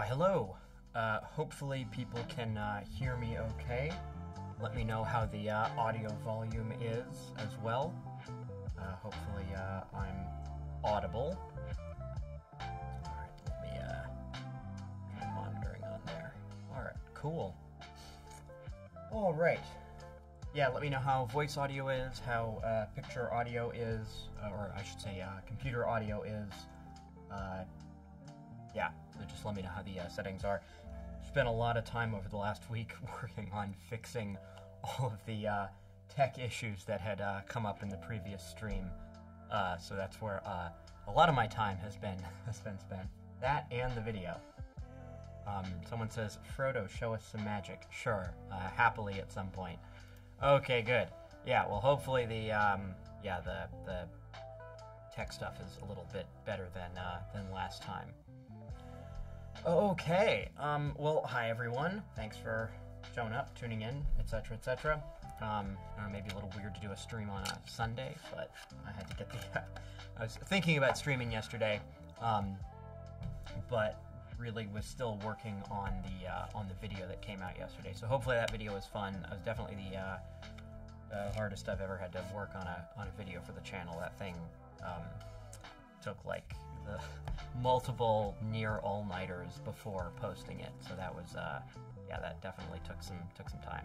Why, hello. Uh, hopefully, people can uh, hear me okay. Let me know how the uh, audio volume is as well. Uh, hopefully, uh, I'm audible. Alright, let me uh, monitoring on there. Alright, cool. Alright. Yeah, let me know how voice audio is, how picture audio is, or I should say, computer audio is. Yeah, so just let me know how the uh, settings are. Spent a lot of time over the last week working on fixing all of the uh, tech issues that had uh, come up in the previous stream. Uh, so that's where uh, a lot of my time has been has been spent. That and the video. Um, someone says, Frodo, show us some magic. Sure, uh, happily at some point. Okay, good. Yeah, well, hopefully the um, yeah the the tech stuff is a little bit better than uh, than last time. Okay. Um, well, hi everyone. Thanks for showing up, tuning in, etc., etc. Um, I maybe a little weird to do a stream on a Sunday, but I had to get the. I was thinking about streaming yesterday, um, but really was still working on the uh, on the video that came out yesterday. So hopefully that video was fun. It was definitely the uh, uh, hardest I've ever had to work on a on a video for the channel. That thing um, took like the multiple near all nighters before posting it. So that was uh, yeah, that definitely took some took some time.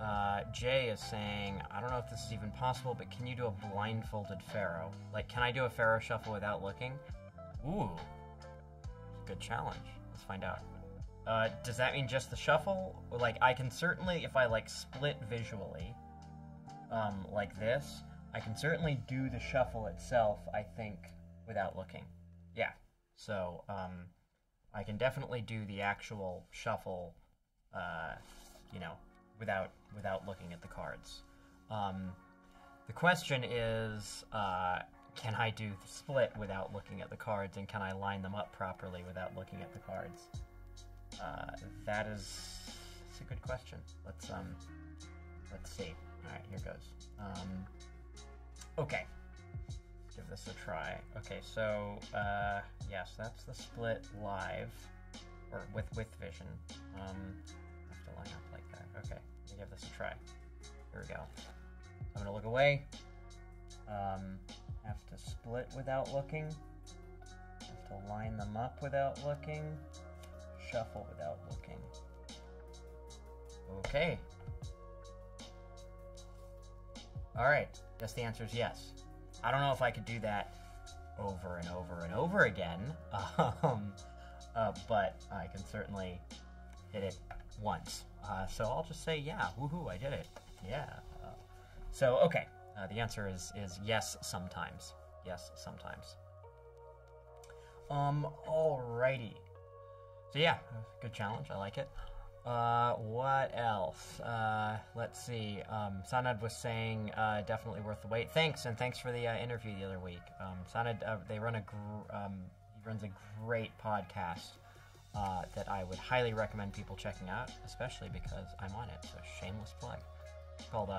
Uh, Jay is saying, I don't know if this is even possible, but can you do a blindfolded faro? Like, can I do a faro shuffle without looking? Ooh, good challenge. Let's find out. Uh, does that mean just the shuffle? Like, I can certainly, if I like split visually, um, like this, I can certainly do the shuffle itself. I think without looking. Yeah. So, um, I can definitely do the actual shuffle. Uh, you know, without without looking at the cards. Um, the question is, uh, can I do the split without looking at the cards, and can I line them up properly without looking at the cards? Uh, that is a good question. Let's um, let's see. All right, here goes. Um, okay, give this a try. Okay, so uh, yes, that's the split live, or with with vision. Um, I have to line up like that. Okay, let me give this a try. Here we go. I'm gonna look away. Um, have to split without looking. Have to line them up without looking. Shuffle without looking. Okay. Alright, guess the answer is yes. I don't know if I could do that over and over and over again, um, uh, but I can certainly hit it once. Uh, so I'll just say, yeah, woohoo, I did it. Yeah. Uh, so, okay, uh, the answer is, is yes, sometimes. Yes, sometimes. Um, alrighty. So yeah, good challenge, I like it. Uh, what else? Uh, let's see. Um, Sanad was saying uh, definitely worth the wait. Thanks, and thanks for the uh, interview the other week. Um, Sanad, uh, they run a gr- um, he runs a great podcast uh, that I would highly recommend people checking out, especially because I'm on it. So shameless plug. It's called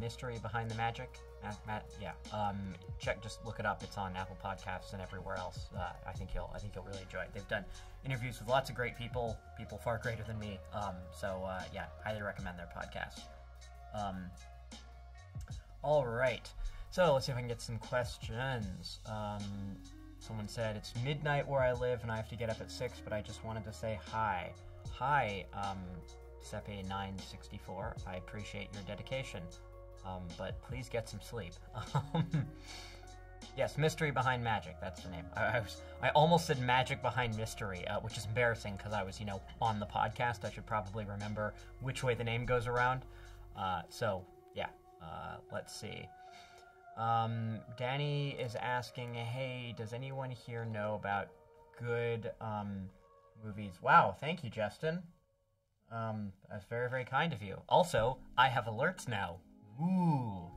"Mystery Behind the Magic." Matt, Matt, yeah. Um, check, just look it up. It's on Apple Podcasts and everywhere else. I think you'll, I think you'll really enjoy it. They've done interviews with lots of great people, people far greater than me. Um, so uh, yeah, highly recommend their podcast. Um, all right. So let's see if I can get some questions. Um, someone said it's midnight where I live and I have to get up at six, but I just wanted to say hi. Hi, um, Sepe964. I appreciate your dedication, um, but please get some sleep. Yes, Mystery Behind Magic. That's the name. I, I was, I almost said Magic Behind Mystery, uh, which is embarrassing because I was, you know, on the podcast. I should probably remember which way the name goes around. Uh, so yeah, uh, let's see. Um, Danny is asking, hey, does anyone here know about good um, movies? Wow, thank you, Justin. Um, that's very, very kind of you. Also, I have alerts now. Ooh.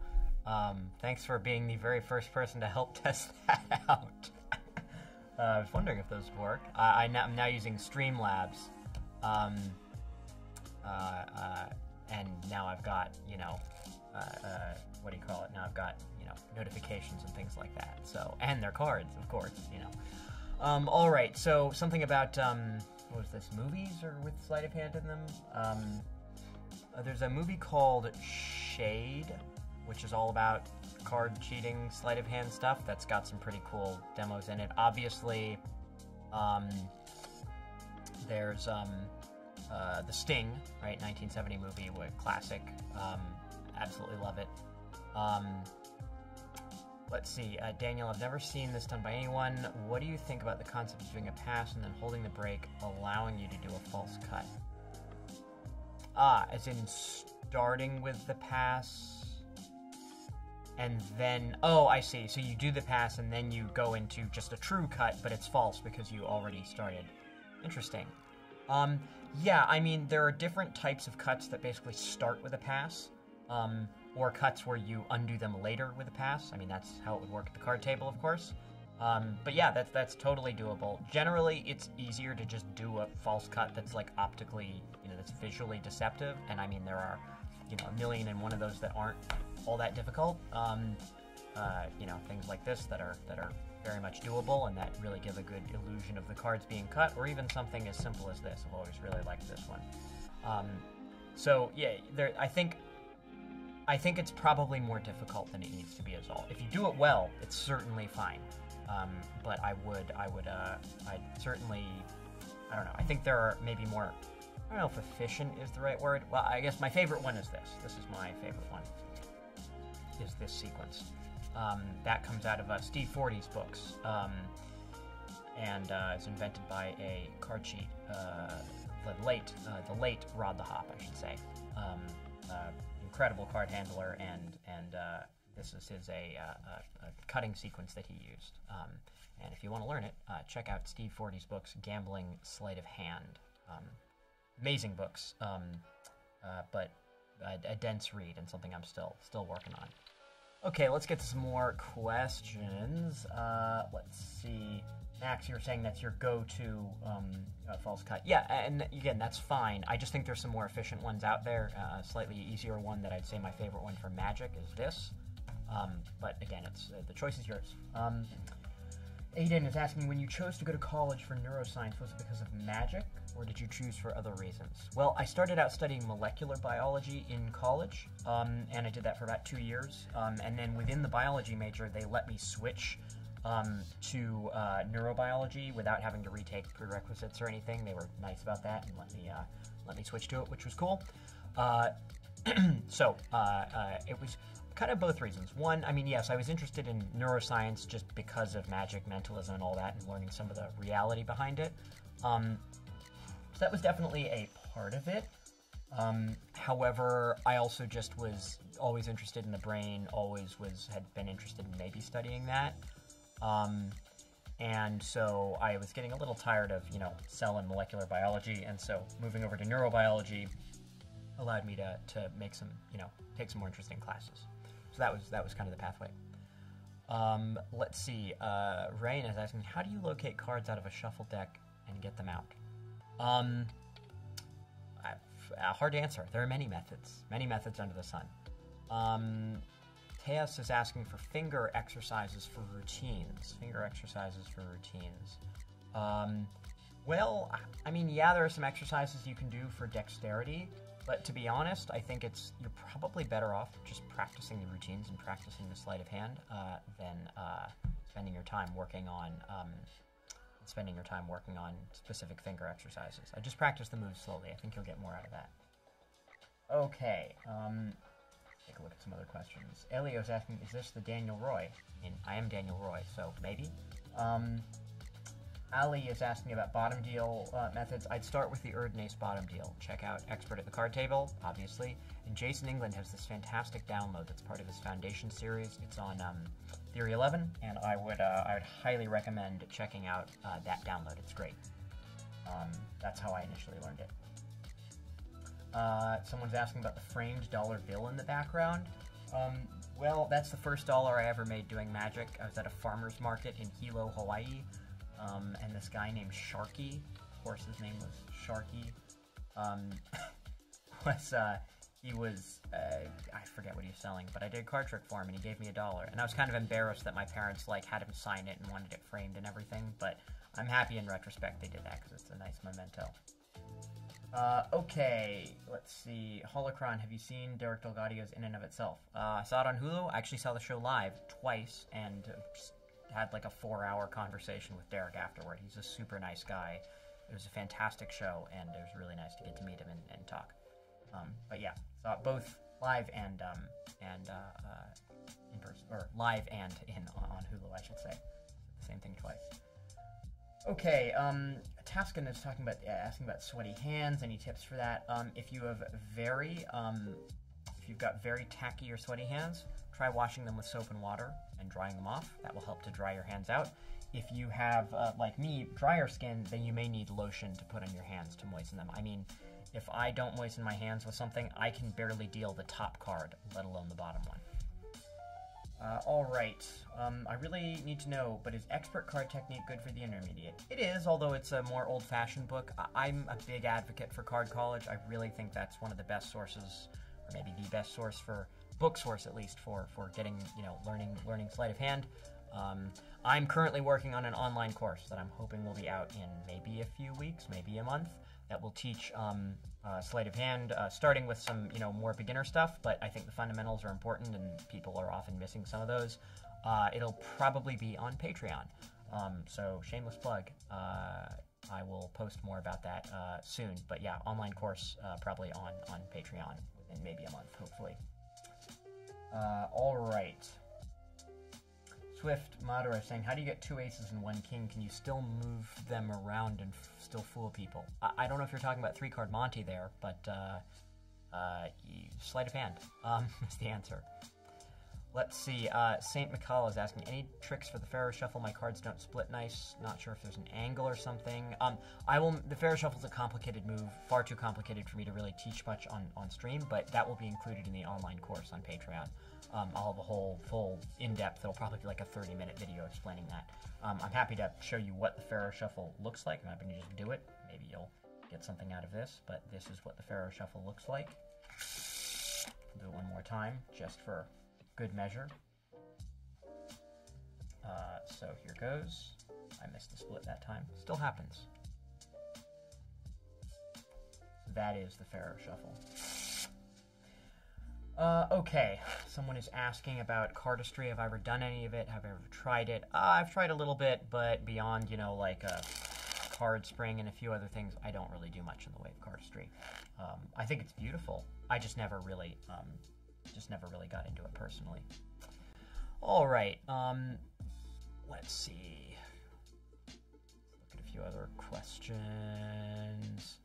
Um, thanks for being the very first person to help test that out. uh, I was wondering if those work. I, I am now using Streamlabs. Um, uh, uh, and now I've got, you know, uh, uh, what do you call it? Now I've got, you know, notifications and things like that. So, and their cards, of course, you know. Um, all right, so something about um, what was this? Movies or with sleight of hand in them? Um, there's a movie called Shade, which is all about card cheating, sleight of hand stuff. That's got some pretty cool demos in it. Obviously, um, there's um, uh, The Sting, right? 1970 movie, with classic. Um, absolutely love it. Um, let's see, uh, Daniel. I've never seen this done by anyone. What do you think about the concept of doing a pass and then holding the break, allowing you to do a false cut? Ah, as in starting with the pass and then oh i see. So you do the pass and then you go into just a true cut but it's false because you already started. Interesting. Um, yeah i mean there are different types of cuts that basically start with a pass um, or cuts where you undo them later with a pass. I mean that's how it would work at the card table of course. Um, but yeah that's that's totally doable. Generally it's easier to just do a false cut that's like optically you know that's visually deceptive. And i mean there are you know a million and one of those that aren't all that difficult. Um, uh, you know, things like this that are that are very much doable and that really give a good illusion of the cards being cut, or even something as simple as this. I've always really liked this one. Um, so yeah, there. I think I think it's probably more difficult than it needs to be as all. If you do it well, it's certainly fine. Um, but I would, I would, uh, I certainly, I don't know. I think there are maybe more. I don't know if efficient is the right word. Well, I guess my favorite one is this. This is my favorite one is this sequence. Um, that comes out of uh, Steve Forte's books, um, and uh, it's invented by a card cheat, uh, the late, uh, the late Rod the Hop, I should say. Um, uh, incredible card handler, and and uh, this is his a, a, cutting sequence that he used. Um, and if you want to learn it, check out Steve Forte's books, Gambling Sleight of Hand. Um, amazing books, um, but a, a dense read and something I'm still still working on. Okay, let's get to some more questions. Uh, let's see. Max, you were saying that's your go-to um, uh, false cut. Yeah, and again, that's fine. I just think there's some more efficient ones out there. Uh, slightly easier one that I'd say my favorite one for Magic is this. Um, but again, it's uh, the choice is yours. Um, Aiden is asking, when you chose to go to college for neuroscience, was it because of magic, or did you choose for other reasons? Well, I started out studying molecular biology in college, um, and I did that for about two years. Um, and then within the biology major, they let me switch um, to uh, neurobiology without having to retake prerequisites or anything. They were nice about that and let me uh, let me switch to it, which was cool. Uh, so uh, uh, it was kind of both reasons. One, I mean, yes, I was interested in neuroscience just because of magic, mentalism, and all that, and learning some of the reality behind it. Um, that was definitely a part of it. Um, however, I also just was always interested in the brain. Always was had been interested in maybe studying that. Um, and so I was getting a little tired of you know cell and molecular biology, and so moving over to neurobiology allowed me to, to make some you know take some more interesting classes. So that was that was kind of the pathway. Um, let's see. Uh, Rain is asking, how do you locate cards out of a shuffle deck and get them out? Um, uh, hard to answer. There are many methods, many methods under the sun. Um, Teos is asking for finger exercises for routines. Finger exercises for routines. Um, well, I mean, yeah, there are some exercises you can do for dexterity. But to be honest, I think it's you're probably better off just practicing the routines and practicing the sleight of hand uh, than uh, spending your time working on um, spending your time working on specific finger exercises. I just practice the moves slowly. I think you'll get more out of that. Okay, um, take a look at some other questions. Elio's asking, is this the Daniel Roy? I mean, I am Daniel Roy, so maybe. Um, Ali is asking about bottom deal uh, methods. I'd start with the Erdnase bottom deal. Check out Expert at the Card Table, obviously. And Jason England has this fantastic download that's part of his Foundation series. It's on um, Theory 11, and I would uh, I would highly recommend checking out uh, that download. It's great. Um, that's how I initially learned it. Uh, someone's asking about the framed dollar bill in the background. Um, well, that's the first dollar I ever made doing magic. I was at a farmer's market in Hilo, Hawaii um, and this guy named Sharky, of course his name was Sharky, um, was uh, he was uh, I forget what he was selling, but I did a card trick for him, and he gave me a dollar. And I was kind of embarrassed that my parents like had him sign it and wanted it framed and everything. But I'm happy in retrospect they did that because it's a nice memento. Uh, okay, let's see. Holocron, have you seen Derek DelGaudio's In and of Itself? Uh, I saw it on Hulu. I actually saw the show live twice and had like a four-hour conversation with Derek afterward. He's a super nice guy. It was a fantastic show, and it was really nice to get to meet him and, and talk. Um, but yeah, saw both live and um, and uh, uh, in person, or live and in on Hulu, I should say. The Same thing twice. Okay, um, Taskin is talking about uh, asking about sweaty hands. Any tips for that? Um, if you have very, um, if you've got very tacky or sweaty hands, try washing them with soap and water and drying them off. That will help to dry your hands out. If you have, uh, like me, drier skin, then you may need lotion to put on your hands to moisten them. I mean, if I don't moisten my hands with something, I can barely deal the top card, let alone the bottom one. Uh, all right. Um, I really need to know, but is expert card technique good for the intermediate? It is, although it's a more old-fashioned book. I- am a big advocate for Card College. I really think that's one of the best sources, or maybe the best source for book source at least for for getting you know learning learning sleight of hand. Um, I'm currently working on an online course that I'm hoping will be out in maybe a few weeks, maybe a month that will teach um, uh, sleight of hand, uh, starting with some you know more beginner stuff. But I think the fundamentals are important, and people are often missing some of those. Uh, it'll probably be on Patreon. Um, so shameless plug. Uh, I will post more about that uh, soon. But yeah, online course uh, probably on on Patreon in maybe a month, hopefully. All right. Swift Madara saying, "How do you get two aces and one king? Can you still move them around and still fool people?" I-, I-, don't know if you're talking about three card Monty there, but uh, uh, sleight of hand um, is the answer. Let's see. Uh, Saint McCall is asking any tricks for the Faro Shuffle. My cards don't split nice. Not sure if there's an angle or something. Um, I will. The Faro Shuffle is a complicated move, far too complicated for me to really teach much on on stream. But that will be included in the online course on Patreon. Um, I'll have a whole full in-depth. It'll probably be like a 30-minute video explaining that. Um, I'm happy to show you what the Faro Shuffle looks like. I'm happy to just do it. Maybe you'll get something out of this. But this is what the Faro Shuffle looks like. do it one more time, just for good measure. Uh, so here goes. I missed the split that time. Still happens. That is the Faro Shuffle. Uh, okay, someone is asking about cardistry. Have I ever done any of it? Have I ever tried it? Uh, I've tried a little bit, but beyond, you know, like a card spring and a few other things, I don't really do much in the way of cardistry. Um, I think it's beautiful. I just never really, um, just never really got into it personally. All right, um, let's see. Look at a few other questions.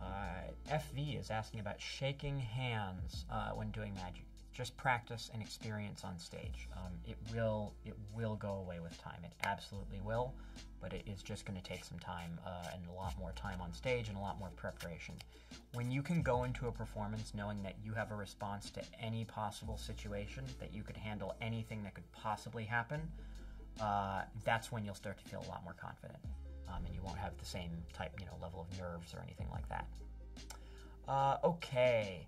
Uh, FV is asking about shaking hands uh, when doing magic. Just practice and experience on stage. Um, it will it will go away with time. It absolutely will, but it is just going to take some time uh, and a lot more time on stage and a lot more preparation. When you can go into a performance knowing that you have a response to any possible situation, that you could handle anything that could possibly happen, uh, that's when you'll start to feel a lot more confident um, and you won't have the same type, you know, level of nerves or anything like that. Uh, okay.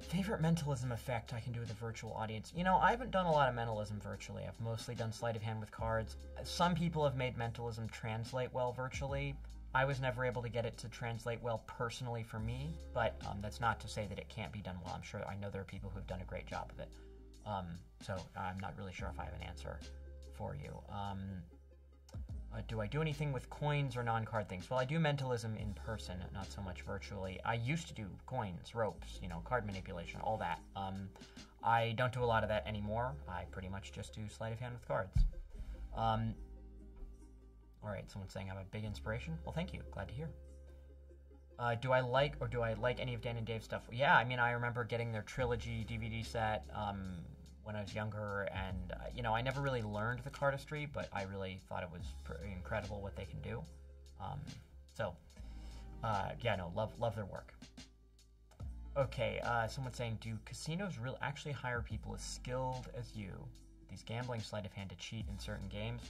Favorite mentalism effect I can do with a virtual audience? You know, I haven't done a lot of mentalism virtually. I've mostly done sleight of hand with cards. Some people have made mentalism translate well virtually. I was never able to get it to translate well personally for me, but um, that's not to say that it can't be done well. I'm sure I know there are people who've done a great job of it. Um, so I'm not really sure if I have an answer for you. Um, uh, do I do anything with coins or non-card things? Well, I do mentalism in person, not so much virtually. I used to do coins, ropes, you know, card manipulation, all that. Um, I don't do a lot of that anymore. I pretty much just do sleight of hand with cards. Um, all right, someone's saying I'm a big inspiration. Well, thank you. Glad to hear. Uh, do I like or do I like any of Dan and Dave's stuff? Yeah, I mean, I remember getting their trilogy DVD set. Um, when I was younger, and uh, you know, I never really learned the cardistry, but I really thought it was incredible what they can do. Um, so, uh, yeah, no, love love their work. Okay, uh, someone's saying, do casinos really actually hire people as skilled as you? These gambling sleight of hand to cheat in certain games.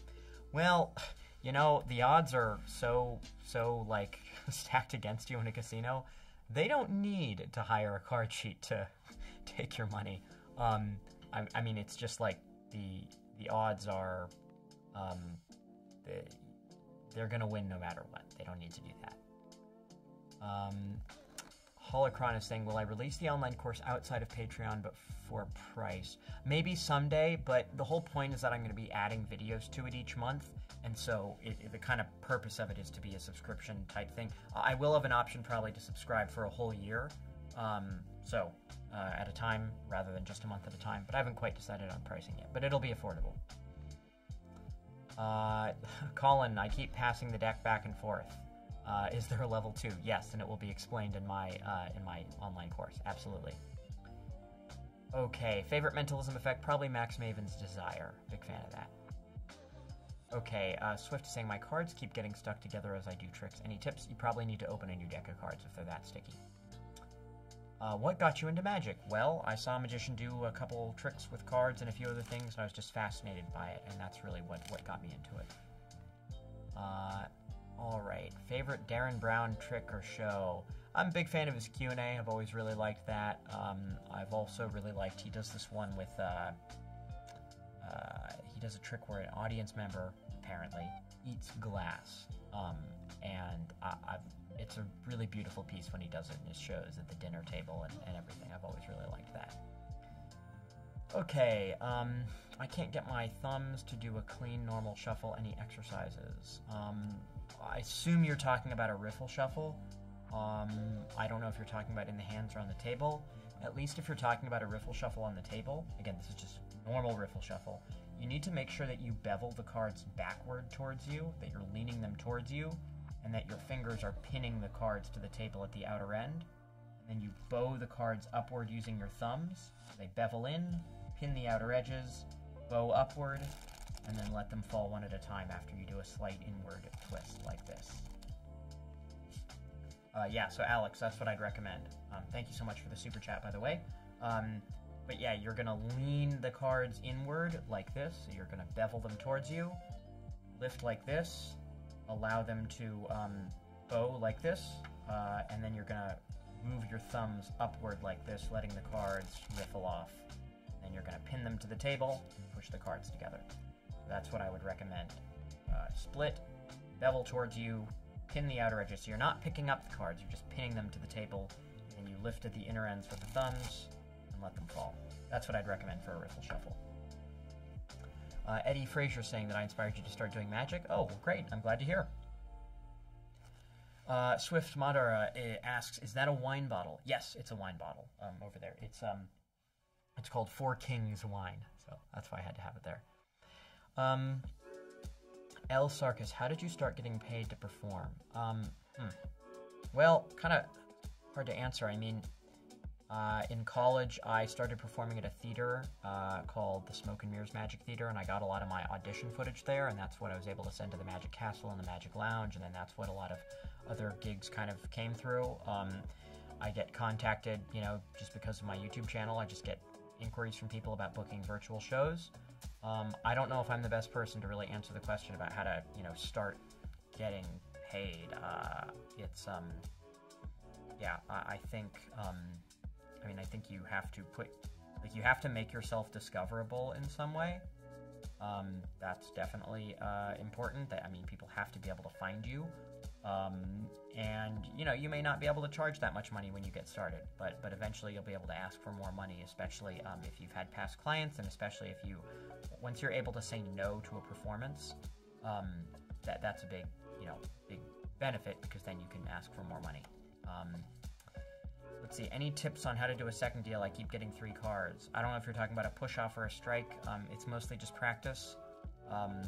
Well, you know, the odds are so so like stacked against you in a casino they don't need to hire a card cheat to take your money. Um, I, I, mean, it's just like the the odds are um, the, they're gonna win no matter what. They don't need to do that. Um, Holocron is saying, "Will I release the online course outside of Patreon, but for price? Maybe someday. But the whole point is that I'm going to be adding videos to it each month, and so it, it, the kind of purpose of it is to be a subscription type thing. I will have an option probably to subscribe for a whole year, um, so uh, at a time rather than just a month at a time. But I haven't quite decided on pricing yet. But it'll be affordable." Uh, Colin, I keep passing the deck back and forth. Uh, is there a level two? Yes, and it will be explained in my uh, in my online course. Absolutely. Okay, favorite mentalism effect probably Max Maven's Desire. Big fan of that. Okay, uh, Swift is saying my cards keep getting stuck together as I do tricks. Any tips? You probably need to open a new deck of cards if they're that sticky. Uh, what got you into magic? Well, I saw a magician do a couple tricks with cards and a few other things, and I was just fascinated by it, and that's really what, what got me into it. Uh, all right, favorite Derren Brown trick or show? I'm a big fan of his Q&A. I've always really liked that. Um, I've also really liked, he does this one with, uh, uh, he does a trick where an audience member, apparently, eats glass. Um, and I, have it's a really beautiful piece when he does it in his shows at the dinner table and, and everything. I've always really liked that. Okay, um, I can't get my thumbs to do a clean, normal shuffle. Any exercises? Um, I assume you're talking about a riffle shuffle. Um, I don't know if you're talking about in the hands or on the table. At least if you're talking about a riffle shuffle on the table, again, this is just normal riffle shuffle, you need to make sure that you bevel the cards backward towards you, that you're leaning them towards you, and that your fingers are pinning the cards to the table at the outer end. And then you bow the cards upward using your thumbs. They bevel in, pin the outer edges, bow upward, and then let them fall one at a time after you do a slight inward twist like this. Uh, yeah, so Alex, that's what I'd recommend. Um, thank you so much for the super chat, by the way. Um, but yeah, you're gonna lean the cards inward like this. So you're gonna bevel them towards you, lift like this, allow them to um, bow like this, uh, and then you're gonna move your thumbs upward like this, letting the cards riffle off. And you're gonna pin them to the table, push the cards together. That's what I would recommend. Uh, split, bevel towards you, pin the outer edges. So you're not picking up the cards, you're just pinning them to the table, and you lift at the inner ends with the thumbs and let them fall. That's what I'd recommend for a riffle shuffle. Uh, Eddie Frazier saying that I inspired you to start doing magic. Oh, well, great. I'm glad to hear. Uh, Swift Madara uh, asks, "Is that a wine bottle?" Yes, it's a wine bottle um, over there. It's um, it's called Four Kings wine, so that's why I had to have it there. Um, L. Sarkis, how did you start getting paid to perform? Um, hmm. Well, kind of hard to answer. I mean, uh, in college, I started performing at a theater uh, called the Smoke and Mirrors Magic Theater, and I got a lot of my audition footage there, and that's what I was able to send to the Magic Castle and the Magic Lounge, and then that's what a lot of other gigs kind of came through. Um, I get contacted, you know, just because of my YouTube channel. I just get inquiries from people about booking virtual shows. Um, I don't know if I'm the best person to really answer the question about how to, you know, start getting paid. Uh, it's, um, yeah, I, I think, um, I mean, I think you have to put, like, you have to make yourself discoverable in some way. Um, that's definitely uh, important. That I mean, people have to be able to find you. Um, and you know, you may not be able to charge that much money when you get started, but but eventually you'll be able to ask for more money, especially um, if you've had past clients, and especially if you, once you're able to say no to a performance, um, that that's a big you know big benefit because then you can ask for more money. Let's see, any tips on how to do a second deal? I keep getting three cards. I don't know if you're talking about a push off or a strike. Um, it's mostly just practice. Um,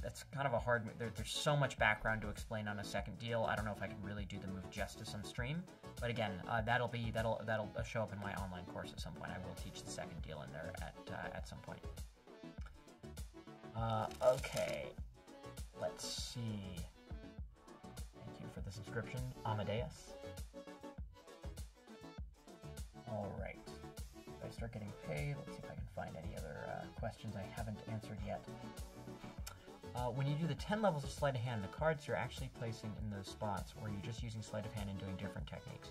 that's kind of a hard. There, there's so much background to explain on a second deal. I don't know if I can really do the move justice on stream. But again, uh, that'll be that'll that'll show up in my online course at some point. I will teach the second deal in there at uh, at some point. Uh, okay, let's see. Thank you for the subscription, Amadeus. All right. If I start getting paid, let's see if I can find any other uh, questions I haven't answered yet. Uh, when you do the 10 levels of sleight of hand, the cards you're actually placing in those spots, or you're just using sleight of hand and doing different techniques.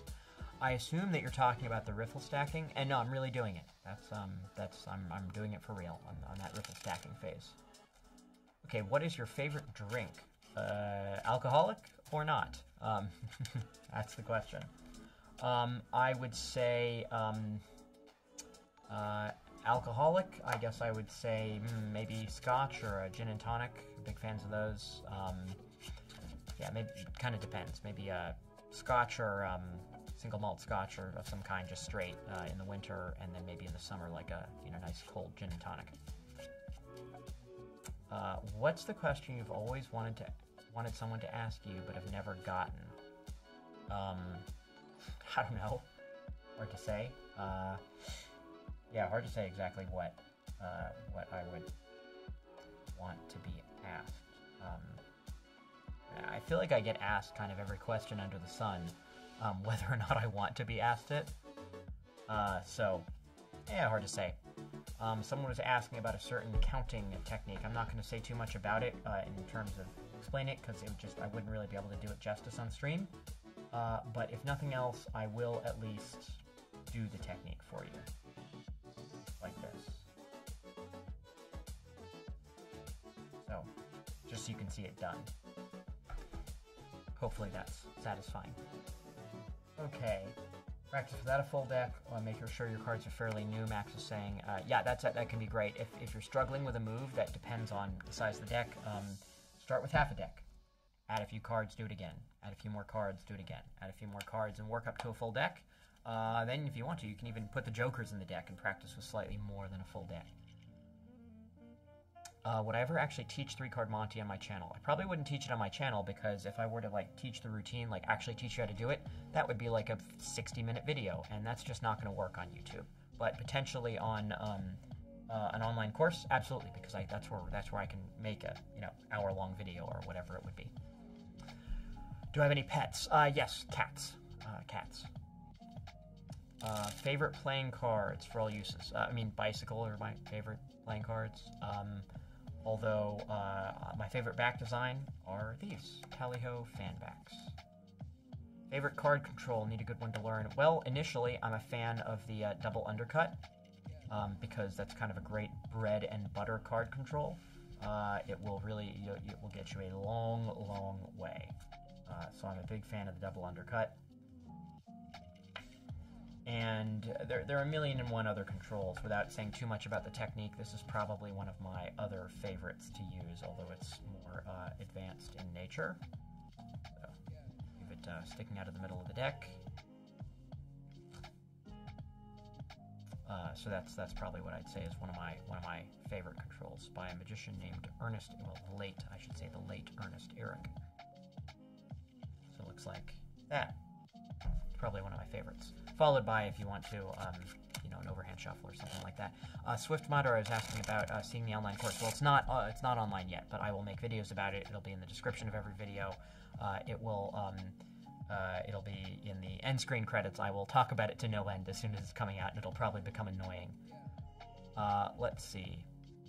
I assume that you're talking about the riffle stacking, and no, I'm really doing it. That's um, that's I'm, I'm doing it for real on, on that riffle stacking phase. Okay, what is your favorite drink? Uh, alcoholic or not? Um, that's the question. Um, I would say um, uh, alcoholic. I guess I would say mm, maybe scotch or a gin and tonic. Big fans of those. Um, yeah, maybe kind of depends. Maybe a scotch or um, single malt scotch or of some kind, just straight uh, in the winter, and then maybe in the summer, like a you know nice cold gin and tonic. Uh, what's the question you've always wanted to wanted someone to ask you but have never gotten? Um, I don't know. Hard to say. Uh, yeah, hard to say exactly what uh, what I would want to be asked. Um, I feel like I get asked kind of every question under the sun, um, whether or not I want to be asked it. Uh, so, yeah, hard to say. Um, someone was asking about a certain counting technique. I'm not going to say too much about it uh, in terms of explain it because it would just I wouldn't really be able to do it justice on stream. Uh, but if nothing else, I will at least do the technique for you. Like this. So, just so you can see it done. Hopefully that's satisfying. Okay. Practice without a full deck, or make sure your cards are fairly new. Max is saying, uh, yeah, that's that can be great. If, if you're struggling with a move that depends on the size of the deck, um, start with half a deck. Add a few cards, do it again. Add a few more cards, do it again. Add a few more cards, and work up to a full deck. Uh, then, if you want to, you can even put the jokers in the deck and practice with slightly more than a full deck. Uh, would I ever actually teach three card Monty on my channel? I probably wouldn't teach it on my channel because if I were to like teach the routine, like actually teach you how to do it, that would be like a 60 minute video, and that's just not going to work on YouTube. But potentially on um, uh, an online course, absolutely, because I, that's where that's where I can make a you know hour long video or whatever it would be. Do I have any pets? Uh, yes, cats. Uh, cats. Uh, favorite playing cards for all uses. Uh, I mean, bicycle are my favorite playing cards. Um, Although uh, my favorite back design are these Tally-Ho fan backs. Favorite card control, need a good one to learn. Well, initially, I'm a fan of the uh, double undercut um, because that's kind of a great bread and butter card control. It will really, it will get you a long, long way. Uh, so I'm a big fan of the double undercut and there, there are a million and one other controls. Without saying too much about the technique, this is probably one of my other favorites to use, although it's more uh, advanced in nature. So, leave it uh, sticking out of the middle of the deck. Uh, so that's that's probably what I'd say is one of my one of my favorite controls by a magician named Ernest. Well, the late I should say the late Ernest Earick. Looks like that. Probably one of my favorites followed by, if you want to, um, you know, an overhand shuffle or something like that. Uh, Swift Mudder is asking about uh, seeing the online course. Well, it's not uh, it's not online yet, but I will make videos about it. It'll be in the description of every video. Uh, it will um, uh, it'll be in the end screen credits. I will talk about it to no end as soon as it's coming out, and it'll probably become annoying. Uh, let's see.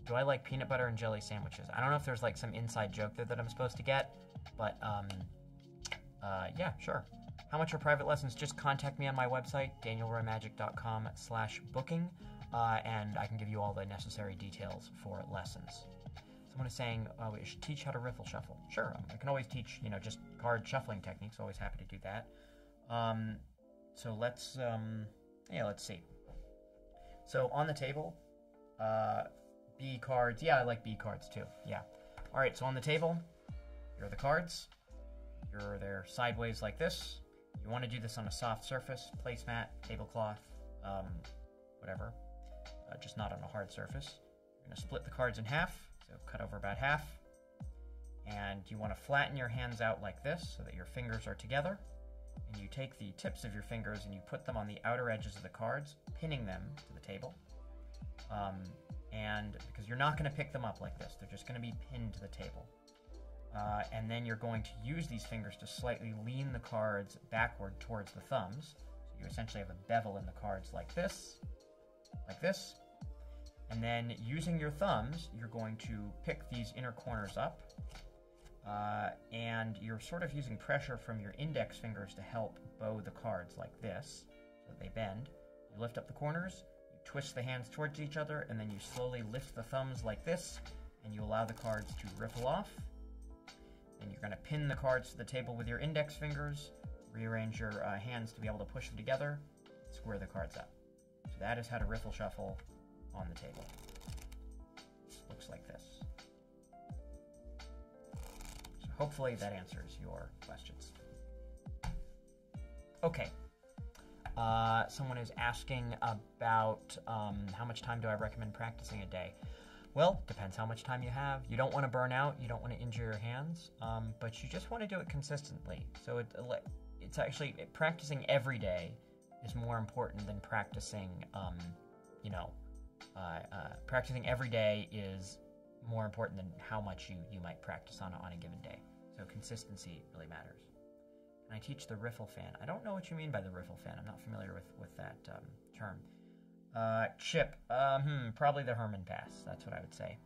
Do I like peanut butter and jelly sandwiches? I don't know if there's like some inside joke there that I'm supposed to get, but um, yeah, sure. How much are private lessons? Just contact me on my website, danielroymagic.com slash booking, uh, and I can give you all the necessary details for lessons. Someone is saying, oh, we should teach how to riffle shuffle. Sure, um, I can always teach, you know, just card shuffling techniques. Always happy to do that. Um, so let's, um, yeah, let's see. So on the table, uh, Bee cards. Yeah, I like Bee cards too. Yeah. All right, so on the table, here are the cards. You're there sideways like this. You want to do this on a soft surface, placemat, tablecloth, um, whatever, uh, just not on a hard surface. You're going to split the cards in half, so cut over about half. And you want to flatten your hands out like this so that your fingers are together. And you take the tips of your fingers and you put them on the outer edges of the cards, pinning them to the table. Um, and because you're not going to pick them up like this, they're just going to be pinned to the table. Uh, and then you're going to use these fingers to slightly lean the cards backward towards the thumbs. So you essentially have a bevel in the cards like this, like this. And then using your thumbs, you're going to pick these inner corners up. Uh, and you're sort of using pressure from your index fingers to help bow the cards like this, so that they bend. You lift up the corners, you twist the hands towards each other, and then you slowly lift the thumbs like this, and you allow the cards to ripple off. And you're going to pin the cards to the table with your index fingers, rearrange your uh, hands to be able to push them together, square the cards up. So that is how to riffle shuffle on the table. Looks like this. So hopefully that answers your questions. Okay. Uh, someone is asking about um, how much time do I recommend practicing a day? Well, depends how much time you have. You don't want to burn out. You don't want to injure your hands, um, but you just want to do it consistently. So it, it's actually practicing every day is more important than practicing. Um, you know, uh, uh, practicing every day is more important than how much you, you might practice on on a given day. So consistency really matters. Can I teach the riffle fan? I don't know what you mean by the riffle fan. I'm not familiar with with that um, term. Uh, chip, uh, hmm, probably the Herrmann Pass. That's what I would say.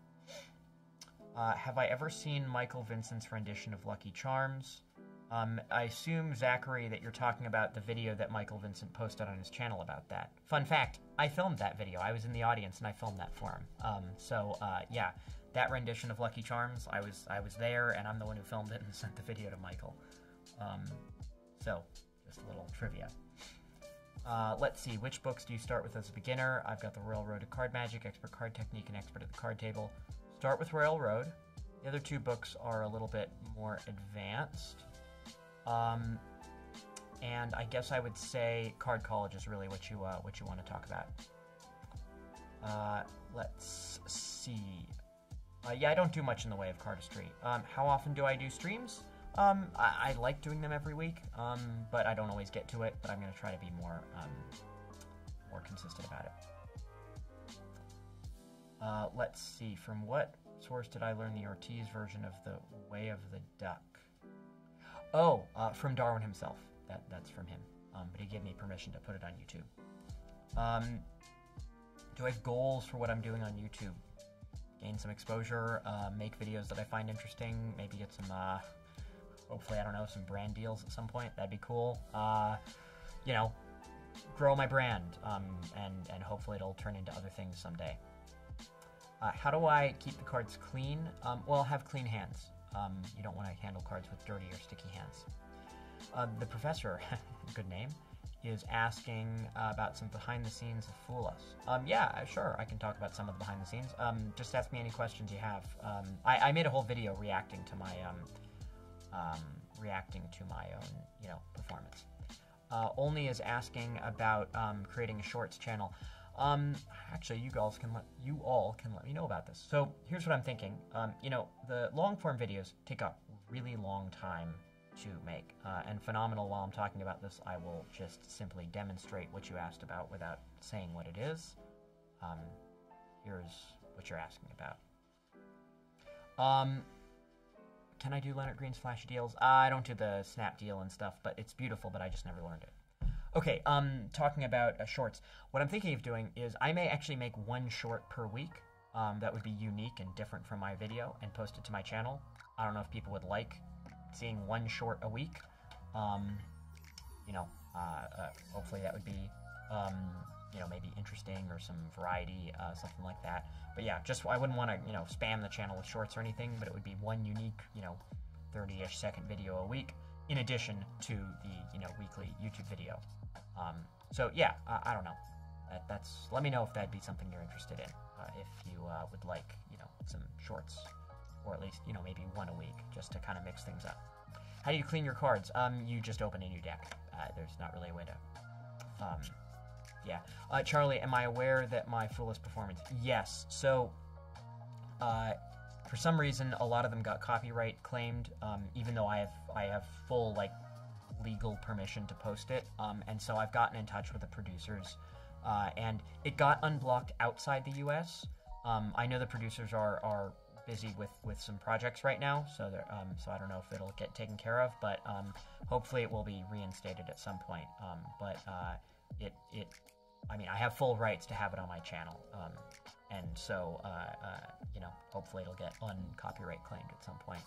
Uh, have I ever seen Michael Vincent's rendition of Lucky Charms? Um, I assume, Zachary, that you're talking about the video that Michael Vincent posted on his channel about that. Fun fact, I filmed that video. I was in the audience and I filmed that for him. Um, so, uh, yeah, that rendition of Lucky Charms, I was I was there and I'm the one who filmed it and sent the video to Michael. Um, so, just a little trivia. Uh, let's see, which books do you start with as a beginner? I've got the Royal Road to Card Magic, Expert Card Technique, and Expert at the Card Table. Start with Royal Road. The other two books are a little bit more advanced. Um, and I guess I would say Card College is really what you uh, what you want to talk about. Uh, let's see. Uh, yeah, I don't do much in the way of cardistry. Um, how often do I do streams? Um, I, I, like doing them every week, um, but I don't always get to it. But I'm going to try to be more um, more consistent about it. Uh, let's see. From what source did I learn the Ortiz version of the Way of the Duck? Oh, uh, from Darwin himself. That that's from him. Um, but he gave me permission to put it on YouTube. Um, do I have goals for what I'm doing on YouTube? Gain some exposure, uh, make videos that I find interesting, maybe get some, uh, hopefully, I don't know, some brand deals at some point. That'd be cool. Uh, you know, grow my brand, um, and and hopefully it'll turn into other things someday. Uh, how do I keep the cards clean? Um, well, have clean hands. Um, you don't want to handle cards with dirty or sticky hands. Uh, the professor, good name, is asking uh, about some behind the scenes of Fool Us. Um, yeah, sure, I can talk about some of the behind the scenes. Um, just ask me any questions you have. Um, I, I, made a whole video reacting to my um, um, reacting to my own, you know, performance. Uh, Only is asking about um, creating a shorts channel. Um, actually, you guys can let you all can let me know about this. So here's what I'm thinking. Um, you know, the long form videos take a really long time to make, uh, and phenomenal. While I'm talking about this, I will just simply demonstrate what you asked about without saying what it is. Um, here's what you're asking about. Can I do Lennart Green's flash deals? Uh, I don't do the snap deal and stuff, but it's beautiful. But I just never learned it. Okay, um, talking about uh, shorts, what I'm thinking of doing is I may actually make one short per week um, that would be unique and different from my video and post it to my channel. I don't know if people would like seeing one short a week. Um, you know, uh, uh, hopefully that would be, um, you know, maybe interesting or some variety, uh, something like that. But yeah, just I wouldn't want to, you know, spam the channel with shorts or anything, but it would be one unique, you know, 30-ish second video a week in addition to the, you know, weekly YouTube video. Um, so yeah, I, I don't know. That, that's let me know if that'd be something you're interested in. Uh, if you uh, would like, you know, some shorts, or at least you know maybe one a week, just to kind of mix things up. How do you clean your cards? Um, you just open a new deck. Uh, there's not really a way to. Um, yeah, uh, Charlie, am I aware that my Fool Us performance? Yes. So, uh, for some reason, a lot of them got copyright claimed, um, even though I have I have full like legal permission to post it. Um, and so I've gotten in touch with the producers, uh, and it got unblocked outside the U.S. Um, I know the producers are are busy with with some projects right now, so um, so I don't know if it'll get taken care of, but um, hopefully it will be reinstated at some point. Um, but uh, it it I mean, I have full rights to have it on my channel, um, and so uh, uh, you know, hopefully it'll get uncopyright claimed at some point.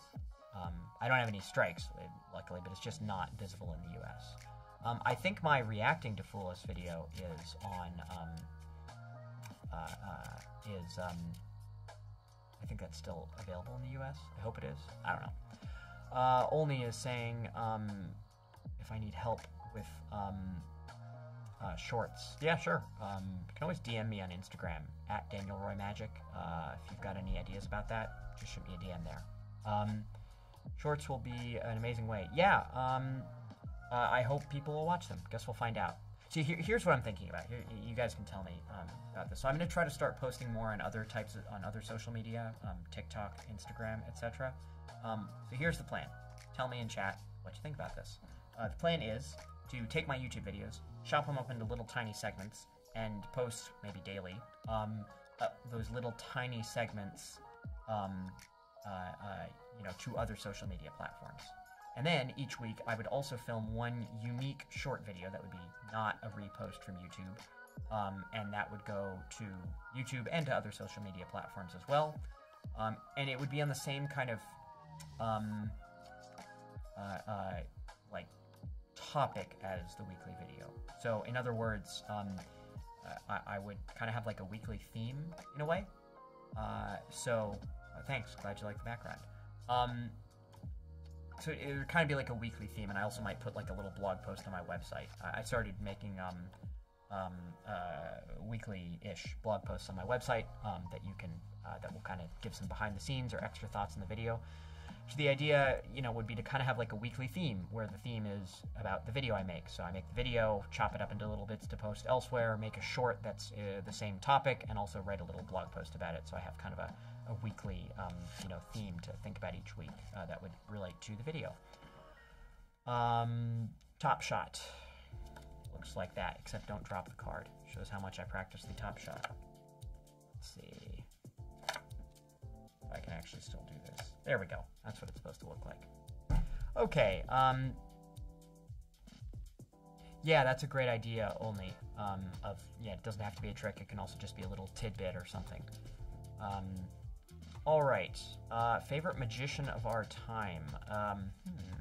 Um, I don't have any strikes, uh, luckily, but it's just not visible in the U.S. Um, I think my reacting to Fool Us video is on um, uh, uh, is um, I think that's still available in the U.S. I hope it is. I don't know. Uh, Olney is saying um, if I need help with uh, shorts. Yeah, sure. Um, you can always DM me on Instagram at Daniel Roy Magic. Uh, if you've got any ideas about that, just shoot me a DM there. Um, shorts will be an amazing way. Yeah. Um, uh, I hope people will watch them. Guess we'll find out. See, here, here's what I'm thinking about. Here, you guys can tell me um, about this. So I'm going to try to start posting more on other types of, on other social media, um, TikTok, Instagram, etc. Um, so here's the plan. Tell me in chat what you think about this. Uh, the plan is to take my YouTube videos, chop them up into little tiny segments, and post maybe daily um, uh, those little tiny segments, um, uh, uh, you know, to other social media platforms. And then each week, I would also film one unique short video that would be not a repost from YouTube, um, and that would go to YouTube and to other social media platforms as well. Um, and it would be on the same kind of topic as the weekly video. So, in other words, um, I, I, would kind of have like a weekly theme in a way. Uh, so, uh, thanks. Glad you like the background. Um, so it would kind of be like a weekly theme, and I also might put like a little blog post on my website. I started making um, um, uh, weekly-ish blog posts on my website um, that you can uh, that will kind of give some behind the scenes or extra thoughts in the video. So the idea, you know, would be to kind of have like a weekly theme where the theme is about the video I make. So I make the video, chop it up into little bits to post elsewhere, make a short that's uh, the same topic, and also write a little blog post about it. So I have kind of a a weekly, um, you know, theme to think about each week uh, that would relate to the video. Um, top shot looks like that, except don't drop the card. Shows how much I practice the top shot. Let's see if I can actually still do this. There we go. That's what it's supposed to look like. Okay. Um, yeah, that's a great idea. Only um, of yeah, it doesn't have to be a trick. It can also just be a little tidbit or something. Um, all right. Uh, favorite magician of our time. Um, hmm.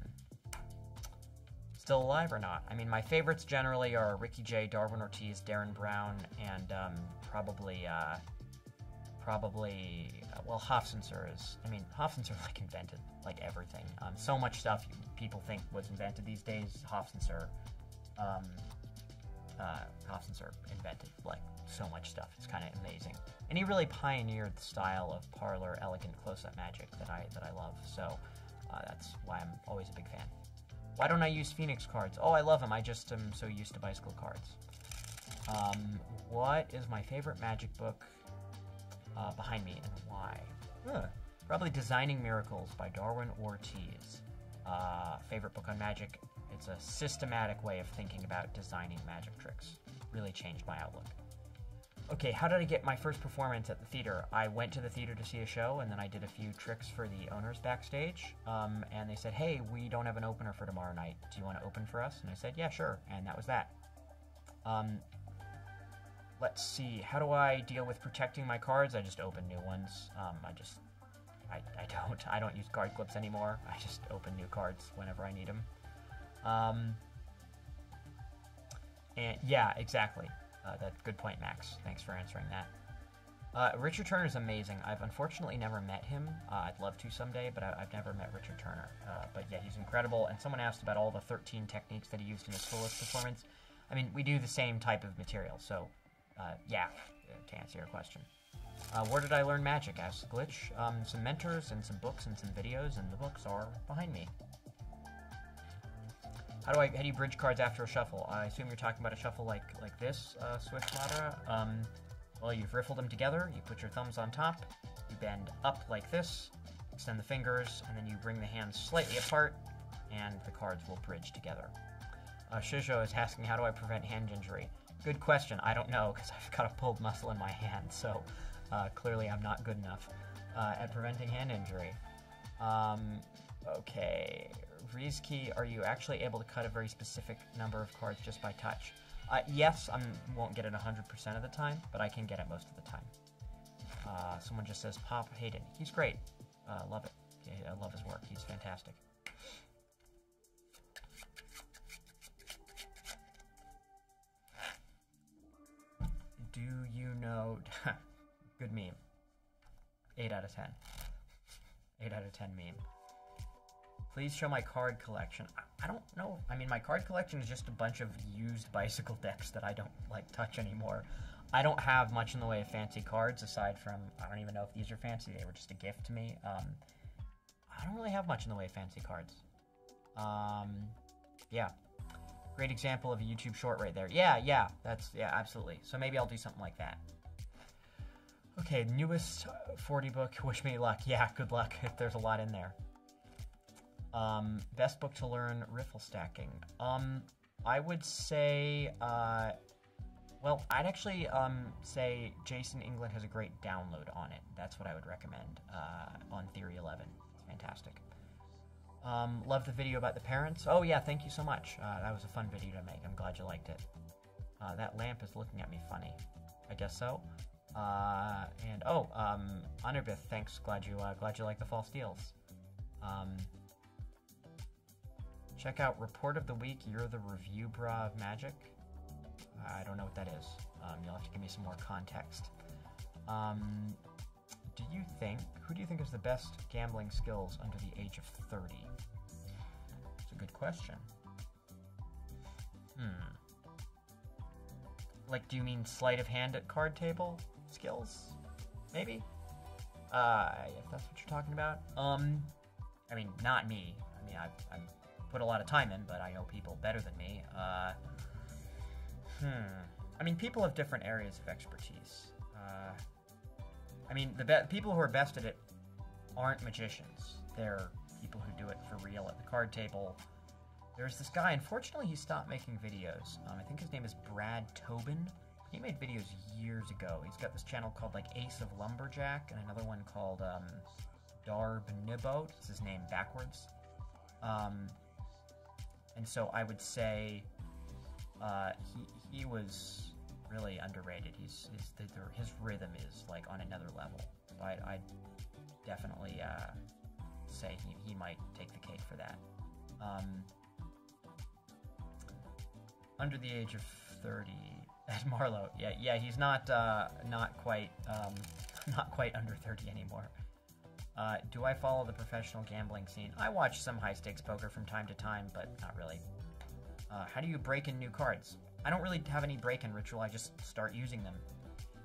Still alive or not? I mean, my favorites generally are Ricky Jay, Darwin Ortiz, Derren Brown, and um, probably, uh, probably, uh, well, Hofzinser is. I mean, Hofzinser like invented like everything. Um, so much stuff people think was invented these days. Hofzinser, um, uh, invented like so much stuff. It's kind of amazing and he really pioneered the style of parlor elegant close-up magic that I that I love. So uh, that's why I'm always a big fan. Why don't I use Phoenix cards? Oh, I love them. I just am so used to bicycle cards. Um, what is my favorite magic book uh, behind me and why? Huh. Probably Designing Miracles by Darwin Ortiz. Uh, favorite book on magic. It's a systematic way of thinking about designing magic tricks. Really changed my outlook okay, how did I get my first performance at the theater? I went to the theater to see a show, and then I did a few tricks for the owners backstage. Um, and they said, hey, we don't have an opener for tomorrow night. Do you want to open for us? And I said, yeah, sure. And that was that. Um, let's see. How do I deal with protecting my cards? I just open new ones. Um, I just, I, I don't, I don't use card clips anymore. I just open new cards whenever I need them. Um, and yeah, exactly. Uh, that good point, Max. Thanks for answering that. Uh, Richard Turner is amazing. I've unfortunately never met him. Uh, I'd love to someday, but I, have never met Richard Turner. Uh, but yeah, he's incredible. And someone asked about all the 13 techniques that he used in his Fool Us performance. I mean, we do the same type of material, so uh, yeah, to answer your question. Uh, where did I learn magic? asked Glitch. Um, some mentors and some books and some videos, and the books are behind me. How do I how do you bridge cards after a shuffle? I assume you're talking about a shuffle like like this, uh, Swift. Um, well, you've riffled them together. You put your thumbs on top. You bend up like this. Extend the fingers, and then you bring the hands slightly apart, and the cards will bridge together. Uh, Shijo is asking, how do I prevent hand injury? Good question. I don't know because I've got a pulled muscle in my hand, so uh, clearly I'm not good enough uh, at preventing hand injury. Um, okay, Rizki, are you actually able to cut a very specific number of cards just by touch? Uh, yes, I won't get it 100% of the time, but I can get it most of the time. Uh, someone just says, Pop Hayden. He's great. Uh, love it. I love his work. He's fantastic. Do you know... Good meme. 8 out of 10. 8 out of 10 meme. Please show my card collection. I, I don't know. I mean, my card collection is just a bunch of used bicycle decks that I don't like touch anymore. I don't have much in the way of fancy cards aside from I don't even know if these are fancy. They were just a gift to me. Um, I don't really have much in the way of fancy cards. Um, yeah, great example of a YouTube short right there. Yeah, yeah, that's yeah, absolutely. So maybe I'll do something like that. Okay, newest 40 book. Wish me luck. Yeah, good luck. There's a lot in there. Um, best book to learn riffle stacking. Um, I would say, uh, well, I'd actually um, say Jason England has a great download on it. That's what I would recommend uh, on Theory 11. It's fantastic. Um, love the video about the parents. Oh yeah, thank you so much. Uh, that was a fun video to make. I'm glad you liked it. Uh, that lamp is looking at me funny. I guess so. Uh, and oh, um, Underbith, thanks. Glad you uh, glad you like the false deals. Um, check out report of the week. You're the review bra of magic. I don't know what that is. Um, you'll have to give me some more context. Um, do you think who do you think is the best gambling skills under the age of 30? Good question. Hmm. Like, do you mean sleight of hand at card table? skills, maybe. Uh, if that's what you're talking about. Um, I mean, not me. I mean, I, I put a lot of time in, but I know people better than me. Uh, hmm. I mean, people have different areas of expertise. Uh, I mean, the people who are best at it aren't magicians. They're people who do it for real at the card table. There's this guy. Unfortunately, he stopped making videos. Um, I think his name is Brad Tobin. He made videos years ago. He's got this channel called like Ace of Lumberjack and another one called um, Darb Nibot. It's his name backwards. Um, and so I would say uh, he he was really underrated. He's his, his rhythm is like on another level. I I definitely uh, say he, he might take the cake for that. Um, under the age of 30, Ed Marlo. Yeah, yeah, he's not uh, not quite um, not quite under 30 anymore. Uh, do I follow the professional gambling scene? I watch some high stakes poker from time to time, but not really. Uh, how do you break in new cards? I don't really have any break in ritual, I just start using them.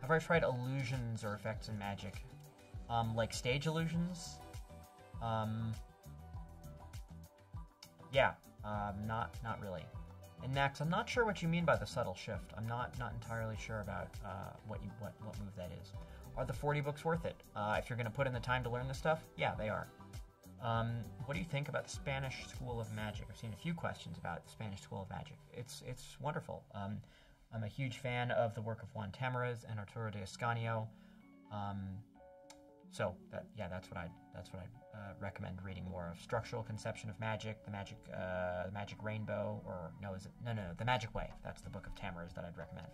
Have I tried illusions or effects in magic? Um, like stage illusions? Um, yeah, um, not, not really. And next, I'm not sure what you mean by the subtle shift. I'm not not entirely sure about uh, what you what what move that is. Are the 40 books worth it? Uh, if you're going to put in the time to learn this stuff, yeah, they are. Um, what do you think about the Spanish School of Magic? I've seen a few questions about the Spanish School of Magic. It's it's wonderful. Um, I'm a huge fan of the work of Juan Tamariz and Arturo de Ascanio. Um, so that, yeah, that's what I that's what I uh, recommend reading more of. Structural conception of magic, the magic uh, the magic rainbow, or no, is it no no no the Magic Way? That's the book of Tamariz that I'd recommend.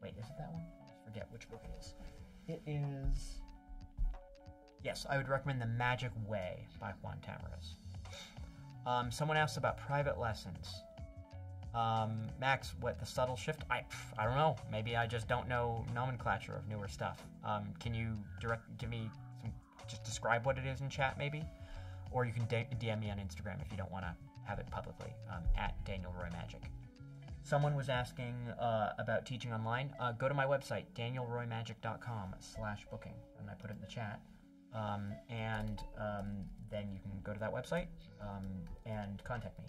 Wait, is it that one? I forget which book it is. It is. Yes, I would recommend The Magic Way by Juan Tamariz. Um, someone asked about private lessons. Um, Max, what the subtle shift? I I don't know. Maybe I just don't know nomenclature of newer stuff. Um, can you direct give me some just describe what it is in chat maybe, or you can DM me on Instagram if you don't want to have it publicly um, at Daniel Roy Magic. Someone was asking uh, about teaching online. Uh, go to my website danielroymagic.com/booking, and I put it in the chat. Um, and um, then you can go to that website um, and contact me,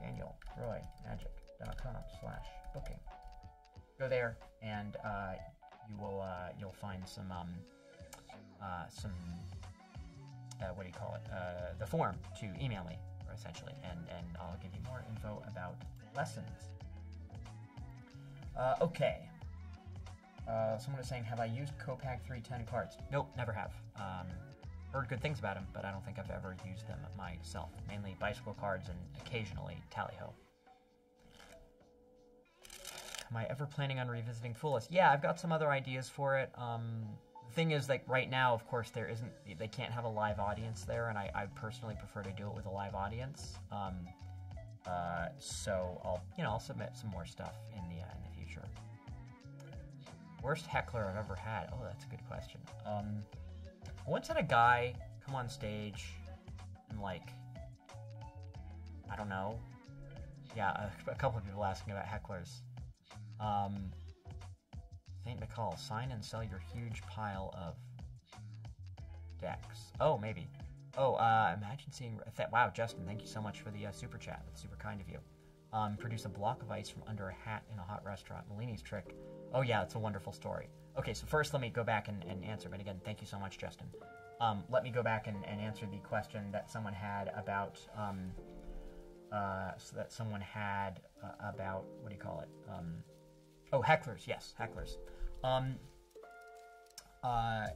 Daniel Roy Magic com slash booking. Go there and uh, you will uh, you'll find some um, uh, some uh, what do you call it uh, the form to email me essentially and and I'll give you more info about lessons. Uh, okay. someone is saying, have I used Copag 310 cards? Nope, never have. Um, heard good things about them, but I don't think I've ever used them myself. Mainly bicycle cards and occasionally tally ho. Am I ever planning on revisiting Fool Us? Yeah, I've got some other ideas for it. Um, the thing is, like right now, of course, there isn't. They can't have a live audience there, and I, I personally prefer to do it with a live audience. Um, uh, so I'll, you know, I'll submit some more stuff in the uh, in the future. Worst heckler I've ever had. Oh, that's a good question. Um, I once had a guy come on stage and like, I don't know. Yeah, a, a couple of people asking about hecklers. Um, St. McCall, sign and sell your huge pile of decks. Oh, maybe. Oh, uh, imagine seeing. Th- wow, Justin, thank you so much for the uh, super chat. That's super kind of you. Um, produce a block of ice from under a hat in a hot restaurant. Malini's trick. Oh, yeah, it's a wonderful story. Okay, so first let me go back and, and answer. But again, thank you so much, Justin. Um, let me go back and, and, answer the question that someone had about. Um, uh, so that someone had uh, about. What do you call it? Oh, hecklers. Yes, hecklers. Um, uh,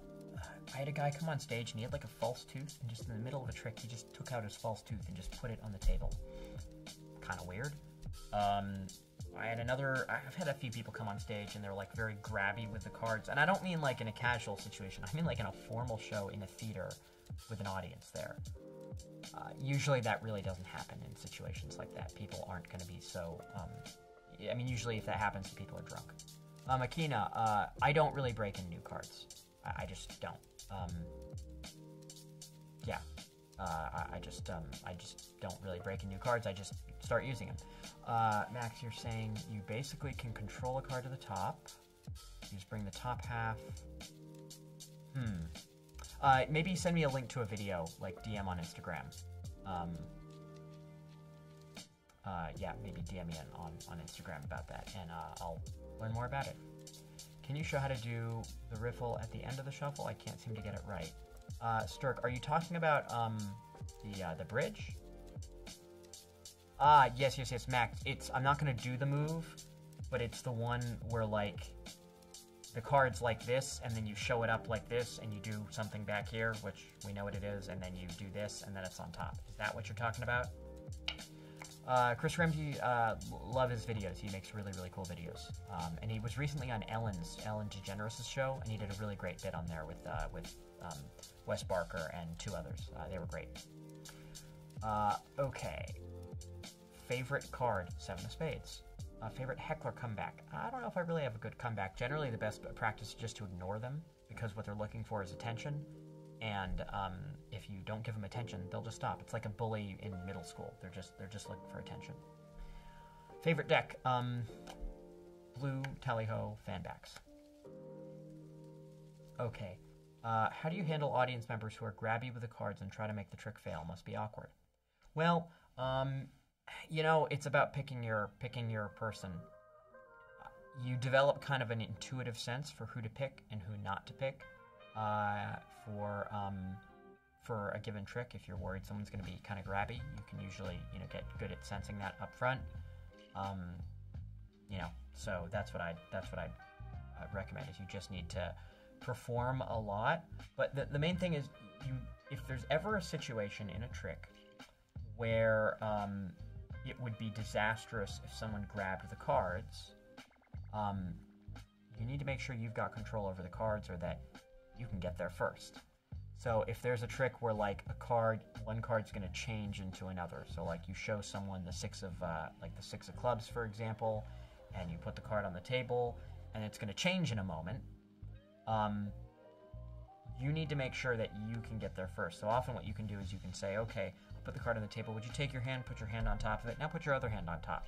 I had a guy come on stage and he had like a false tooth, and just in the middle of a trick, he just took out his false tooth and just put it on the table. Kind of weird. Um, I had another. I've had a few people come on stage and they're like very grabby with the cards, and I don't mean like in a casual situation. I mean like in a formal show in a theater with an audience there. Uh, usually that really doesn't happen in situations like that. People aren't going to be so. Um, I mean, usually if that happens, people are drunk. Um, Akina, uh, I don't really break in new cards. I, I just don't. Um, yeah, uh, I, I, just um, I just don't really break in new cards. I just start using them. Uh, Max, you're saying you basically can control a card to the top. You just bring the top half. Hmm. Uh, maybe send me a link to a video, like DM on Instagram. Um, uh, yeah, maybe DM me on, on Instagram about that, and uh, I'll learn more about it. Can you show how to do the riffle at the end of the shuffle? I can't seem to get it right. Uh, Sturk, are you talking about um, the uh, the bridge? Ah, yes, yes, yes, Max. It's I'm not gonna do the move, but it's the one where like the card's like this, and then you show it up like this, and you do something back here, which we know what it is, and then you do this, and then it's on top. Is that what you're talking about? Uh, Chris Ramsey, uh, love his videos. He makes really, really cool videos. Um, and he was recently on Ellen's, Ellen DeGeneres' show, and he did a really great bit on there with uh, with um, Wes Barker and two others. Uh, they were great. Uh, okay. Favorite card, Seven of Spades. Uh, favorite heckler comeback. I don't know if I really have a good comeback. Generally, the best practice is just to ignore them because what they're looking for is attention and um, if you don't give them attention, they'll just stop. It's like a bully in middle school. They're just they're just looking for attention. Favorite deck: um, blue Tally-Ho Fanbacks. Okay. Uh, how do you handle audience members who are grabby with the cards and try to make the trick fail? Must be awkward. Well, um, you know, it's about picking your picking your person. You develop kind of an intuitive sense for who to pick and who not to pick uh, for um, for a given trick. If you're worried someone's going to be kind of grabby, you can usually you know get good at sensing that up front. Um, you know, so that's what I that's what I recommend. Is you just need to perform a lot. But the, the main thing is you if there's ever a situation in a trick where um, it would be disastrous if someone grabbed the cards, um, you need to make sure you've got control over the cards or that you can get there first. So if there's a trick where like a card, one card's going to change into another. So like you show someone the six of uh, like the six of clubs, for example, and you put the card on the table, and it's going to change in a moment. Um, you need to make sure that you can get there first. So often what you can do is you can say, okay, put the card on the table. Would you take your hand, put your hand on top of it? Now put your other hand on top.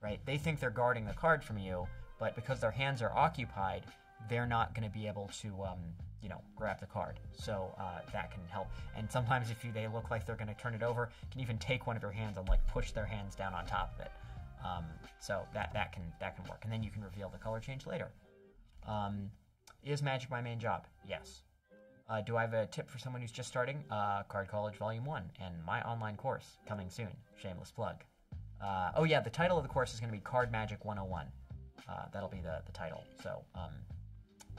Right? They think they're guarding the card from you, but because their hands are occupied, they're not going to be able to um, you know, grab the card. So uh, that can help. And sometimes if you, they look like they're going to turn it over, can even take one of your hands and like push their hands down on top of it. Um, so that that can that can work. And then you can reveal the color change later. Um, is Magic my main job? Yes. Uh, do I have a tip for someone who's just starting? Uh, Card College Volume 1 and my online course coming soon. Shameless plug. Uh, oh, yeah, the title of the course is going to be Card Magic 101. Uh, that'll be the, the title. So, um,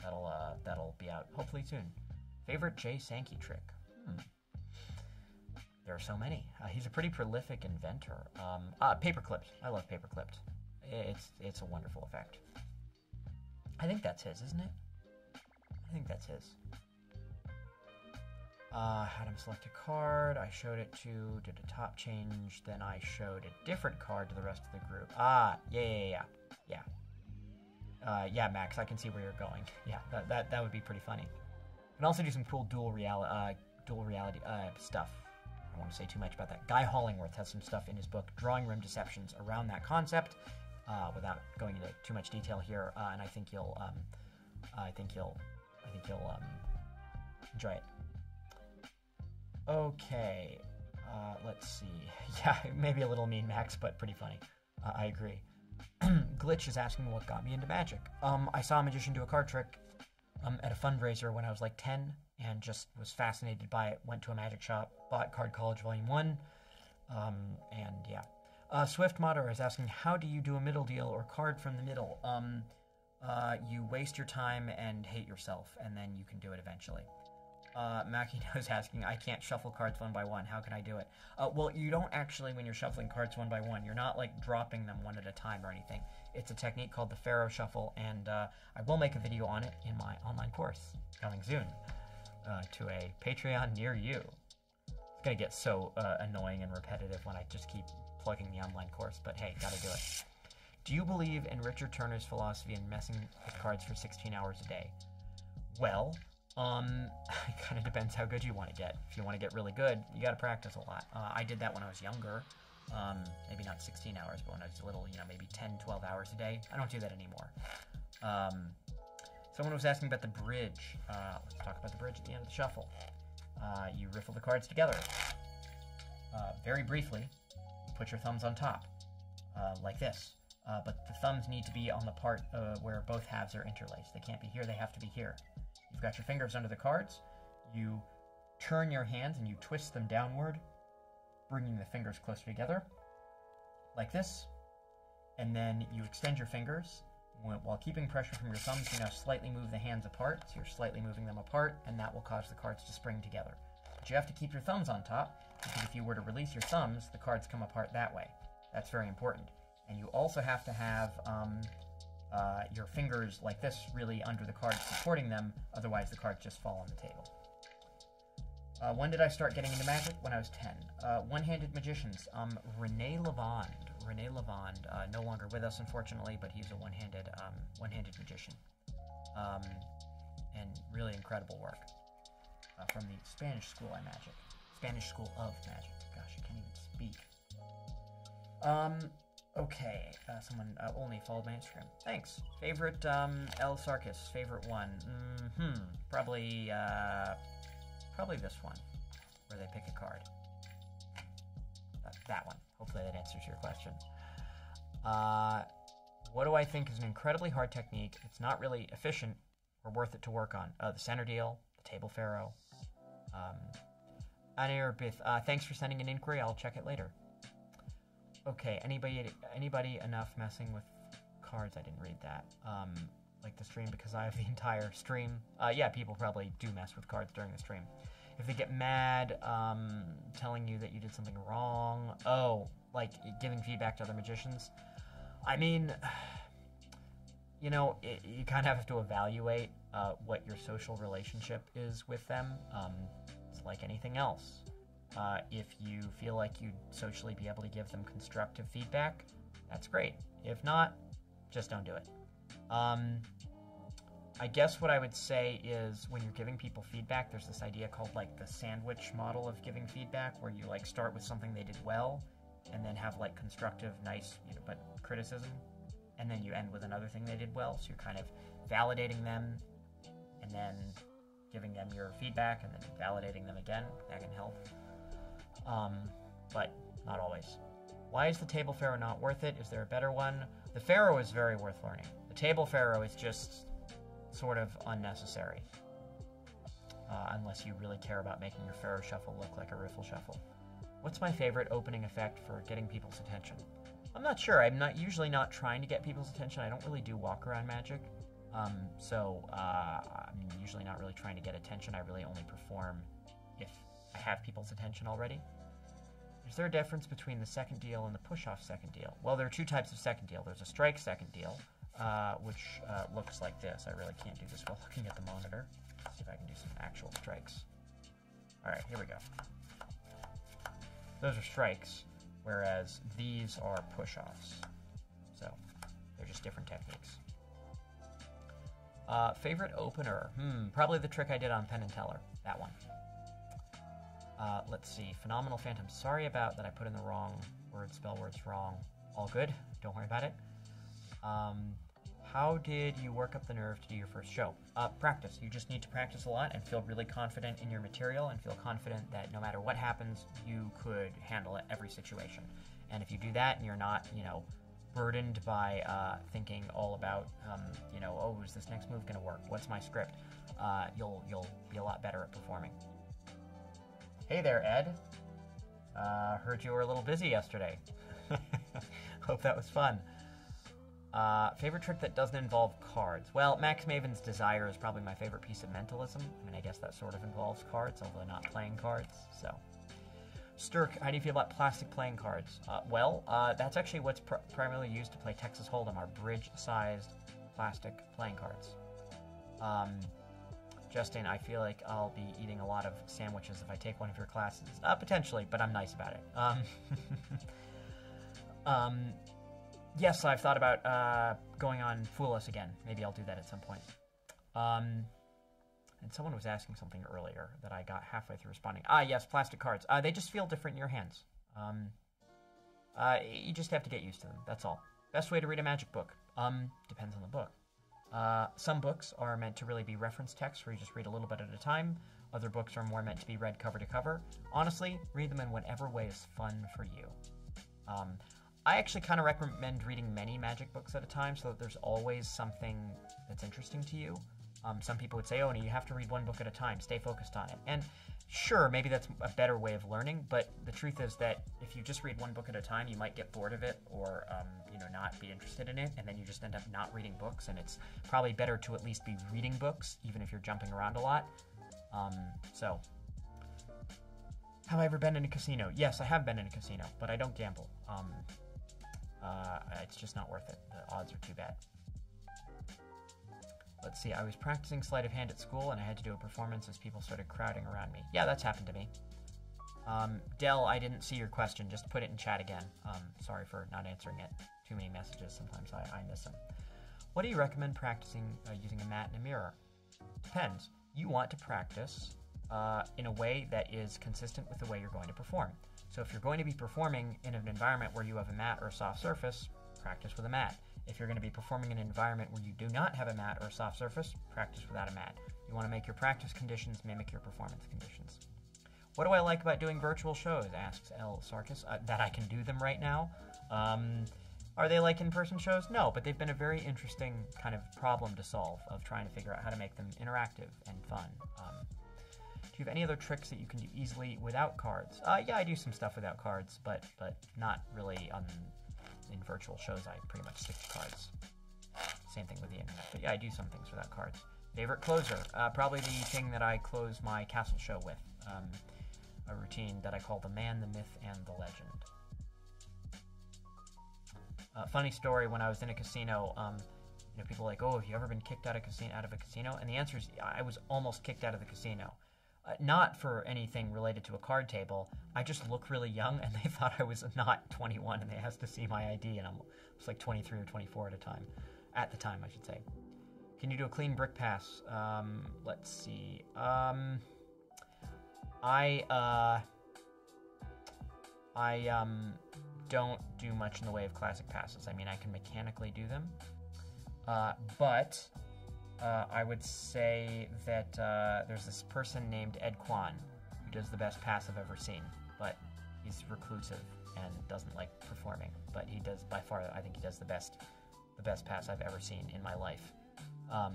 That'll uh, that'll be out hopefully soon. Favorite Jay Sankey trick? Hmm. There are so many. Uh, he's a pretty prolific inventor. Um, uh, paper clipped. I love paper clipped. It's it's a wonderful effect. I think that's his, isn't it? I think that's his. Uh, had him select a card. I showed it to, did a top change. Then I showed a different card to the rest of the group. Ah, yeah, yeah, yeah, yeah. Uh, yeah, Max, I can see where you're going. Yeah, that, that, that would be pretty funny. And also do some cool dual reality, uh, dual reality uh, stuff. I don't want to say too much about that. Guy Hollingworth has some stuff in his book, Drawing Room Deceptions, around that concept. Uh, without going into too much detail here, uh, and I think you'll, um, I think you'll, I think you'll um, enjoy it. Okay, uh, let's see. Yeah, maybe a little mean, Max, but pretty funny. I agree. Glitch is asking what got me into magic. Um, I saw a magician do a card trick um, at a fundraiser when I was like 10 and just was fascinated by it. Went to a magic shop, bought Card College Volume 1, um, and yeah. Uh, Swift Modder is asking, how do you do a middle deal or card from the middle? Um, uh, you waste your time and hate yourself, and then you can do it eventually. Uh, is asking, I can't shuffle cards one by one. How can I do it? Uh, well, you don't actually, when you're shuffling cards one by one, you're not like dropping them one at a time or anything. It's a technique called the Faro Shuffle, and uh, I will make a video on it in my online course coming soon uh, to a Patreon near you. It's gonna get so uh, annoying and repetitive when I just keep plugging the online course, but hey, gotta do it. Do you believe in Richard Turner's philosophy in messing with cards for 16 hours a day? Well, um, it kind of depends how good you want to get. If you want to get really good, you got to practice a lot. Uh, I did that when I was younger. Um, maybe not 16 hours, but when I was a little, you know, maybe 10, 12 hours a day. I don't do that anymore. Um, someone was asking about the bridge. Uh, let's talk about the bridge at the end of the shuffle. Uh, you riffle the cards together. Uh, very briefly, you put your thumbs on top, uh, like this. Uh, but the thumbs need to be on the part where both halves are interlaced. They can't be here, they have to be here. You've got your fingers under the cards. You turn your hands and you twist them downward, bringing the fingers closer together, like this. And then you extend your fingers. While keeping pressure from your thumbs, you now slightly move the hands apart. So you're slightly moving them apart, and that will cause the cards to spring together. But you have to keep your thumbs on top, because if you were to release your thumbs, the cards come apart that way. That's very important. And you also have to have um, uh, your fingers like this really under the cards supporting them, otherwise the cards just fall on the table. Uh, when did I start getting into magic? When I was 10. Uh, One-handed magicians. Um, Rene Lavand. Rene Lavand, uh, no longer with us, unfortunately, but he's a one-handed um, one-handed magician. Um, and really incredible work. Uh, from the Spanish School of Magic. Spanish School of Magic. Gosh, I can't even speak. Um, Okay, uh, someone uh, only followed my Instagram. Thanks. Favorite um, El Sarkis. Favorite one. Hmm. Probably uh, probably this one, where they pick a card. That, one. Hopefully that answers your question. Uh, what do I think is an incredibly hard technique? It's not really efficient or worth it to work on. Uh, the center deal, the table faro. Um, Anir Bith, uh, thanks for sending an inquiry. I'll check it later. Okay, anybody anybody enough messing with cards? I didn't read that. Um, like the stream because I have the entire stream. Uh, yeah, people probably do mess with cards during the stream. If they get mad, um, telling you that you did something wrong. Oh, like giving feedback to other magicians. I mean, you know, it, you kind of have to evaluate uh, what your social relationship is with them. Um, it's like anything else. Uh, if you feel like you'd socially be able to give them constructive feedback, that's great. If not, just don't do it. Um, I guess what I would say is when you're giving people feedback, there's this idea called like the sandwich model of giving feedback, where you like start with something they did well, and then have like constructive, nice, you know, but criticism, and then you end with another thing they did well. So you're kind of validating them, and then giving them your feedback, and then validating them again. That can help um, but not always. Why is the table faro not worth it? Is there a better one? The faro is very worth learning. The table faro is just sort of unnecessary. Uh, unless you really care about making your faro shuffle look like a riffle shuffle. What's my favorite opening effect for getting people's attention? I'm not sure. I'm not usually not trying to get people's attention. I don't really do walk around magic. Um, so uh, I'm usually not really trying to get attention. I really only perform if I have people's attention already. Is there a difference between the second deal and the push-off second deal? Well, there are two types of second deal. There's a strike second deal, uh, which uh, looks like this. I really can't do this while looking at the monitor. Let's see if I can do some actual strikes. All right, here we go. Those are strikes, whereas these are push-offs. So they're just different techniques. Uh, favorite opener? Hmm, probably the trick I did on Penn and Teller. That one. Uh, let's see. Phenomenal Phantom. Sorry about that I put in the wrong word, spell words wrong. All good. Don't worry about it. Um, how did you work up the nerve to do your first show? Uh, practice. You just need to practice a lot and feel really confident in your material and feel confident that no matter what happens, you could handle it every situation. And if you do that and you're not, you know, burdened by uh, thinking all about, um, you know, oh, is this next move going to work? What's my script? Uh, you'll you'll be a lot better at performing. Hey there, Ed. Uh, heard you were a little busy yesterday. Hope that was fun. Uh, favorite trick that doesn't involve cards? Well, Max Maven's Desire is probably my favorite piece of mentalism. I mean, I guess that sort of involves cards, although not playing cards. So, Sturk, how do you feel about plastic playing cards? Uh, well, uh, that's actually what's pr- primarily used to play Texas Hold'em, our bridge-sized plastic playing cards. Um, Justin, I feel like I'll be eating a lot of sandwiches if I take one of your classes. Uh, potentially, but I'm nice about it. Um, um, yes, I've thought about uh, going on Fool Us again. Maybe I'll do that at some point. Um, and someone was asking something earlier that I got halfway through responding. Ah, yes, plastic cards. Uh, they just feel different in your hands. Um, uh, you just have to get used to them. That's all. Best way to read a magic book? Um, depends on the book. Uh, some books are meant to really be reference text where you just read a little bit at a time. Other books are more meant to be read cover to cover. Honestly, read them in whatever way is fun for you. Um, I actually kind of recommend reading many magic books at a time so that there's always something that's interesting to you. Um, some people would say, oh, no, you have to read one book at a time, stay focused on it. And sure, maybe that's a better way of learning, but the truth is that if you just read one book at a time, you might get bored of it or, um, you know, not be interested in it, and then you just end up not reading books, and it's probably better to at least be reading books, even if you're jumping around a lot. Um, so, have I ever been in a casino? Yes, I have been in a casino, but I don't gamble. Um, uh, it's just not worth it. The odds are too bad. Let's see, I was practicing sleight of hand at school and I had to do a performance as people started crowding around me. Yeah, that's happened to me. Um, Dell, I didn't see your question. Just put it in chat again. Um, sorry for not answering it. Too many messages. Sometimes I, I miss them. What do you recommend practicing uh, using a mat and a mirror? Depends. You want to practice uh, in a way that is consistent with the way you're going to perform. So if you're going to be performing in an environment where you have a mat or a soft surface, practice with a mat. If you're going to be performing in an environment where you do not have a mat or a soft surface, practice without a mat. You want to make your practice conditions mimic your performance conditions. What do I like about doing virtual shows? asks L. Sarkis. Uh, that I can do them right now. Um, are they like in person shows? No, but they've been a very interesting kind of problem to solve of trying to figure out how to make them interactive and fun. Um, do you have any other tricks that you can do easily without cards? Uh, yeah, I do some stuff without cards, but but not really on in virtual shows. I pretty much stick to cards. Same thing with the internet. But yeah, I do some things without cards. Favorite closer? Uh, probably the thing that I close my castle show with. Um, a routine that I call the man, the myth, and the legend. Uh, funny story, when I was in a casino, um, you know, people are like, oh, have you ever been kicked out of, casino, out of a casino? And the answer is, I was almost kicked out of the casino. Uh, not for anything related to a card table. I just look really young, and they thought I was not 21, and they asked to see my ID, and I'm was like 23 or 24 at a time. At the time, I should say. Can you do a clean brick pass? Um, let's see. Um, I uh, I um, don't do much in the way of classic passes. I mean, I can mechanically do them, uh, but uh, I would say that uh, there's this person named Ed Kwan who does the best pass I've ever seen, but he's reclusive and doesn't like performing. But he does by far, I think he does the best, the best pass I've ever seen in my life. Um,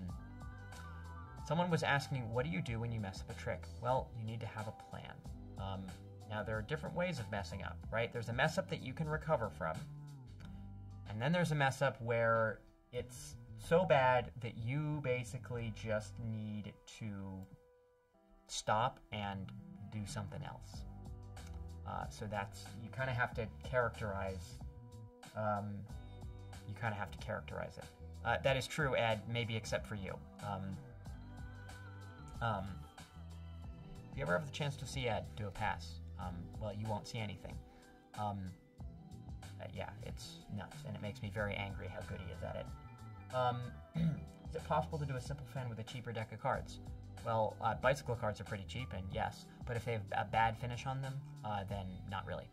someone was asking, me, what do you do when you mess up a trick? Well, you need to have a plan. Um, now there are different ways of messing up, right? There's a mess up that you can recover from, and then there's a mess up where it's so bad that you basically just need to stop and do something else. Uh, so that's you kind of have to characterize. Um, you kind of have to characterize it. Uh, that is true, Ed. Maybe except for you. Um, um, if you ever have the chance to see Ed do a pass, um, well, you won't see anything. Um, uh, yeah, it's nuts, and it makes me very angry how good he is at it. Um, is it possible to do a simple fan with a cheaper deck of cards? Well, uh, bicycle cards are pretty cheap, and yes, but if they have a bad finish on them, uh, then not really.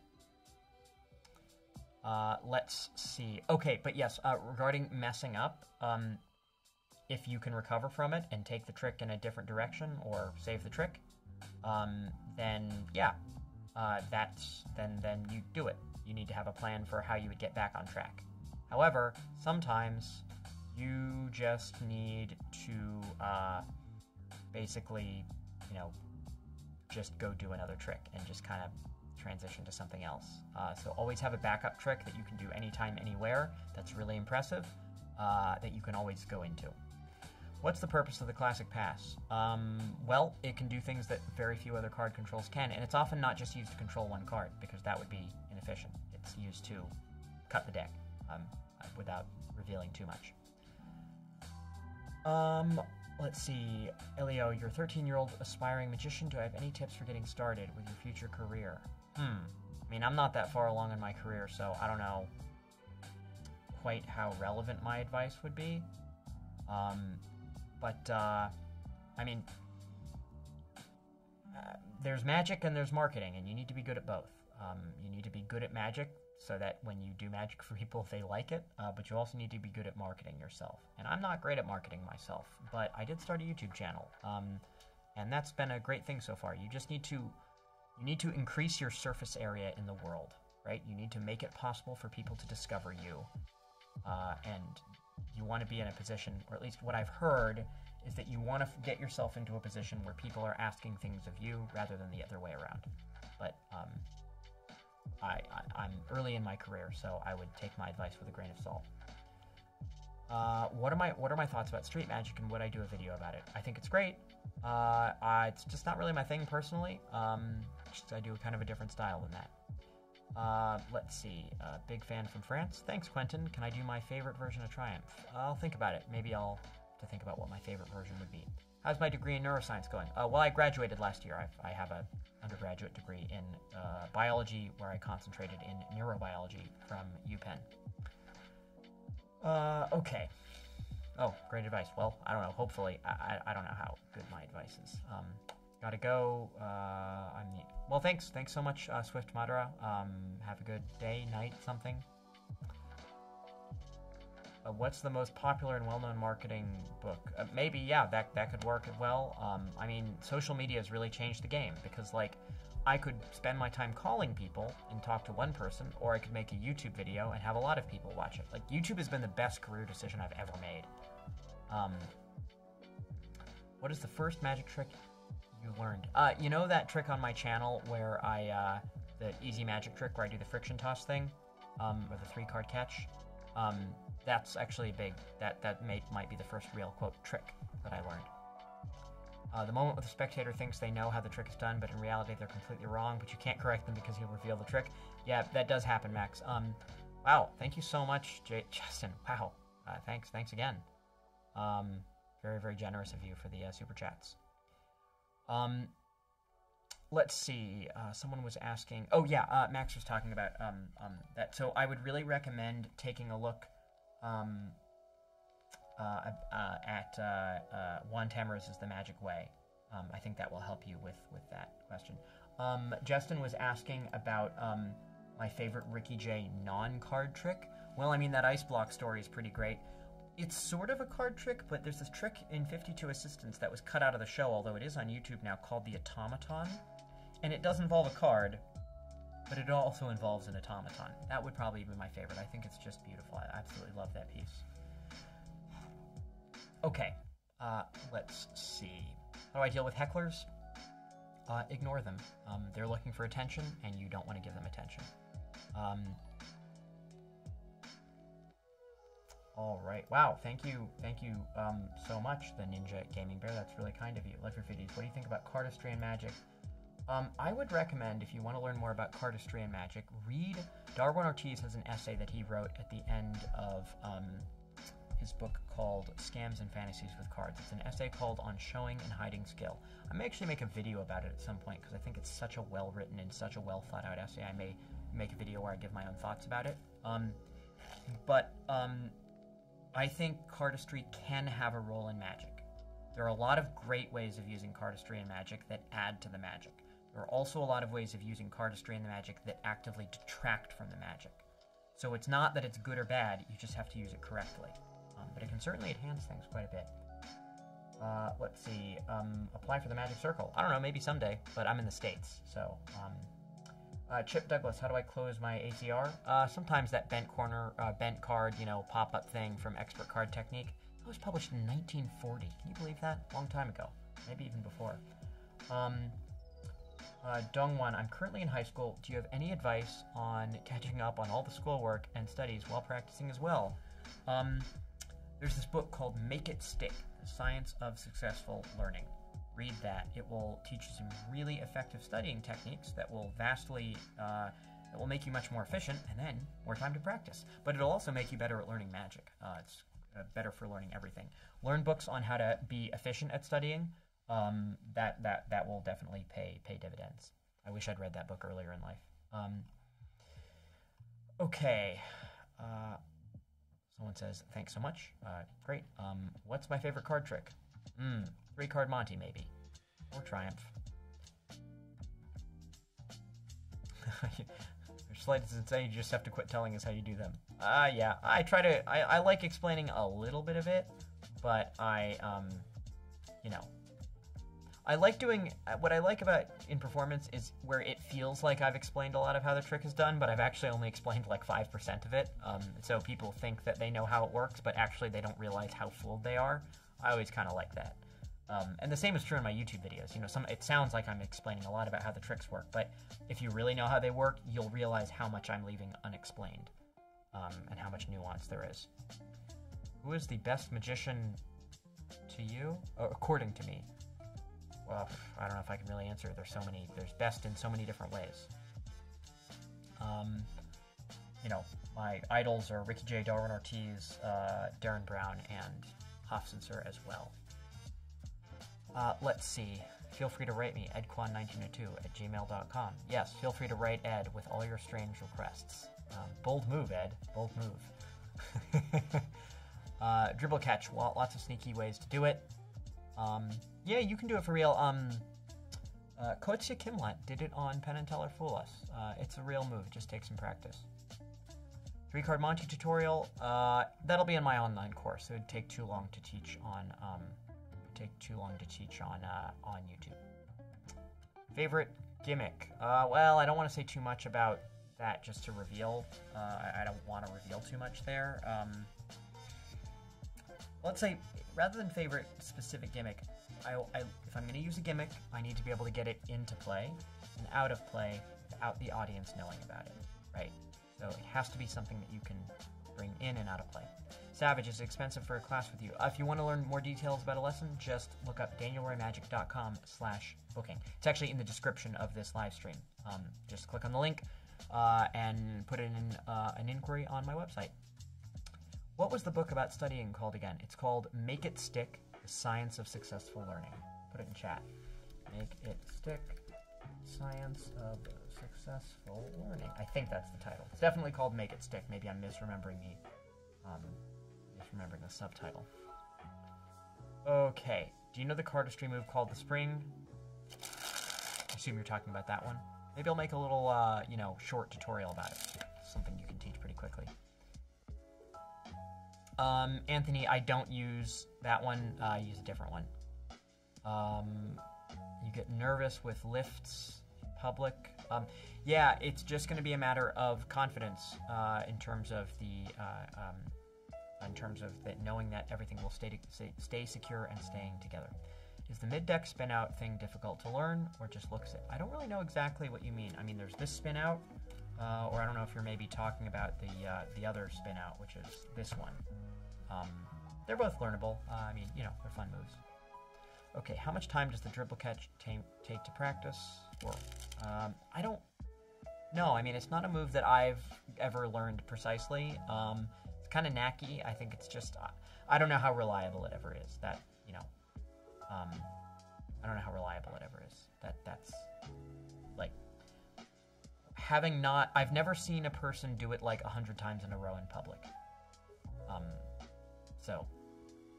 Uh, let's see. Okay, but yes, uh, regarding messing up, um, if you can recover from it and take the trick in a different direction or save the trick, um, then yeah, uh, that's then then you do it. You need to have a plan for how you would get back on track. However, sometimes you just need to uh, basically, you know, just go do another trick and just kind of transition to something else. Uh, so always have a backup trick that you can do anytime, anywhere. That's really impressive. Uh, that you can always go into. What's the purpose of the classic pass? Um, well, it can do things that very few other card controls can, and it's often not just used to control one card because that would be inefficient. It's used to cut the deck um, without revealing too much. Um, let's see, Elio, you're a 13 year old aspiring magician. Do I have any tips for getting started with your future career? Hmm. I mean, I'm not that far along in my career, so I don't know quite how relevant my advice would be. Um, but, uh, I mean, uh, there's magic and there's marketing, and you need to be good at both. Um, you need to be good at magic so that when you do magic for people, they like it, uh, but you also need to be good at marketing yourself. And I'm not great at marketing myself, but I did start a YouTube channel, um, and that's been a great thing so far. You just need to you need to increase your surface area in the world, right? You need to make it possible for people to discover you. Uh, and you want to be in a position, or at least what I've heard, is that you want to get yourself into a position where people are asking things of you rather than the other way around. But um, I, I, am early in my career, so I would take my advice with a grain of salt. Uh, what are my What are my thoughts about street magic and would I do a video about it? I think it's great. Uh, it's just not really my thing personally. Um, just, I do kind of a different style than that. Uh, let's see. Uh, big fan from France. Thanks, Quentin. Can I do my favorite version of Triumph? I'll think about it. Maybe I'll to think about what my favorite version would be. How's my degree in neuroscience going? Uh, well, I graduated last year. I've, I have a undergraduate degree in uh, biology, where I concentrated in neurobiology from UPenn. Uh, okay. Oh, great advice. Well, I don't know. Hopefully, I, I, don't know how good my advice is. Um, gotta go. Uh, I'm well. Thanks. Thanks so much, uh, Swift Madara. Um, have a good day, night, something. Uh, what's the most popular and well-known marketing book? Uh, maybe, yeah, that that could work well. Um, I mean, social media has really changed the game because, like, I could spend my time calling people and talk to one person, or I could make a YouTube video and have a lot of people watch it. Like, YouTube has been the best career decision I've ever made. Um, what is the first magic trick you learned? Uh, you know that trick on my channel where I, uh, the easy magic trick where I do the friction toss thing, um, or the three card catch? Um, that's actually a big. That that may, might be the first real quote trick that I learned. Uh, the moment where the spectator thinks they know how the trick is done, but in reality they're completely wrong, but you can't correct them because you'll reveal the trick. Yeah, that does happen, Max. Um, wow, thank you so much, J- Justin. Wow, uh, thanks, thanks again. Um, very, very generous of you for the uh, super chats. Um, let's see. Uh, someone was asking. Oh yeah, uh, Max was talking about um, um, that. So I would really recommend taking a look um, uh, uh, at uh, uh, Juan Tamariz is the Magic Way. Um, I think that will help you with with that question. Um, Justin was asking about um, my favorite Ricky Jay non-card trick. Well, I mean that ice block story is pretty great. It's sort of a card trick, but there's this trick in 52 Assistants that was cut out of the show, although it is on YouTube now, called the Automaton. And it does involve a card, but it also involves an automaton. That would probably be my favorite. I think it's just beautiful. I absolutely love that piece. Okay, uh, let's see. How do I deal with hecklers? Uh, ignore them. Um, they're looking for attention, and you don't want to give them attention. Um, all right. Wow. Thank you. Thank you um, so much, the Ninja Gaming Bear. That's really kind of you. Love your videos. What do you think about cardistry and magic? Um, I would recommend, if you want to learn more about cardistry and magic, read Darwin Ortiz has an essay that he wrote at the end of um, his book called Scams and Fantasies with Cards. It's an essay called On Showing and Hiding Skill. I may actually make a video about it at some point because I think it's such a well written and such a well thought out essay. I may make a video where I give my own thoughts about it. Um, but um, I think cardistry can have a role in magic. There are a lot of great ways of using cardistry and magic that add to the magic. There are also a lot of ways of using cardistry and the magic that actively detract from the magic. So it's not that it's good or bad, you just have to use it correctly. Um, but it can certainly enhance things quite a bit. Uh, let's see. Um, apply for the Magic Circle. I don't know, maybe someday, but I'm in the States, so. Um, uh, Chip Douglas, how do I close my ACR? Uh, sometimes that bent corner, uh, bent card, you know, pop up thing from Expert Card Technique. That was published in 1940. Can you believe that? Long time ago. Maybe even before. Um, uh, Dongwan, I'm currently in high school. Do you have any advice on catching up on all the schoolwork and studies while practicing as well? Um, there's this book called Make It Stick The Science of Successful Learning. Read that. It will teach you some really effective studying techniques that will vastly, uh, that will make you much more efficient and then more time to practice. But it'll also make you better at learning magic. Uh, it's uh, better for learning everything. Learn books on how to be efficient at studying. Um, that, that, that will definitely pay, pay dividends. I wish I'd read that book earlier in life. Um, okay. Uh, Someone says, thanks so much. Uh, great. Um, what's my favorite card trick? Hmm, three card Monty, maybe. Or Triumph. There's slides that say you just have to quit telling us how you do them. Ah, uh, yeah. I try to, I, I like explaining a little bit of it, but I, um, you know, I like doing uh, what I like about in performance is where it feels like I've explained a lot of how the trick is done, but I've actually only explained like five percent of it. Um, so people think that they know how it works, but actually they don't realize how fooled they are. I always kind of like that. Um, and the same is true in my YouTube videos. You know, some it sounds like I'm explaining a lot about how the tricks work, but if you really know how they work, you'll realize how much I'm leaving unexplained um, and how much nuance there is. Who is the best magician to you? According to me well, I don't know if I can really answer. There's so many. There's best in so many different ways. Um, you know, my idols are Ricky Jay, Darwin Ortiz, uh, Derren Brown, and Hofzinser as well. Uh, let's see. Feel free to write me, edquan1902 at gmail.com. Yes, feel free to write Ed with all your strange requests. Um, bold move, Ed. Bold move. uh, dribble catch. Lots of sneaky ways to do it. Um, yeah, you can do it for real. Um, uh, Kotsia did it on Penn and Teller Fool Us. Uh, it's a real move. It just takes some practice. Three card Monty tutorial. Uh, that'll be in my online course. It would take too long to teach on. Um, take too long to teach on uh, on YouTube. Favorite gimmick? Uh, well, I don't want to say too much about that just to reveal. Uh, I, I, don't want to reveal too much there. Um, let's say rather than favorite specific gimmick, I, I, if I'm going to use a gimmick, I need to be able to get it into play and out of play without the audience knowing about it, right? So it has to be something that you can bring in and out of play. Savage is expensive for a class with you. Uh, if you want to learn more details about a lesson, just look up danielroymagic.com slash booking. It's actually in the description of this live stream. Um, just click on the link uh, and put in uh, an inquiry on my website. What was the book about studying called again? It's called Make It Stick Science of Successful Learning. Put it in chat. Make It Stick Science of Successful Learning. I think that's the title. It's definitely called Make It Stick. Maybe I'm misremembering the, um, misremembering the subtitle. Okay. Do you know the cardistry move called the spring? I assume you're talking about that one. Maybe I'll make a little, uh, you know, short tutorial about it. Something you can teach pretty quickly. Um, Anthony, I don't use that one. Uh, I use a different one. Um, you get nervous with lifts public. Um, yeah, it's just going to be a matter of confidence uh, in terms of the uh, um, in terms of that knowing that everything will stay, stay, stay secure and staying together. Is the mid deck spin out thing difficult to learn, or just looks it? I don't really know exactly what you mean. I mean, there's this spin out, uh, or I don't know if you're maybe talking about the uh, the other spin out, which is this one. Um, they're both learnable. Uh, I mean, you know, they're fun moves. Okay, how much time does the dribble catch take to practice? Or, um, I don't. know. I mean it's not a move that I've ever learned precisely. Um, it's kind of knacky. I think it's just I, I don't know how reliable it ever is. That you know, um, I don't know how reliable it ever is. That that's like having not. I've never seen a person do it like a hundred times in a row in public. So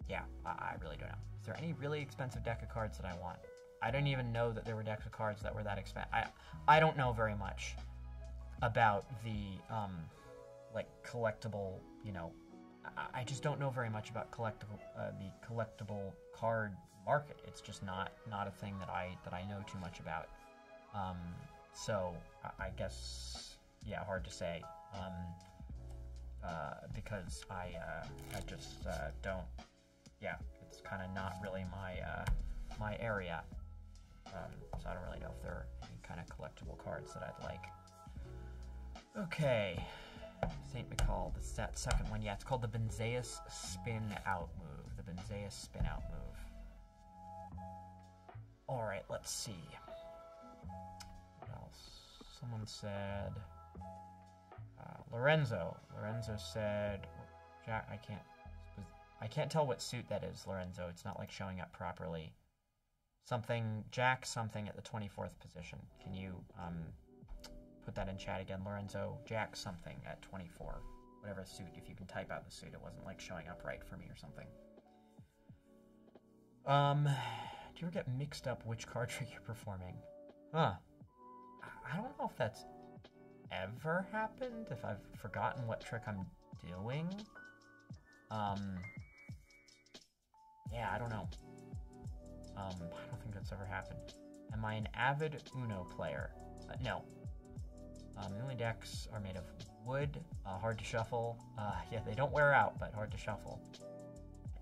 yeah, I, I really don't know. Is there any really expensive deck of cards that I want? I didn't even know that there were decks of cards that were that expensive. I I don't know very much about the um, like collectible. You know, I, I just don't know very much about collectible uh, the collectible card market. It's just not not a thing that I that I know too much about. Um, so I, I guess yeah, hard to say. Um, uh, because I uh, I just uh, don't yeah it's kind of not really my uh, my area um, so I don't really know if there are any kind of collectible cards that I'd like. Okay, St. McCall, the that second one. Yeah, it's called the Benzeus Spin Out move. The Benzeus Spin Out move. All right, let's see. What else? Someone said Lorenzo. Lorenzo said Jack. I can't. I can't tell what suit that is, Lorenzo. It's not like showing up properly something Jack something at the 24th position. Can you um, put that in chat again, Lorenzo? Jack something at 24. Whatever suit, if you can type out the suit, it wasn't like showing up right for me or something. Um, do you ever get mixed up which card trick you're performing? Huh. I don't know if that's ever happened, if I've forgotten what trick I'm doing. Um, yeah, I don't know. Um, I don't think that's ever happened. Am I an avid Uno player? Uh, no. Um, the only decks are made of wood, uh, hard to shuffle. Uh, yeah, they don't wear out, but hard to shuffle.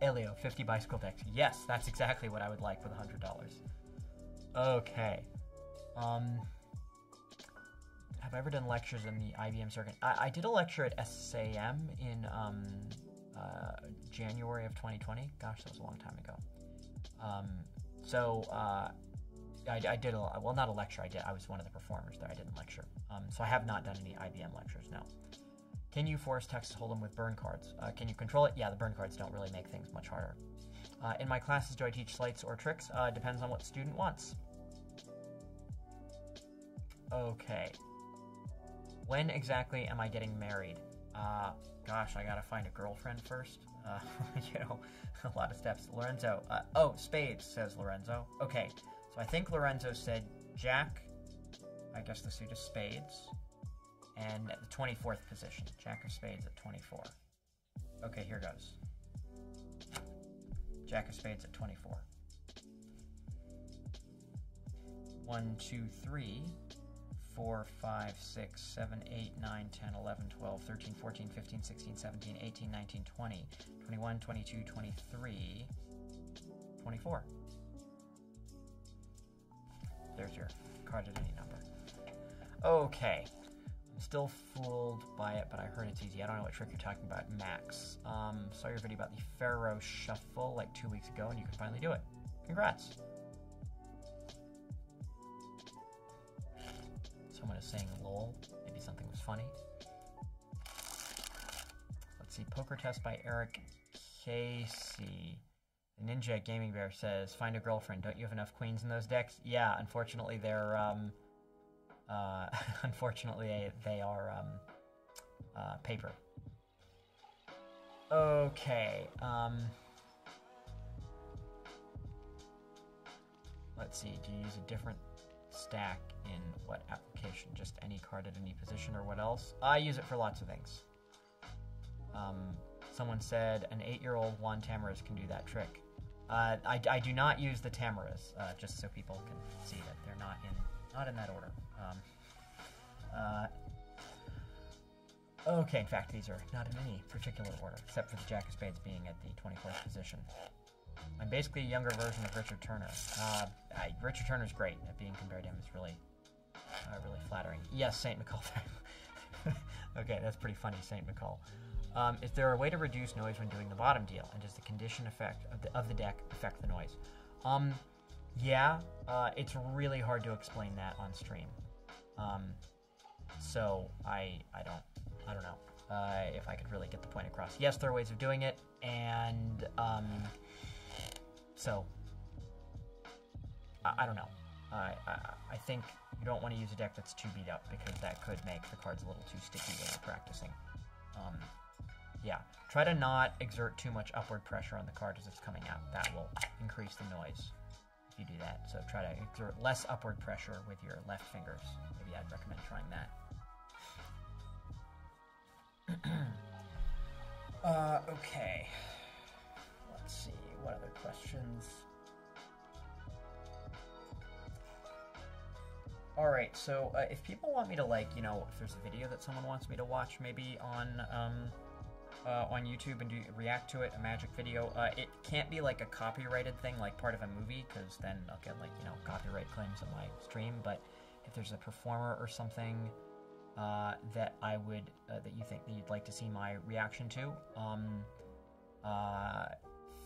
Elio, 50 bicycle decks. Yes, that's exactly what I would like with $100. Okay. Um, have I ever done lectures in the IBM circuit? I, I did a lecture at SAM in um, uh, January of 2020. Gosh, that was a long time ago. Um, so uh, I, I, did a well, not a lecture. I did. I was one of the performers there. I didn't lecture. Um, so I have not done any IBM lectures. No. Can you force Texas Hold'em with burn cards? Uh, can you control it? Yeah, the burn cards don't really make things much harder. Uh, in my classes, do I teach sleights or tricks? Uh, depends on what student wants. Okay. When exactly am I getting married? Uh, gosh, I gotta find a girlfriend first. Uh, you know, a lot of steps. Lorenzo. Uh, oh, spades, says Lorenzo. Okay, so I think Lorenzo said Jack. I guess the suit is spades. And the 24th position. Jack of spades at 24. Okay, here goes. Jack of spades at 24. One, two, three. 4, 5, 6, 7, 8, 9, 10, 11, 12, 13, 14, 15, 16, 17, 18, 19, 20, 21, 22, 23, 24. There's your card at any number. Okay. I'm still fooled by it, but I heard it's easy. I don't know what trick you're talking about, Max. Um, saw your video about the Faro Shuffle like two weeks ago, and you can finally do it. Congrats. Someone is saying lol. Maybe something was funny. Let's see. Poker test by Eric Casey. The Ninja Gaming Bear says, "Find a girlfriend. Don't you have enough queens in those decks?" Yeah, unfortunately, they're um, uh, unfortunately they are um, uh, paper. Okay. Um, let's see. Do you use a different stack in what application? Just any card at any position or what else? I use it for lots of things. Um, someone said an eight-year-old Juan Tamariz can do that trick. Uh, I, I, do not use the Tamariz, uh, just so people can see that they're not in not in that order. Um, uh, okay, in fact, these are not in any particular order, except for the Jack of Spades being at the 24th position. I'm basically a younger version of Richard Turner. Uh, I, Richard Turner's great. Being compared to him is really, uh, really flattering. Yes, Saint McCall. okay, that's pretty funny, Saint McCall. Um, is there a way to reduce noise when doing the bottom deal, and does the condition effect of the, of the deck affect the noise? Um, yeah, uh, it's really hard to explain that on stream. Um, so I I don't I don't know uh, if I could really get the point across. Yes, there are ways of doing it, and um, so I, I don't know. I, I think you don't want to use a deck that's too beat up because that could make the cards a little too sticky when you're practicing. Um, yeah, try to not exert too much upward pressure on the card as it's coming out. That will increase the noise if you do that. So try to exert less upward pressure with your left fingers. Maybe I'd recommend trying that. uh, okay. Let's see, what other questions? All right, so uh, if people want me to like, you know, if there's a video that someone wants me to watch, maybe on um, uh, on YouTube and do react to it, a magic video, uh, it can't be like a copyrighted thing, like part of a movie, because then I'll get like you know copyright claims on my stream. But if there's a performer or something uh, that I would uh, that you think that you'd like to see my reaction to, um, uh,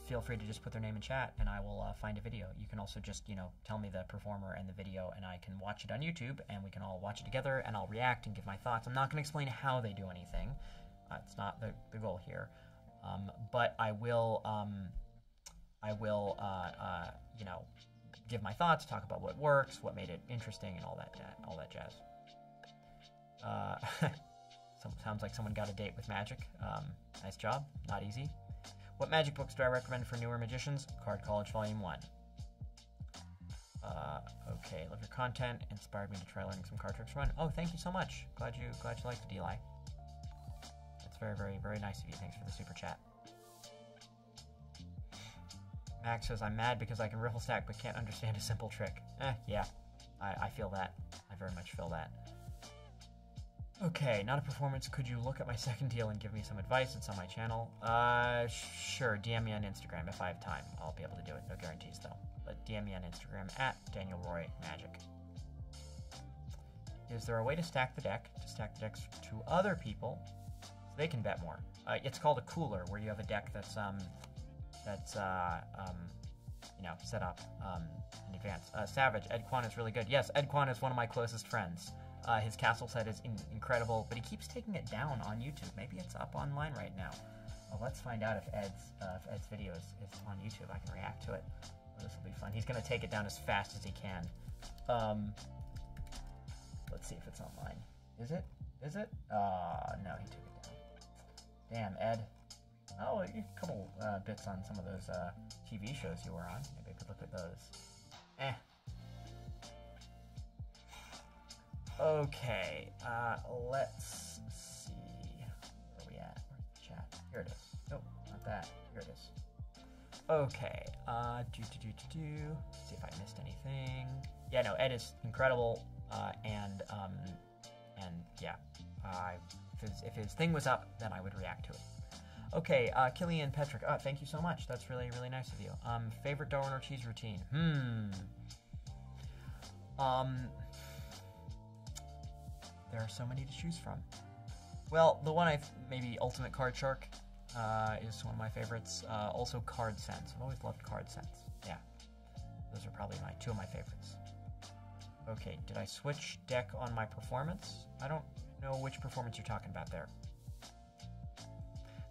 feel free to just put their name in chat and I will uh, find a video. You can also just, you know, tell me the performer and the video and I can watch it on YouTube and we can all watch it together and I'll react and give my thoughts. I'm not going to explain how they do anything. Uh, it's not the, the goal here. Um, but I will, um, I will, uh, uh you know, give my thoughts, talk about what works, what made it interesting, and all that, all that jazz. Uh, sounds like someone got a date with magic. Um, nice job. Not easy. What magic books do I recommend for newer magicians? Card College Volume 1. Uh, okay, love your content. Inspired me to try learning some card tricks run. Oh, thank you so much. Glad you glad you liked the DLI. That's very, very, very nice of you. Thanks for the super chat. Max says, I'm mad because I can riffle stack but can't understand a simple trick. Eh, yeah. I, I feel that. I very much feel that. Okay, not a performance. Could you look at my second deal and give me some advice? It's on my channel. Uh, sure. DM me on Instagram if I have time. I'll be able to do it. No guarantees though. But DM me on Instagram at Daniel Roy Magic. Is there a way to stack the deck to stack the decks to other people so they can bet more? Uh, it's called a cooler, where you have a deck that's um that's uh um you know set up um in advance. Uh, Savage Ed Quan is really good. Yes, Ed Quan is one of my closest friends. Uh, his castle set is in- incredible, but he keeps taking it down on YouTube. Maybe it's up online right now. Well, let's find out if Ed's uh, if Ed's video is, is, on YouTube. I can react to it. this will be fun. He's gonna take it down as fast as he can. Um, let's see if it's online. Is it? Is it? Uh, no, he took it down. Damn, Ed. Oh, a couple uh, bits on some of those uh, TV shows you were on. Maybe I could look at those. Eh, Okay, uh, let's see. Where are we at? Where's the chat? Here it is. Nope, not that. Here it is. Okay, uh, do do do do do. See if I missed anything. Yeah, no, Ed is incredible, uh, and um, and yeah, uh, if, his, if his thing was up, then I would react to it. Okay, uh, Killian Petrick. Oh, thank you so much. That's really, really nice of you. Um, favorite Darwin Ortiz routine? Hmm. Um, there are so many to choose from. Well, the one I maybe Ultimate Card Shark uh, is one of my favorites. Uh, also, Card Sense. I've always loved Card Sense. Yeah, those are probably my two of my favorites. Okay, did I switch deck on my performance? I don't know which performance you're talking about there.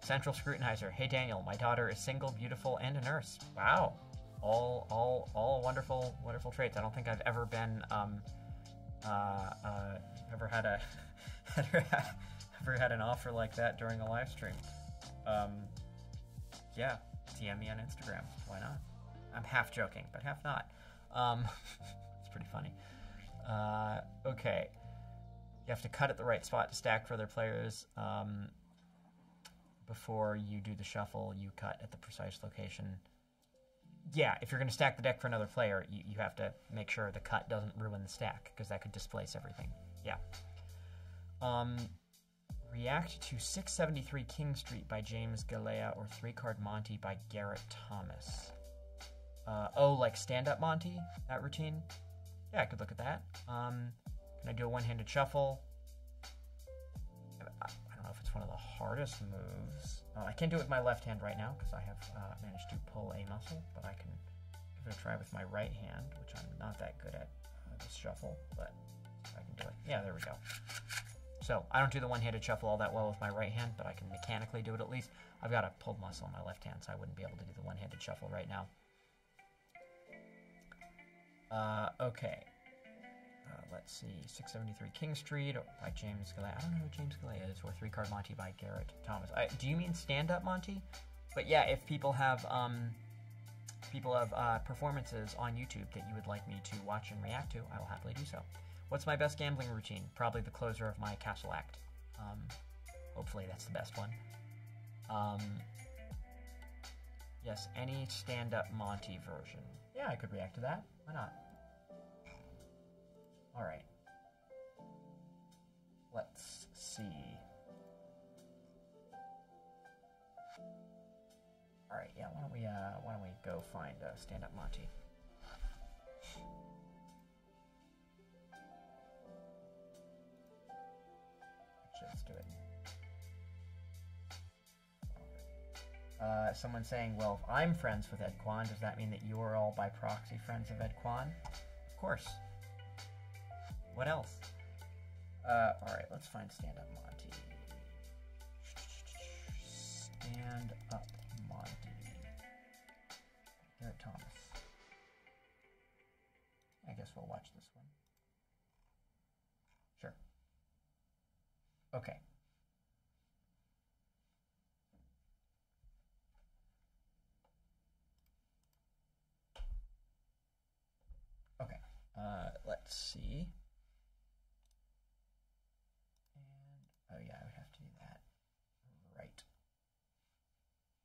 Central Scrutinizer. Hey Daniel, my daughter is single, beautiful, and a nurse. Wow, all all all wonderful wonderful traits. I don't think I've ever been um, uh, uh, ever had a ever had an offer like that during a live stream. Um, yeah, DM me on Instagram. Why not? I'm half joking, but half not. Um, it's pretty funny. Uh, okay, you have to cut at the right spot to stack for other players. Um, before you do the shuffle, you cut at the precise location yeah, if you're going to stack the deck for another player, you, you have to make sure the cut doesn't ruin the stack, because that could displace everything. Yeah. Um, react to 673 King Street by James Galea or 3 Card Monty by Garrett Thomas. Uh, oh, like stand up Monty, that routine? Yeah, I could look at that. Um, can I do a one handed shuffle? I, I don't know if it's one of the hardest moves. Uh, I can't do it with my left hand right now because I have uh, managed to pull a muscle, but I can give it a try with my right hand, which I'm not that good at uh, this shuffle, but Yeah, there we go. So I don't do the one-handed shuffle all that well with my right hand, but I can mechanically do it at least. I've got a pulled muscle in my left hand, so I wouldn't be able to do the one-handed shuffle right now. Uh, okay. Uh, let's see, 673 King Street by James Galea. I don't know who James Galea is, or Three Card Monty by Garrett Thomas. I, do you mean stand-up Monty? But yeah, if people have um, people have uh, performances on YouTube that you would like me to watch and react to, I will happily do so. What's my best gambling routine? Probably the closer of my Castle Act. Um, hopefully that's the best one. Um, yes, any stand-up Monty version. Yeah, I could react to that. Why not? All right. Let's see. All right, yeah. Why don't we uh, why don't we go find uh, stand up Monty? Uh, someone saying, well, if I'm friends with Ed Quan, does that mean that you are all by proxy friends of Ed Quan? Of course. What else? Uh, all right, let's find Stand Up Monty. Stand Up Monty. Garrett Thomas. I guess we'll watch this one. Sure. Okay. Okay. Uh, let's see. And oh yeah, I would have to do that. Right.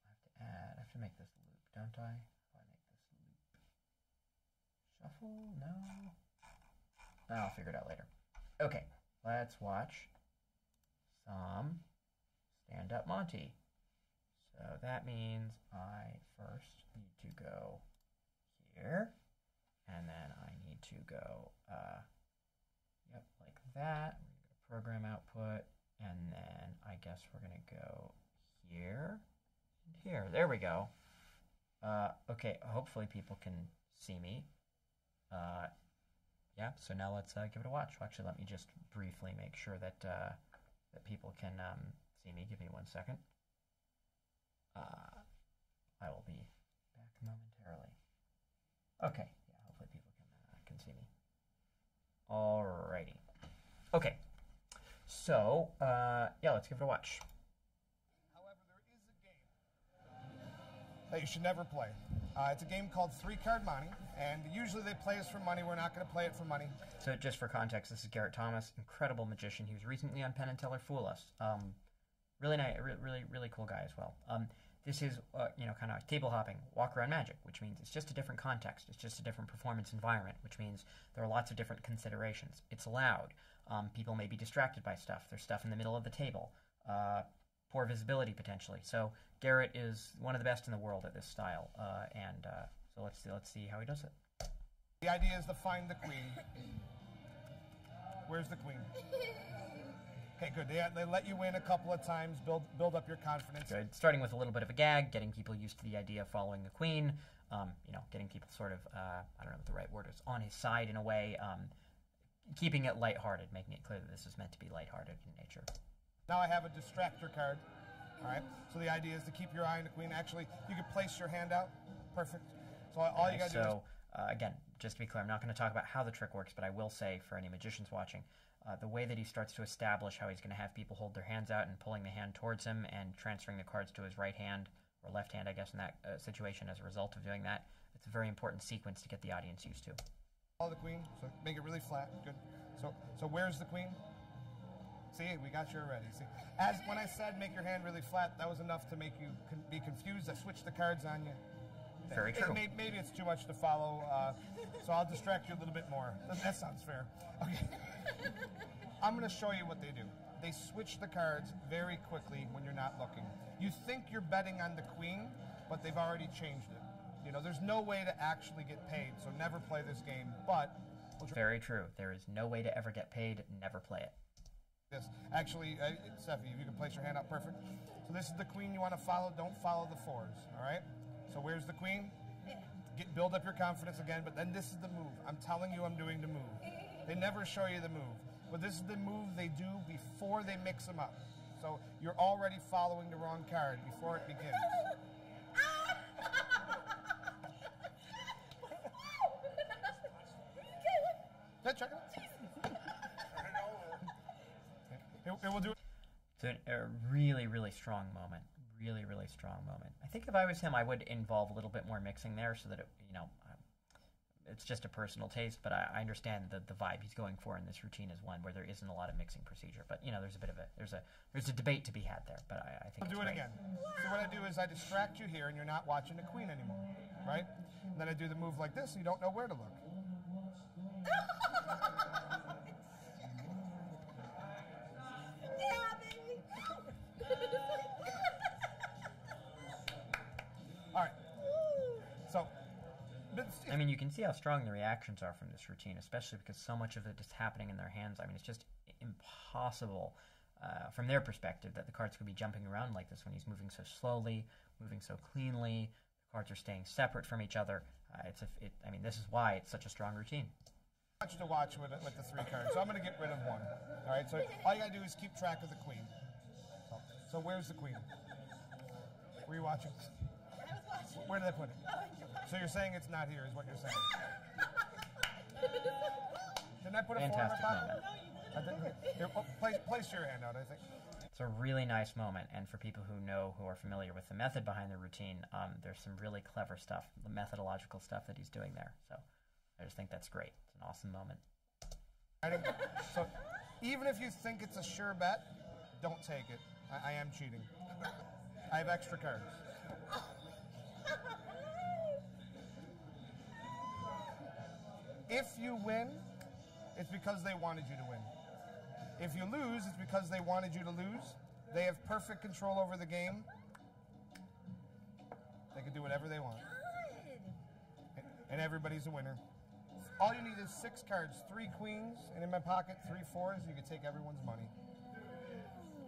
I have to add. I have to make this loop, don't I? If I make this loop. Shuffle? No. I'll figure it out later. Okay, let's watch some stand up Monty. So that means I first need to go here, and then I need to go, uh, yep, like that. We're to go program output, and then I guess we're to go here and here. There we go. Uh, okay, hopefully people can see me. Uh, yeah, so now let's uh, give it a watch. Actually, let me just briefly make sure that uh, that people can um, see me. Give me one second. Uh, I will be back momentarily. Okay, yeah, hopefully people can uh, can see me. Alrighty. Okay, so uh, yeah, let's give it a watch. However, there is a game that you should never play. Uh, it's a game called Three Card Monty, and usually they play us for money. We're not going to play it for money. So just for context, this is Garrett Thomas, incredible magician. He was recently on Penn and Teller Fool Us. Um, really nice, re- really really cool guy as well. Um, this is uh, you know kind of table hopping, walk around magic, which means it's just a different context. It's just a different performance environment, which means there are lots of different considerations. It's loud. Um, people may be distracted by stuff. There's stuff in the middle of the table. Uh, poor visibility potentially. So Garrett is one of the best in the world at this style, uh, and uh, so let's see, let's see how he does it. The idea is to find the queen. Where's the queen? Okay, good. They, they let you win a couple of times, build build up your confidence. Good. Starting with a little bit of a gag, getting people used to the idea of following the queen. Um, you know, getting people sort of uh, I don't know what the right word is on his side in a way. Um, keeping it lighthearted, making it clear that this is meant to be lighthearted in nature. Now I have a distractor card. All right. So the idea is to keep your eye on the queen. Actually, you can place your hand out. Perfect. So all you got to do is So, uh, again, just to be clear, I'm not going to talk about how the trick works, but I will say for any magicians watching, uh, the way that he starts to establish how he's going to have people hold their hands out and pulling the hand towards him and transferring the cards to his right hand or left hand, I guess, in that uh, situation as a result of doing that, it's a very important sequence to get the audience used to. follow the queen. So make it really flat. Good. So so where's the queen? See, we got you already. See, as when I said make your hand really flat, that was enough to make you con- be confused. I switched the cards on you. Very It true. may- maybe it's too much to follow, uh, so I'll distract you a little bit more. That, that sounds fair. Okay. I'm going to show you what they do. They switch the cards very quickly when you're not looking. You think you're betting on the queen, but they've already changed it. You know, there's no way to actually get paid, so never play this game. But Very true. There is no way to ever get paid. Never play it. Yes, Actually, uh, Steffi, if you can place your hand up, perfect. So this is the queen you want to follow. Don't follow the fours. All right. So where's the queen? get build up your confidence again. But then this is the move. I'm telling you, I'm doing the move. They never show you the move, but this is the move they do before they mix them up. So you're already following the wrong card before it begins. It. It, it will do. It's a, a really, really strong moment. Really, really strong moment. I think if I was him, I would involve a little bit more mixing there, so that it, you know, it's just a personal taste. But I, I understand that the vibe he's going for in this routine is one where there isn't a lot of mixing procedure. But you know, there's a bit of a there's a there's a debate to be had there. But I, I think I'll do it great. again. So what I do is I distract you here, and you're not watching the queen anymore, right? And then I do the move like this, so you don't know where to look. I mean, you can see how strong the reactions are from this routine, especially because so much of it is happening in their hands. I mean, it's just impossible uh, from their perspective that the cards could be jumping around like this when he's moving so slowly, moving so cleanly. The cards are staying separate from each other. Uh, it's a, it, I mean, this is why it's such a strong routine. much to watch with, with the three cards. So I'm going to get rid of one. All right. So all you got to do is keep track of the queen. So, so where's the queen? Were you watching? Where did I put it? So you're saying it's not here, is what you're saying? Didn't I put a four in my Fantastic pocket? moment. I didn't. Here, oh, place, place your hand out. I think. It's a really nice moment, and for people who know, who are familiar with the method behind the routine, um, there's some really clever stuff, the methodological stuff that he's doing there. So I just think that's great. It's an awesome moment. I didn't- so even if you think it's a sure bet, don't take it. I, I am cheating. I have extra cards. If you win, it's because they wanted you to win. If you lose, it's because they wanted you to lose. They have perfect control over the game. They can do whatever they want. And everybody's a winner. All you need is six cards, three queens, and in my pocket, three fours. You can take everyone's money.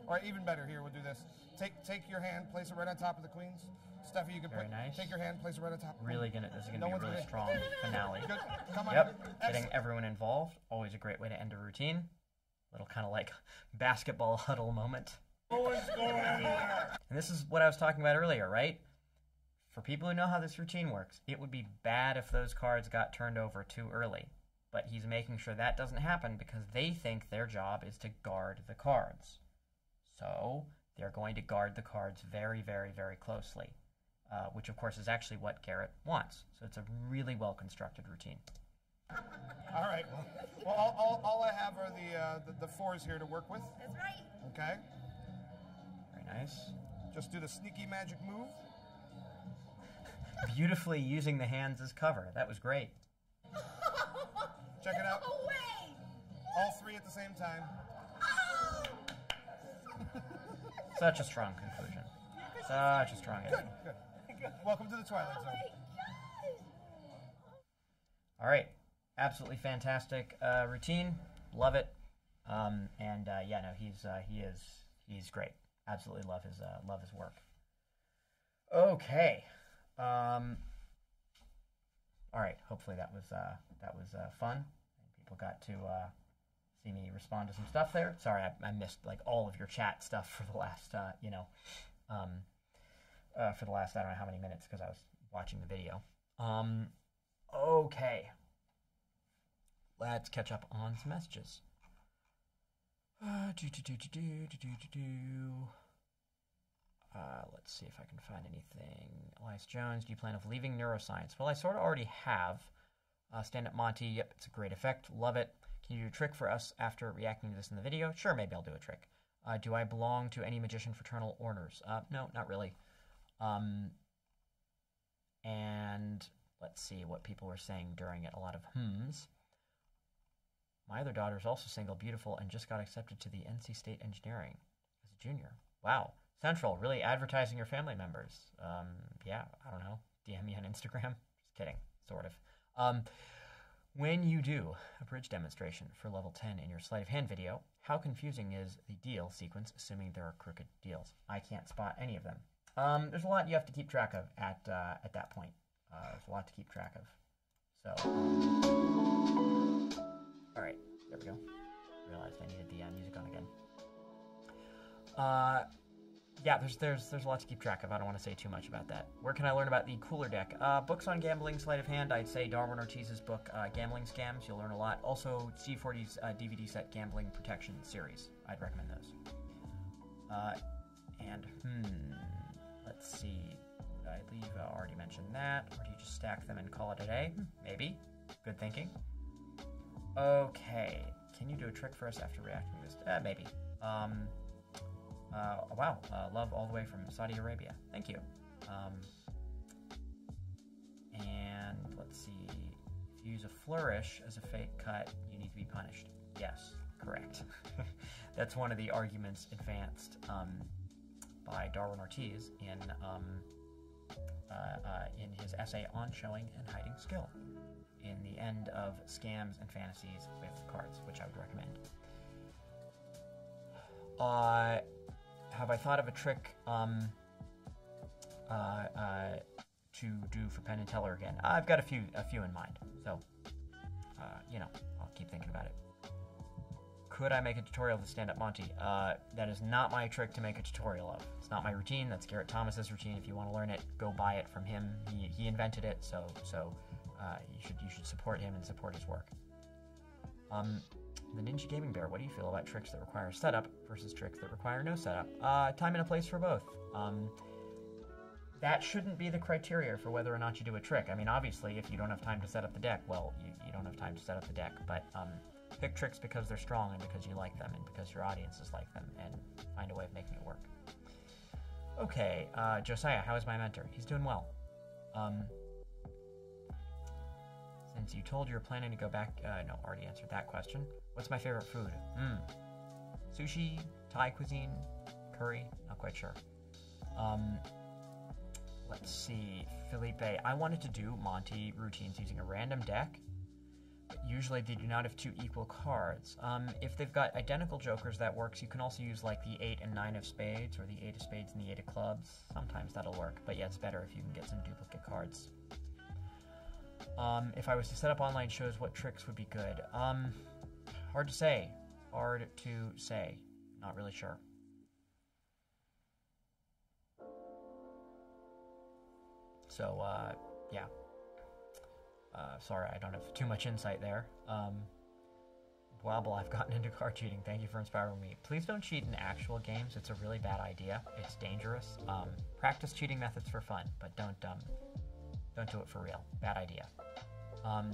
Or even better, here we'll do this. Take take your hand, place it right on top of the queens. Steffi, you can Very put, nice. take your hand, place it right on top. Really gonna this is gonna No be a really gonna- strong finale. Good. Come on. Yep, Excellent. getting everyone involved. Always a great way to end a routine. Little kind of like basketball huddle moment. And this is what I was talking about earlier, right? For people who know how this routine works, it would be bad if those cards got turned over too early. But he's making sure that doesn't happen because they think their job is to guard the cards. So they're going to guard the cards very, very, very closely, uh, which of course is actually what Garrett wants. So it's a really well constructed routine. All right. Well, well all, all, all I have are the, uh, the the fours here to work with. That's right. Okay. Very nice. Just do the sneaky magic move. Beautifully using the hands as cover. That was great. Check it out. No way. All three at the same time. Oh. Such a strong conclusion. Such a strong ending. Good. Good. Welcome to the Twilight Oh Zone. my God. All right, absolutely fantastic uh, routine. Love it. Um, and uh, yeah, no, he's uh, he is he's great. Absolutely love his uh, love his work. Okay. Um, all right. Hopefully that was uh, that was uh, fun. And people got to uh, see me respond to some stuff there. Sorry, I, I missed like all of your chat stuff for the last uh, you know um, uh, for the last I don't know how many minutes because I was watching the video. Um, Okay. Let's catch up on some messages. Uh, let's see if I can find anything. Elias Jones, do you plan of leaving neuroscience? Well, I sort of already have. Uh, Stand Up Monty, yep, it's a great effect. Love it. Can you do a trick for us after reacting to this in the video? Sure, maybe I'll do a trick. Uh, do I belong to any magician fraternal orders? Uh, no, not really. Um, and let's see what people were saying during it. A lot of hmms. My other daughter is also single, beautiful, and just got accepted to the NC State Engineering as a junior. Wow. Central, really advertising your family members. Um, yeah, I don't know. DM me on Instagram. Just kidding, sort of. Um, when you do a bridge demonstration for level 10 in your sleight of hand video, how confusing is the deal sequence, assuming there are crooked deals? I can't spot any of them. Um, there's a lot you have to keep track of at, uh, at that point. Uh, there's a lot to keep track of. So, all right, there we go. Realized I needed the uh, music on again. Yeah, there's there's there's a lot to keep track of. I don't want to say too much about that. Where can I learn about the cooler deck? Uh, books on gambling, sleight of hand. I'd say Darwin Ortiz's book, uh, Gambling Scams. You'll learn a lot. Also, Steve Forte's uh, DVD set, Gambling Protection series. I'd recommend those. Uh, and hmm, let's see. I leave? Uh, already mentioned that. Or do you just stack them and call it a day? Hmm, Maybe. Good thinking. Okay. Can you do a trick for us after reacting to this? Uh, maybe. Um, uh, wow, uh, love all the way from Saudi Arabia. Thank you. Um, and let's see. If you use a flourish as a fake cut, you need to be punished. Yes, correct. That's one of the arguments advanced um, by Darwin Ortiz in um, uh, uh, in his essay on showing and hiding skill in the end of Scams and Fantasies with Cards, which I would recommend. Uh, have I thought of a trick um, uh, uh, to do for Penn and Teller again? I've got a few, a few in mind. So, uh, you know, I'll keep thinking about it. Could I make a tutorial of the stand-up Monty? Uh, that is not my trick to make a tutorial of. It's not my routine. That's Garrett Thomas's routine. If you want to learn it, go buy it from him. He, he invented it, so so uh, you should you should support him and support his work. Um, the Ninja Gaming Bear, what do you feel about tricks that require setup versus tricks that require no setup? Uh, time and a place for both. Um, that shouldn't be the criteria for whether or not you do a trick. I mean, obviously, if you don't have time to set up the deck, well, you, you don't have time to set up the deck. But um, pick tricks because they're strong and because you like them and because your audiences like them and find a way of making it work. Okay, uh, Josiah, how is my mentor? He's doing well. Um, since you told you were planning to go back, uh, no, already answered that question. What's my favorite food? Hmm. Sushi, Thai cuisine, curry, not quite sure. Um, let's see, Felipe. I wanted to do Monty routines using a random deck, but usually they do not have two equal cards. Um, if they've got identical jokers, that works. You can also use like the eight and nine of spades, or the eight of spades and the eight of clubs. Sometimes that'll work, but yeah, it's better if you can get some duplicate cards. Um, if I was to set up online shows, what tricks would be good? Um, hard to say. Hard to say. Not really sure. So, uh, yeah. Uh, sorry, I don't have too much insight there. Um, Wobble, I've gotten into card cheating. Thank you for inspiring me. Please don't cheat in actual games. It's a really bad idea. It's dangerous. Um, practice cheating methods for fun, but don't um, don't do it for real. Bad idea. Um,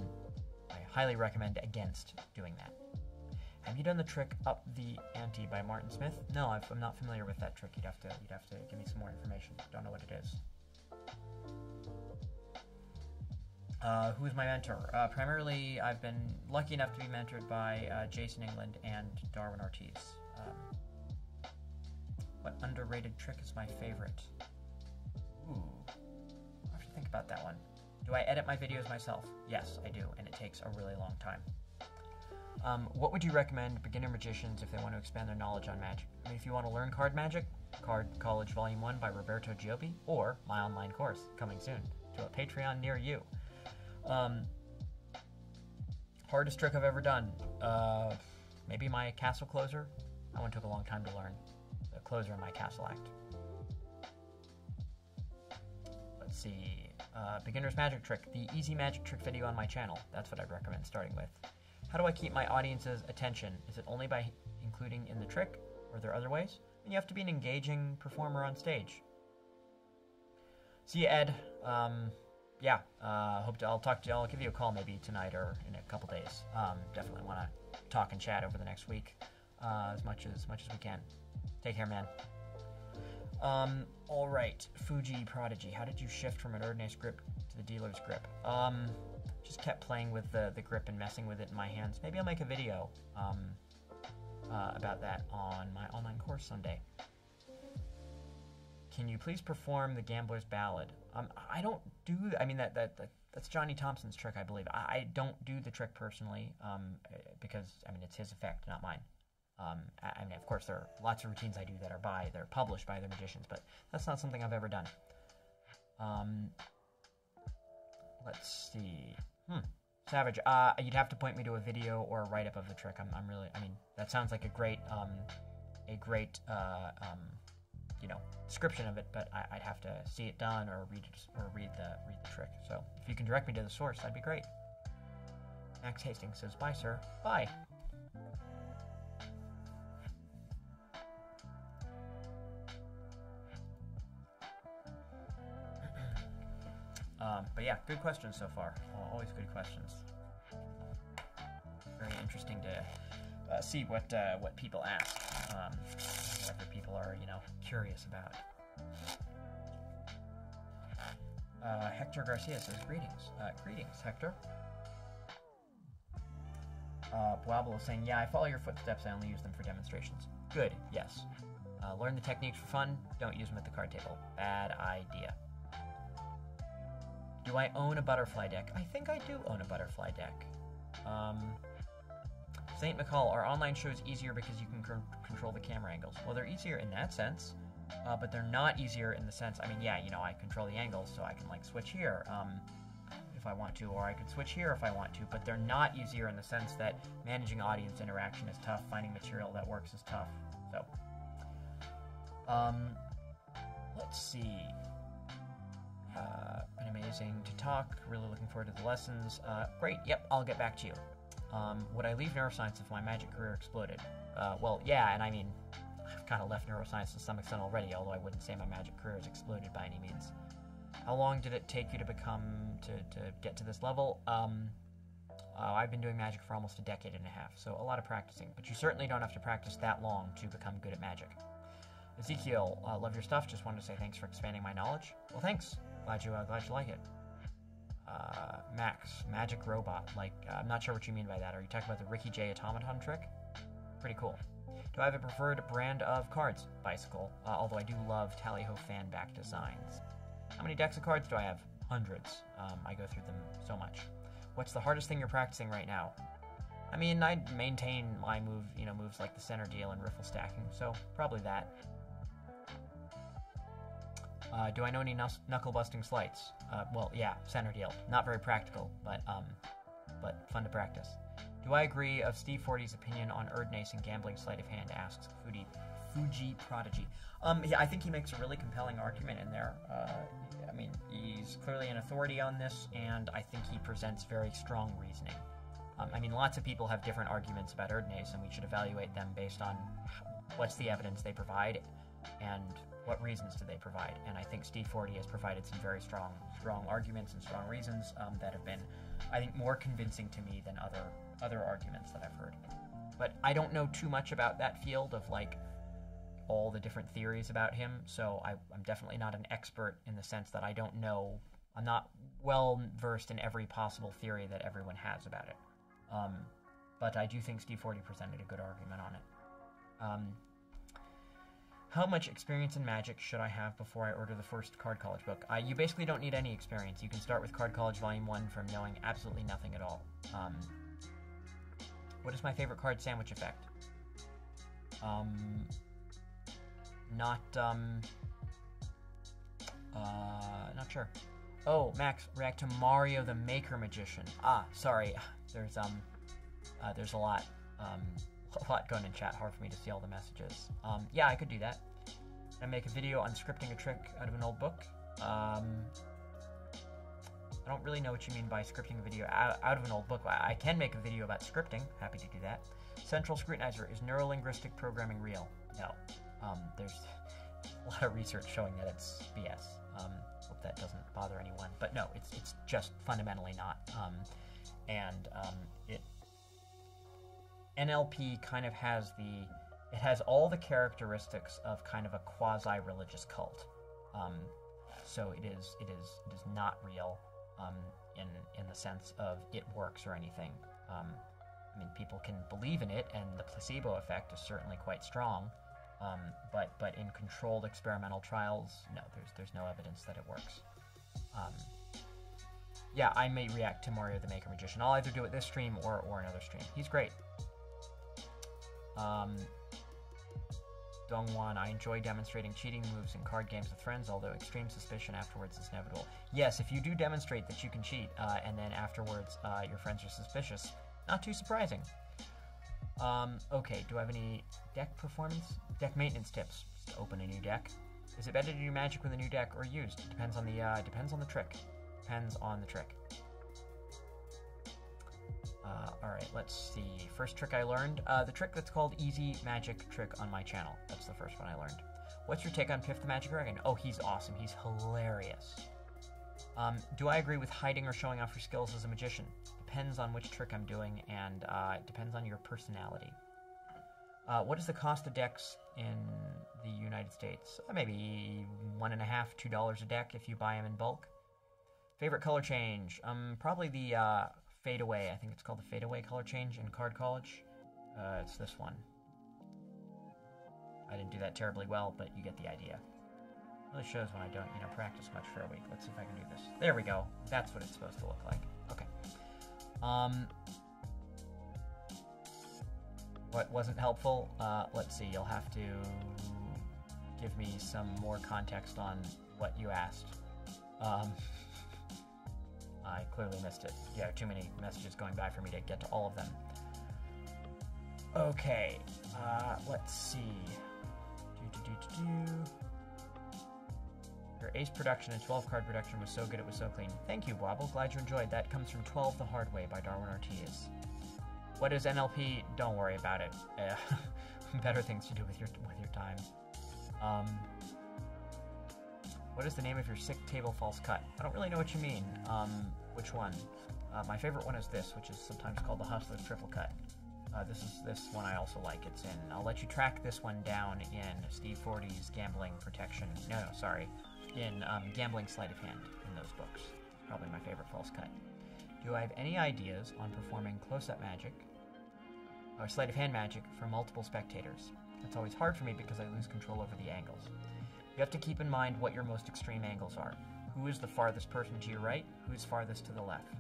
I highly recommend against doing that. Have you done the trick "Up the Ante" by Martin Smith? No, i am not familiar with that trick. You'd have to you'd have to give me some more information. Don't know what it is. Uh, who's my mentor? Uh, primarily, I've been lucky enough to be mentored by uh, Jason England and Darwin Ortiz. Um, what underrated trick is my favorite? Ooh, I have to think about that one. Do I edit my videos myself? Yes, I do, and it takes a really long time. Um, what would you recommend beginner magicians if they want to expand their knowledge on magic? I mean, if you want to learn card magic, Card College Volume 1 by Roberto Giobbi, or my online course coming soon to a Patreon near you. Um, hardest trick I've ever done. Uh, maybe my castle closer. That one took a long time to learn. The closer in my castle act. Let's see. Uh, beginner's magic trick. The easy magic trick video on my channel. That's what I'd recommend starting with. How do I keep my audience's attention? Is it only by including in the trick, or are there other ways? And you have to be an engaging performer on stage. See you, Ed. Um, yeah, uh, hope to. I'll talk to. You. I'll give you a call maybe tonight or in a couple days. Um, definitely want to talk and chat over the next week, uh, as much as much as we can. Take care, man. Um, all right, Fuji Prodigy. How did you shift from an Erdnase grip to the dealer's grip? Um, just kept playing with the the grip and messing with it in my hands. Maybe I'll make a video um, uh, about that on my online course someday. Can you please perform the Gambler's Ballad? Um, I don't do. I mean that, that that that's Johnny Thompson's trick, I believe. I, I don't do the trick personally um, because I mean it's his effect, not mine. Um, I, I mean, of course, there are lots of routines I do that are by they're published by the magicians, but that's not something I've ever done. Um, let's see. Hmm. Savage, uh, you'd have to point me to a video or a write up of the trick. I'm, I'm really, I mean, that sounds like a great, um, a great, uh, um, you know, description of it, but I, would have to see it done or read it, or read the read the trick. So if you can direct me to the source, that'd be great. Max Hastings says, "Bye, sir. Bye." Um, but yeah, good questions so far. Always good questions. Very interesting to uh, see what uh, what people ask, um, whatever people are you know curious about. Uh, Hector Garcia says greetings. Uh, greetings, Hector. Uh, is saying, yeah, I follow your footsteps. I only use them for demonstrations. Good. Yes. Uh, learn the techniques for fun. Don't use them at the card table. Bad idea. Do I own a butterfly deck? I think I do own a butterfly deck. Um, St. McCall, are online shows easier because you can c- control the camera angles? Well, they're easier in that sense, uh, but they're not easier in the sense, I mean, yeah, you know, I control the angles, so I can, like, switch here um, if I want to, or I could switch here if I want to, but they're not easier in the sense that managing audience interaction is tough, finding material that works is tough. So, um, let's see. Uh, been amazing to talk. Really looking forward to the lessons. Uh, great. Yep, I'll get back to you. Um, would I leave neuroscience if my magic career exploded? Uh, well, yeah, and I mean, I've kind of left neuroscience to some extent already, although I wouldn't say my magic career has exploded by any means. How long did it take you to become to, to get to this level? Um, uh, I've been doing magic for almost a decade and a half, so a lot of practicing. But you certainly don't have to practice that long to become good at magic. Ezekiel, uh, love your stuff. Just wanted to say thanks for expanding my knowledge. Well, thanks. Glad you, uh, glad you like it. Uh, Max, magic robot. Like, uh, I'm not sure what you mean by that. Are you talking about the Ricky Jay automaton trick? Pretty cool. Do I have a preferred brand of cards? Bicycle. Uh, although I do love Tally-Ho fan back designs. How many decks of cards do I have? Hundreds. Um, I go through them so much. What's the hardest thing you're practicing right now? I mean, I maintain my move, you know, moves like the center deal and riffle stacking, so probably that. Uh, do I know any knuckle busting sleights? Uh, well, yeah, center deal. Not very practical, but um, but fun to practice. Do I agree of Steve Forte's opinion on Erdnase and gambling sleight of hand? Asks Fuji, Fuji Prodigy. Um, yeah, I think he makes a really compelling argument in there. Uh, I mean, he's clearly an authority on this, and I think he presents very strong reasoning. Um, I mean, lots of people have different arguments about Erdnase, and we should evaluate them based on what's the evidence they provide and what reasons do they provide? And I think Steve Forte has provided some very strong, strong arguments and strong reasons um, that have been, I think, more convincing to me than other other arguments that I've heard. But I don't know too much about that field of like all the different theories about him, so I, I'm definitely not an expert in the sense that I don't know. I'm not well versed in every possible theory that everyone has about it. Um, but I do think Steve Forte presented a good argument on it. Um, how much experience in Magic should I have before I order the first Card College book? Uh, you basically don't need any experience. You can start with Card College Volume 1 from knowing absolutely nothing at all. Um, what is my favorite card sandwich effect? Um, not, um, uh, not sure. Oh, Max, react to Mario the Maker Magician. Ah, sorry. There's, um, uh, there's a lot. Um, a lot going in chat, hard for me to see all the messages. Um, yeah, I could do that. I make a video on scripting a trick out of an old book. Um, I don't really know what you mean by scripting a video out, of an old book. I, I can make a video about scripting. Happy to do that. Central Scrutinizer, is neurolinguistic programming real? No. Um, there's a lot of research showing that it's BS. Um, hope that doesn't bother anyone. But no, it's, it's just fundamentally not. Um, and um, it NLP kind of has the it has all the characteristics of kind of a quasi-religious cult. Um, so it is it is it is not real um, in in the sense of it works or anything. Um, I mean, people can believe in it, and the placebo effect is certainly quite strong. Um, but but in controlled experimental trials, no, there's there's no evidence that it works. Um, yeah, I may react to Mario the Maker Magician. I'll either do it this stream or or another stream. He's great. Um, Dongwan, I enjoy demonstrating cheating moves in card games with friends, although extreme suspicion afterwards is inevitable. Yes, if you do demonstrate that you can cheat, uh, and then afterwards uh, your friends are suspicious, not too surprising. Um, okay, do I have any deck performance? Deck maintenance tips. Just open a new deck. Is it better to do magic with a new deck or used? Depends on the uh, depends on the trick. Depends on the trick. Uh, all right, let's see. First trick I learned. Uh, the trick that's called Easy Magic Trick on my channel. That's the first one I learned. What's your take on Piff the Magic Dragon? Oh, he's awesome. He's hilarious. Um, do I agree with hiding or showing off your skills as a magician? Depends on which trick I'm doing, and uh, it depends on your personality. Uh, what is the cost of decks in the United States? Uh, maybe one and a half, two dollars a deck if you buy them in bulk. Favorite color change? Um, probably the uh, fade away. I think it's called the fade away color change in Card College. Uh, it's this one. I didn't do that terribly well, but you get the idea. Really shows when I don't, you know, practice much for a week. Let's see if I can do this. There we go. That's what it's supposed to look like. Okay. Um, what wasn't helpful? Uh, let's see. You'll have to give me some more context on what you asked. Um, I clearly missed it. Yeah, too many messages going by for me to get to all of them. Okay, uh, let's see. Do, do, do. Your ace production and 12 card production was so good it was so clean. Thank you, Wobble. Glad you enjoyed. That comes from 12 the Hard Way by Darwin Ortiz. What is NLP? Don't worry about it. Uh, better things to do with your with your time. Um, what is the name of your sick table false cut? I don't really know what you mean. Um, which one? Uh, my favorite one is this, which is sometimes called the Hustler's Triple Cut. Uh, this is this one I also like. It's in. I'll let you track this one down in Steve Forte's Gambling Protection. No, no, sorry, in um, Gambling Sleight of Hand in those books. Probably my favorite false cut. Do I have any ideas on performing close-up magic or sleight of hand magic for multiple spectators? It's always hard for me because I lose control over the angles. You have to keep in mind what your most extreme angles are. Who is the farthest person to your right? Who's farthest to the left?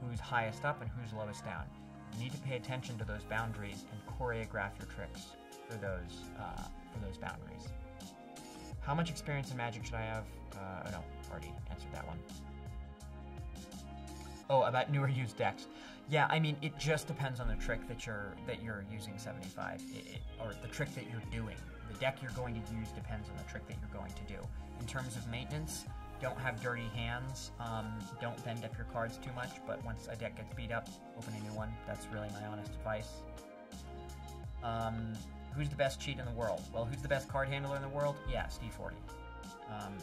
Who's highest up and who's lowest down? You need to pay attention to those boundaries and choreograph your tricks for those uh, for those boundaries. How much experience in magic should I have? Uh, oh no, already answered that one. Oh, about newer used decks. Yeah, I mean, it just depends on the trick that you're that you're using 75, it, or the trick that you're doing. Deck you're going to use depends on the trick that you're going to do. In terms of maintenance, don't have dirty hands. Um, don't bend up your cards too much. But once a deck gets beat up, open a new one. That's really my honest advice. Um, who's the best cheat in the world? Well, who's the best card handler in the world? Steve Forte. Um,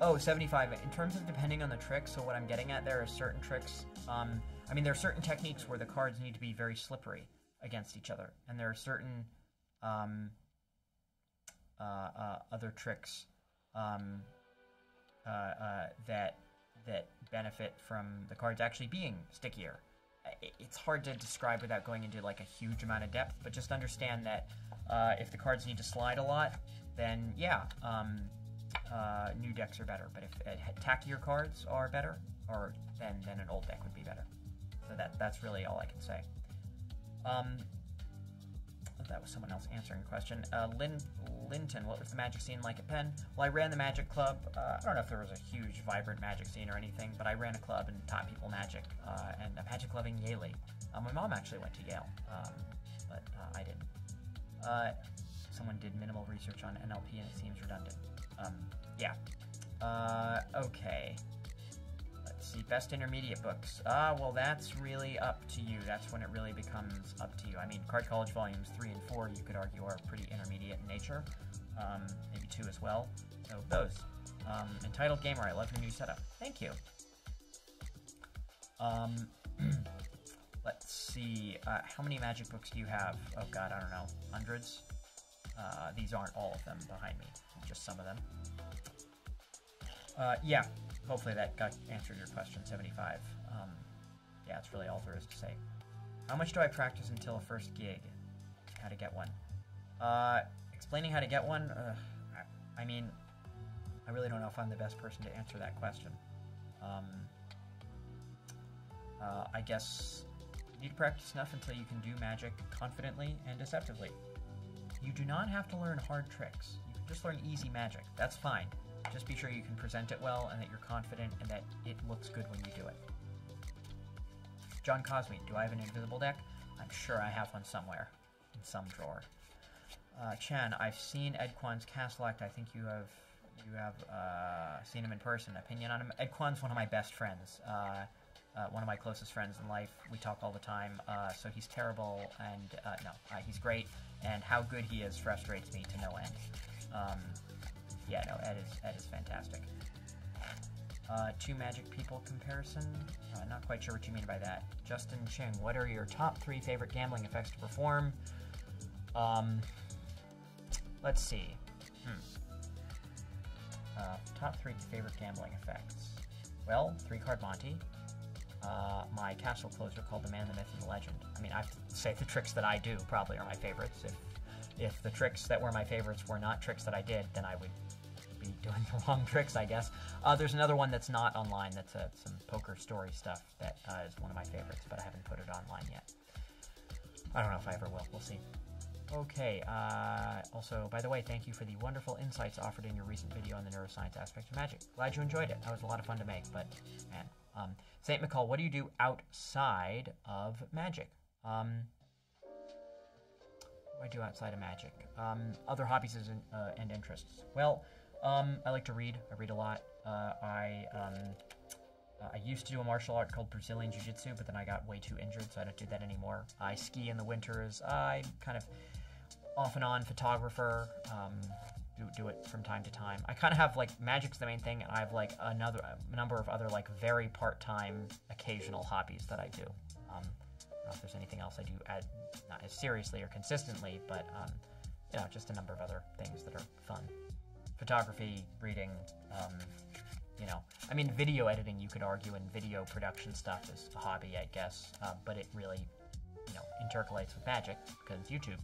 Oh, 75. In terms of depending on the trick, so what I'm getting at, there are certain tricks. Um, I mean, there are certain techniques where the cards need to be very slippery against each other, and there are certain um, uh, uh, other tricks um, uh, uh that that benefit from the cards actually being stickier. It's hard to describe without going into like a huge amount of depth, but just understand that uh, if the cards need to slide a lot, then yeah. Um, uh, new decks are better. But if tackier cards are better, or then then an old deck would be better. So that that's really all I can say. Um, that was someone else answering a question. Uh, Lin, Linton, what was the magic scene like at Penn? Well, I ran the magic club. Uh, I don't know if there was a huge, vibrant magic scene or anything, but I ran a club and taught people magic, uh, and a magic loving in Yale. Uh, my mom actually went to Yale, um, but uh, I didn't. Uh, someone did minimal research on NLP and it seems redundant. Um, yeah. Uh, okay. Let's see. Best intermediate books. Ah, uh, well, that's really up to you. That's when it really becomes up to you. I mean, Card College Volumes 3 and 4, you could argue, are pretty intermediate in nature. Um, maybe 2 as well. So, those. Um, entitled Gamer, I love your new setup. Thank you. Um, let's see. Uh, how many magic books do you have? Oh, God, I don't know. Hundreds? Uh, these aren't all of them behind me just some of them. Uh, yeah, hopefully that got answered your question, 75. Um, yeah, that's really all there is to say. How much do I practice until a first gig? How to get one? Uh, explaining how to get one, uh, I, I, mean, I really don't know if I'm the best person to answer that question. Um, uh, I guess you need to practice enough until you can do magic confidently and deceptively. You do not have to learn hard tricks. You can just learn easy magic. That's fine. Just be sure you can present it well and that you're confident and that it looks good when you do it. John Cosme, do I have an invisible deck? I'm sure I have one somewhere, in some drawer. Uh, Chen, I've seen Ed Quan's Castle Act. I think you have you have uh, seen him in person. Opinion on him? Ed Quan's one of my best friends. Uh, uh, one of my closest friends in life. We talk all the time. Uh, so he's terrible, and uh, no, uh, he's great. And how good he is frustrates me to no end. Um, yeah, no, Ed is Ed is fantastic. Uh, two magic people comparison. Uh, not quite sure what you mean by that. Justin Ching, what are your top three favorite gambling effects to perform? Um, let's see. Hmm. Uh, top three favorite gambling effects. Well, three card Monty. Uh, my castle closer called the Man, the Myth, and the Legend. I mean, I have to say the tricks that I do probably are my favorites. If if the tricks that were my favorites were not tricks that I did, then I would be doing the long tricks, I guess. Uh, there's another one that's not online. That's uh, some poker story stuff that uh, is one of my favorites, but I haven't put it online yet. I don't know if I ever will. We'll see. Okay. Uh, also, by the way, thank you for the wonderful insights offered in your recent video on the neuroscience aspect of magic. Glad you enjoyed it. That was a lot of fun to make, but man. Um, St. McCall, what do you do outside of magic? Um, what do I do outside of magic? Um, other hobbies and, uh, and interests. Well, um, I like to read. I read a lot. Uh, I um, uh, I used to do a martial art called Brazilian Jiu Jitsu, but then I got way too injured, so I don't do that anymore. I ski in the winters. I'm kind of off and on photographer. Um, do, do it from time to time. I kind of have like magic's the main thing, and I have like another a number of other like very part time, occasional hobbies that I do. Um, I don't know if there's anything else I do add, not as seriously or consistently, but um, you know, just a number of other things that are fun. Photography, reading, um, you know, I mean, video editing. You could argue, and video production stuff is a hobby, I guess, uh, but it really, you know, intercalates with magic because YouTube.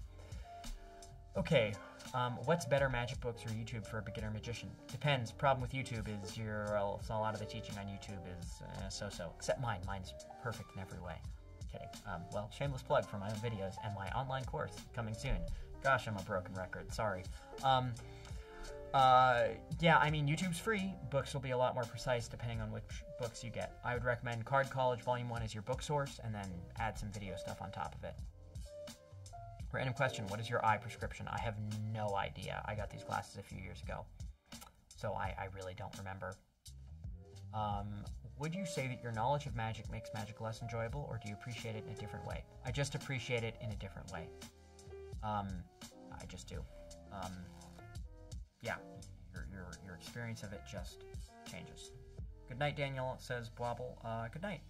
Okay, um, what's better, magic books or YouTube for a beginner magician? Depends. Problem with YouTube is you're a lot of the teaching on YouTube is uh, so-so. Except mine. Mine's perfect in every way. Kidding. Um, well, shameless plug for my own videos and my online course coming soon. Gosh, I'm a broken record. Sorry. Um, uh, yeah, I mean, YouTube's free. Books will be a lot more precise depending on which books you get. I would recommend Card College Volume 1 as your book source, and then add some video stuff on top of it. Random question What is your eye prescription? I have no idea. I got these glasses a few years ago, so I, I really don't remember. Um, would you say that your knowledge of magic makes magic less enjoyable, or do you appreciate it in a different way? I just appreciate it in a different way. Um, I just do. Um, yeah, your, your, your experience of it just changes. Good night, Daniel, says Blobble. Uh, good night.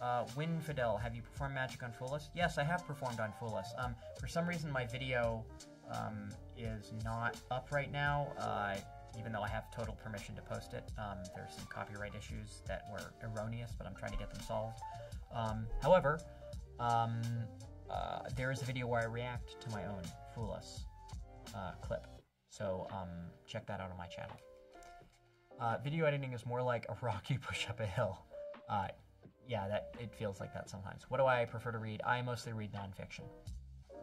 Uh, Win Fidel, have you performed magic on Fool Us? Yes, I have performed on Fool Us. Um, for some reason, my video um, is not up right now, uh, even though I have total permission to post it. Um, there's some copyright issues that were erroneous, but I'm trying to get them solved. Um, however, um, uh, there is a video where I react to my own Fool Us uh, clip. So um, check that out on my channel. Uh, video editing is more like a rocky push up a hill. Uh, yeah, that it feels like that sometimes. What do I prefer to read? I mostly read nonfiction.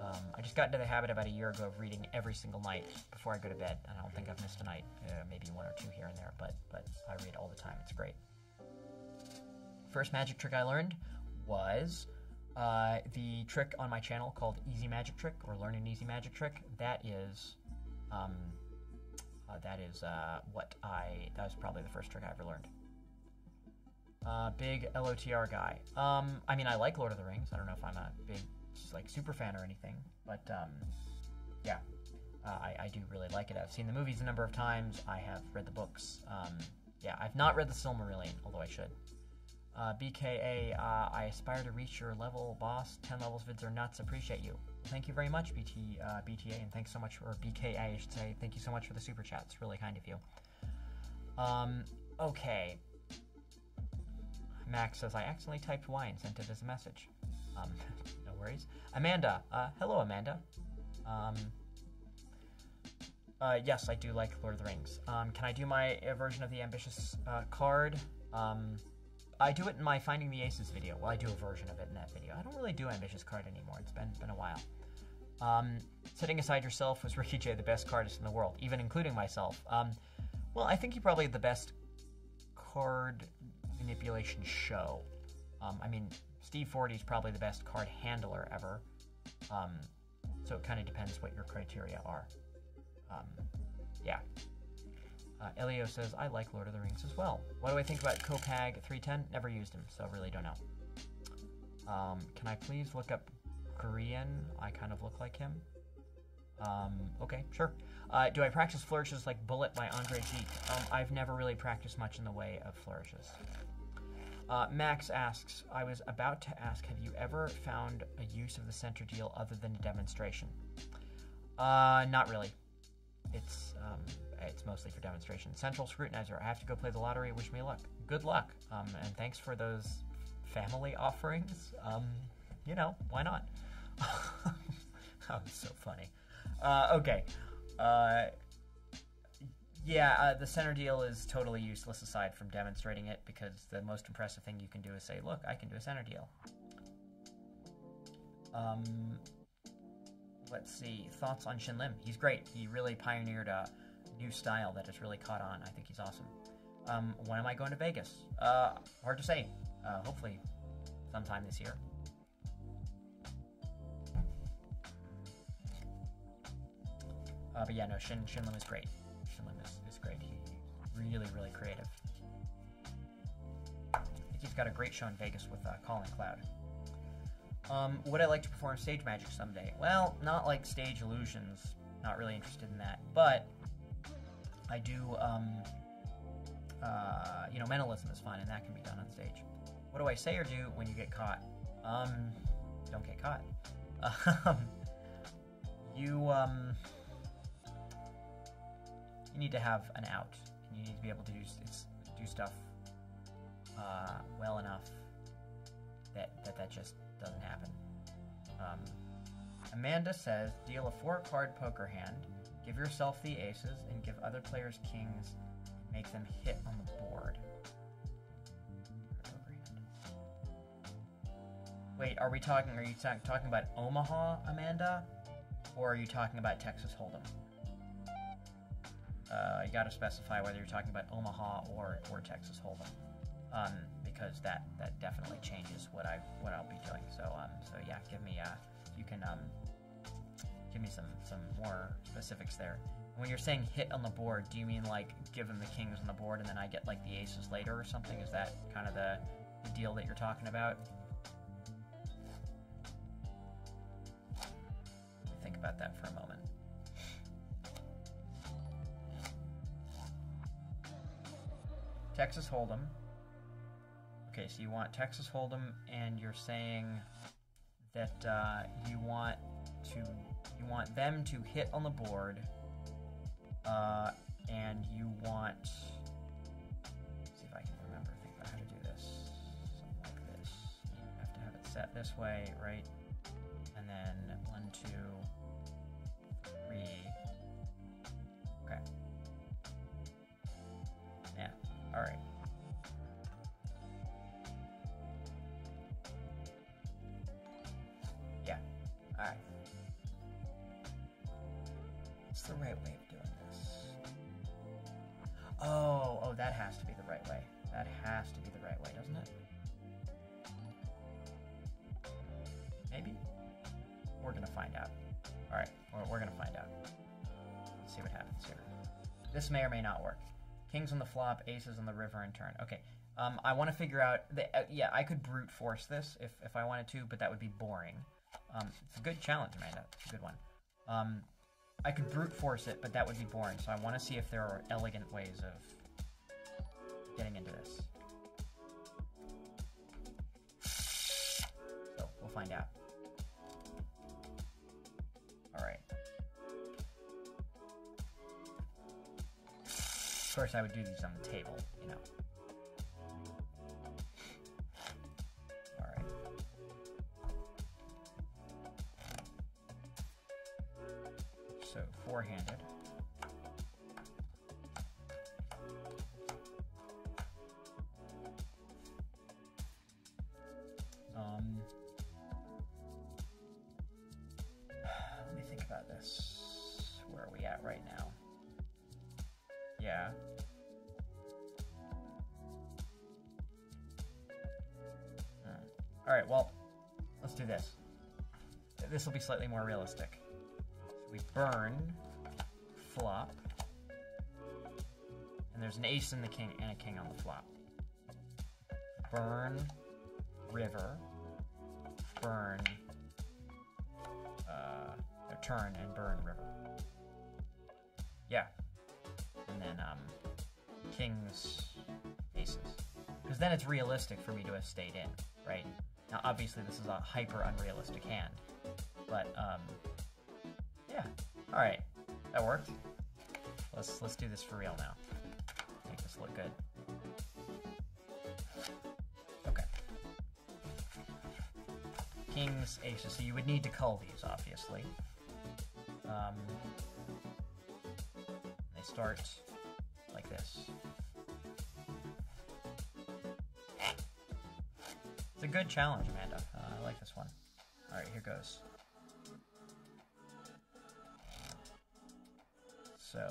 Um, I just got into the habit about a year ago of reading every single night before I go to bed, and I don't think I've missed a night. Uh, maybe one or two here and there, but but I read all the time. It's great. First magic trick I learned was uh, the trick on my channel called Easy Magic Trick or Learn an Easy Magic Trick. That is, um, uh, that is uh, what I. That was probably the first trick I ever learned. Uh, big LOTR guy. Um, I mean, I like Lord of the Rings. I don't know if I'm a big like super fan or anything, but um, yeah, uh, I, I do really like it. I've seen the movies a number of times. I have read the books. Um, yeah, I've not read the Silmarillion, although I should. Uh, BKA, uh, I aspire to reach your level, boss. 10 levels vids are nuts. Appreciate you. Thank you very much, BT, uh, BTA, and thanks so much for, or BKA, I should say. Thank you so much for the super chat. It's really kind of you. Um, okay. Max says, I accidentally typed Y and sent it as a message. Um, no worries. Amanda. Uh, hello, Amanda. Um, uh, yes, I do like Lord of the Rings. Um, can I do my uh, version of the ambitious uh, card? Um, I do it in my Finding the Aces video. Well, I do a version of it in that video. I don't really do ambitious card anymore. It's been been a while. Um, setting aside yourself, was Ricky Jay the best cardist in the world, even including myself? Um, well, I think he probably the best card manipulation show. Um, I mean, Steve Forte is probably the best card handler ever. Um, so it kind of depends what your criteria are. Um, yeah. Uh, Elio says, I like Lord of the Rings as well. What do I think about Copag 310? Never used him, so really don't know. Um, can I please look up Korean? I kind of look like him. Um, okay, sure. Uh, do I practice flourishes like Bullet by Andrei Jikh? Um, I've never really practiced much in the way of flourishes. Uh, Max asks, I was about to ask, have you ever found a use of the center deal other than a demonstration? Uh, not really. It's um, it's mostly for demonstration. Central Scrutinizer, I have to go play the lottery. Wish me luck. Good luck. Um, and thanks for those family offerings. Um, you know, why not? that was so funny. Uh, okay. Uh, yeah, uh, the center deal is totally useless aside from demonstrating it because the most impressive thing you can do is say, look, I can do a center deal. Um, let's see. Thoughts on Shin Lim? He's great. He really pioneered a new style that has really caught on. I think he's awesome. Um, when am I going to Vegas? Uh, hard to say. Uh, hopefully, sometime this year. Uh, but yeah, no, Shin, Shin Lim is great. Shin Lim is, is great. He's really, really creative. I think he's got a great show in Vegas with uh, Colin Cloud. Um, would I like to perform stage magic someday? Well, not like stage illusions. Not really interested in that. But I do, um, uh, you know, mentalism is fun, and that can be done on stage. What do I say or do when you get caught? Um, don't get caught. Um, you, um, you need to have an out. And you need to be able to do, do stuff uh, well enough that, that that just doesn't happen. Um, Amanda says, deal a four card poker hand, give yourself the aces, and give other players kings, make them hit on the board. Wait, are we talking, are you ta- talking about Omaha, Amanda? Or are you talking about Texas Hold'em? Uh, you gotta specify whether you're talking about Omaha or, or Texas Hold'em. Um, because that, that definitely changes what I what I'll be doing. So um, so yeah, give me uh, you can um, give me some some more specifics there. When you're saying hit on the board, do you mean like give them the kings on the board and then I get like the aces later or something? Is that kind of the, the deal that you're talking about? Think about that for a moment. Texas Hold'em. Okay, so you want Texas Hold'em, and you're saying that uh, you want to you want them to hit on the board, uh, and you want. see if I can remember. Think about how to do this. Something like this. You have to have it set this way, right? And then one, two, three. Okay. Yeah. All right. That has to be the right way. That has to be the right way, doesn't it? Maybe? We're gonna find out. All right, we're, we're gonna find out. Let's see what happens here. This may or may not work. Kings on the flop, aces on the river in turn. Okay. Um, I want to figure out. The, uh, yeah, I could brute force this if, if I wanted to, but that would be boring. Um, it's a good challenge, Amanda. It's a good one. Um, I could brute force it, but that would be boring. So I want to see if there are elegant ways of getting into this. So we'll find out. All right. Of course, I would do these on the table, you know. All right. So four-handed. All right, well, let's do this. This will be slightly more realistic. So we burn, flop, and there's an ace and the king and a king on the flop. Burn, river, burn, uh, turn and burn river. Yeah, and then um, kings, aces. Because then it's realistic for me to have stayed in, right? Now, obviously, this is a hyper unrealistic hand, but um, yeah. All right, that worked. Let's let's do this for real now. Make this look good. Okay. Kings, aces. So you would need to cull these, obviously. Um, they start good challenge, Amanda. Uh, I like this one. All right, here goes. So,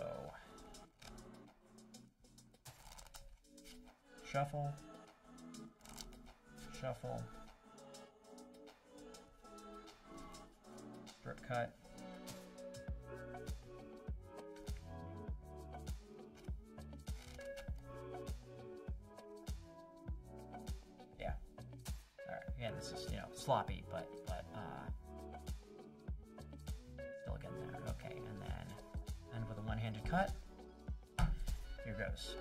shuffle, shuffle, strip cut. Sloppy, but but uh, still getting there. Okay, and then end with a one-handed cut. Here goes.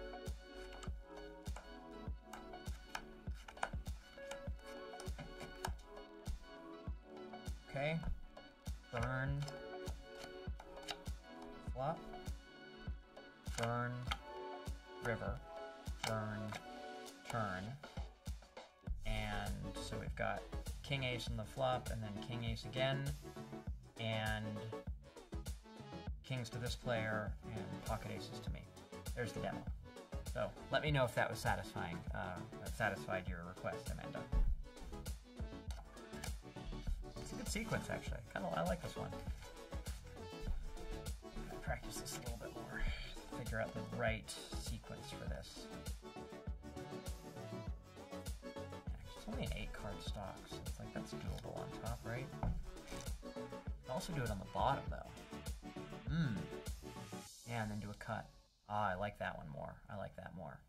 Okay. Burn. Flop. Burn. River. Burn. Turn. And so we've got King Ace on the flop, and then King Ace again, and Kings to this player, and Pocket Aces to me. There's the demo. So let me know if that was satisfying, uh, satisfied your request, Amanda. It's a good sequence, actually. Kind of, I like this one. Practice this a little bit more. Figure out the right sequence for this. Card stock, so it's like that's doable on top, right? Also do it on the bottom though. Hmm. Yeah, and then do a cut. Ah, I like that one more. I like that more.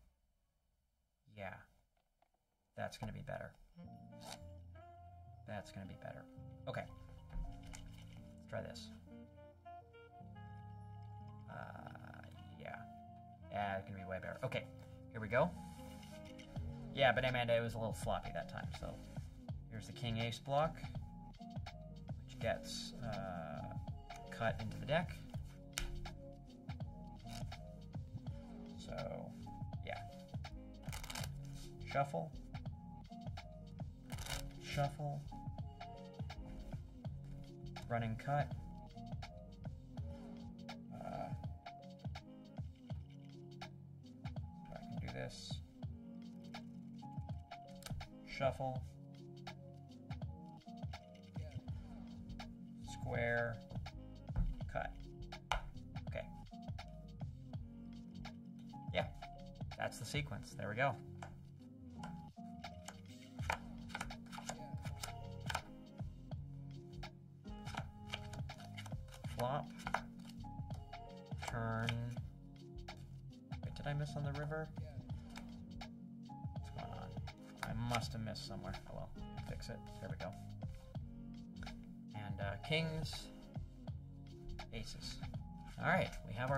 Yeah. That's gonna be better. That's gonna be better. Okay. Let's try this. Uh, yeah. Yeah, it's gonna be way better. Okay, here we go. Yeah, but Amanda, it was a little sloppy that time. So here's the king ace block, which gets uh, cut into the deck. So yeah, shuffle, shuffle, running cut. Uh, I can do this shuffle, square, cut. Okay. Yeah, that's the sequence. There we go.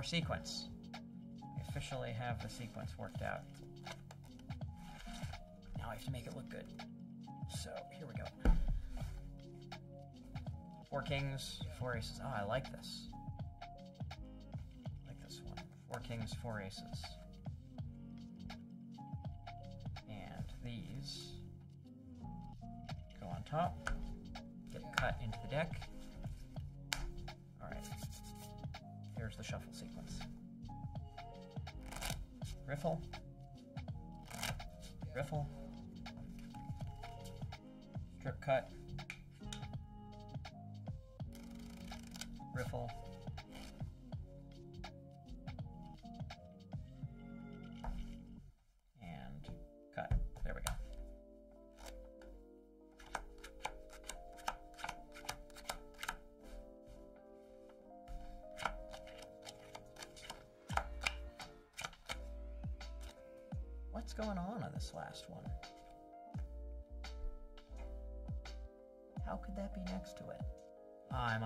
Sequence. We officially have the sequence worked out. Now I have to make it look good. So here we go. Four kings, four aces. Oh, I like this. I like this one. Four kings, four aces. And these go on top, get cut into the deck. All right, here's the shuffle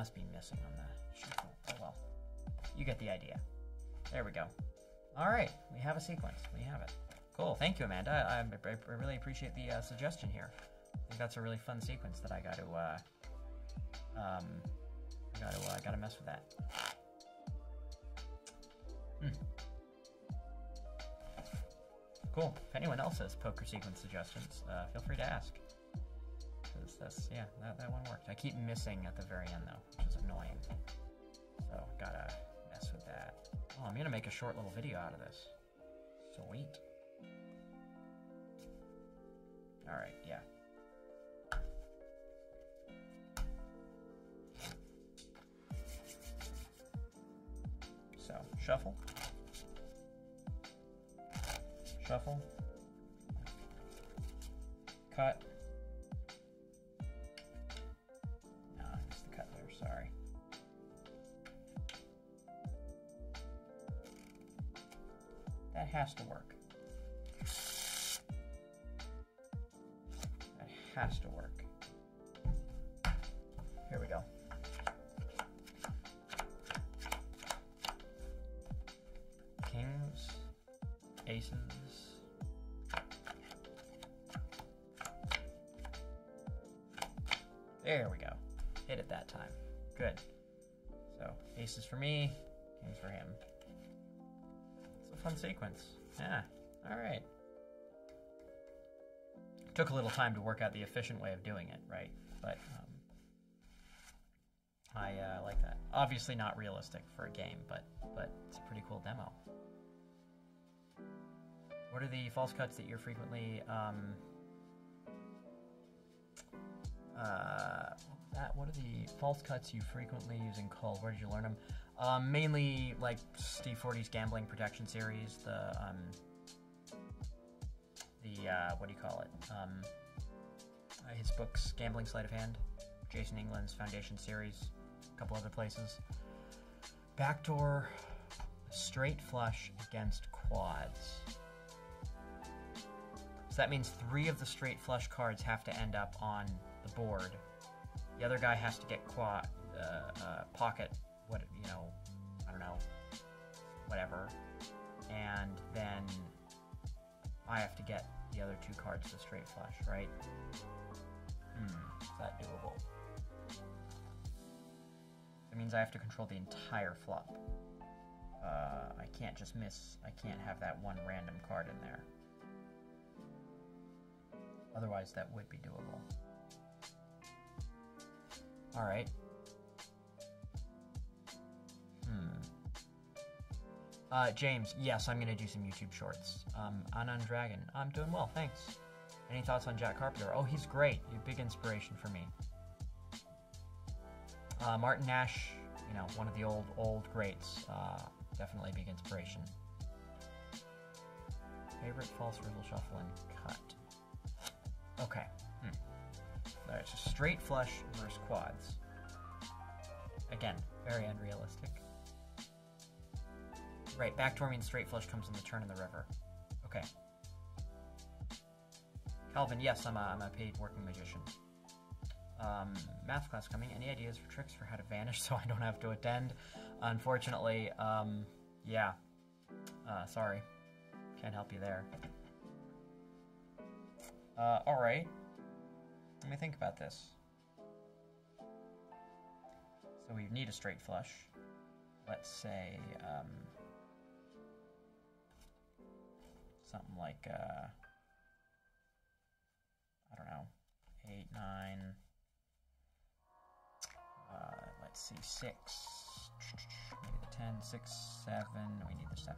must be missing on the shuffle. Oh well. You get the idea. There we go. All right, we have a sequence. We have it. Cool. Thank you, Amanda. I, I, I really appreciate the uh, suggestion here. I think that's a really fun sequence that I got to, uh, um, got to, uh, got to mess with that. Hmm. Cool. If anyone else has poker sequence suggestions, uh, feel free to ask. That's, yeah, that, that one worked. I keep missing at the very end, though, which is annoying. So, gotta mess with that. Oh, I'm gonna make a short little video out of this. Sweet. Alright, yeah. So, shuffle. Shuffle. Cut. Has to work. That has to work. Here we go. Kings, aces. There we go. Hit it that time. Good. So, aces for me, kings for him. Fun sequence. Yeah. All right. Took a little time to work out the efficient way of doing it, right? But um, I uh, like that. Obviously not realistic for a game, but but it's a pretty cool demo. What are the false cuts that you're frequently um, uh, that? What are the false cuts you frequently use in Cull? Where did you learn them? Um, mainly like Steve Forte's Gambling Protection series, the um, the uh, what do you call it? Um, uh, his books, Gambling Sleight of Hand, Jason England's Foundation series, a couple other places. Backdoor, straight flush against quads. So that means three of the straight flush cards have to end up on the board. The other guy has to get quad, uh, uh, pocket, what you know, I don't know, whatever, and then I have to get the other two cards to straight flush, right? Hmm, is that doable? That means I have to control the entire flop. Uh, I can't just miss. I can't have that one random card in there. Otherwise, that would be doable. All Uh, James, yes, I'm gonna do some YouTube shorts. Um, Anon Dragon, I'm doing well, thanks. Any thoughts on Jack Carpenter? Oh, he's great. He's a big inspiration for me. Uh, Martin Nash, you know, one of the old, old greats. Uh, definitely a big inspiration. Favorite false riffle shuffle and cut. Okay. Hmm. Alright, so straight flush versus quads. Again, very unrealistic. Right, backdoor means straight flush comes in the turn in the river. Okay. Calvin, yes, I'm a, I'm a paid working magician. Um, math class coming. Any ideas for tricks for how to vanish so I don't have to attend? Unfortunately, um, yeah. Uh, sorry. Can't help you there. Uh, alright. Let me think about this. So we need a straight flush. Let's say, um, something like, uh, I don't know, 8, 9, uh, let's see, 6, maybe the 10, 6, 7, we need the 7.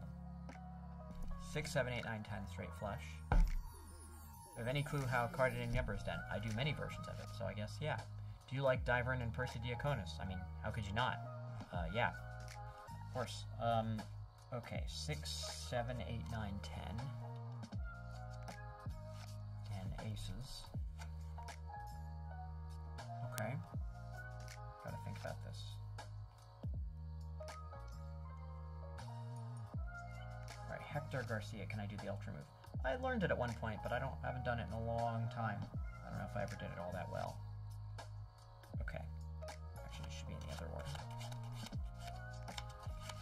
6, 7, 8, 9, 10, straight flush. Have any clue how carded in is done? I do many versions of it, so I guess, yeah. Do you like Divern and Persi Diaconis? I mean, how could you not? Uh, yeah. Of course. Um, okay, 6, 7, 8, 9, 10. 10 aces. Okay. Gotta think about this. Alright, Hector Garcia, can I do the ultra move? I learned it at one point, but I don't I haven't done it in a long time. I don't know if I ever did it all that well.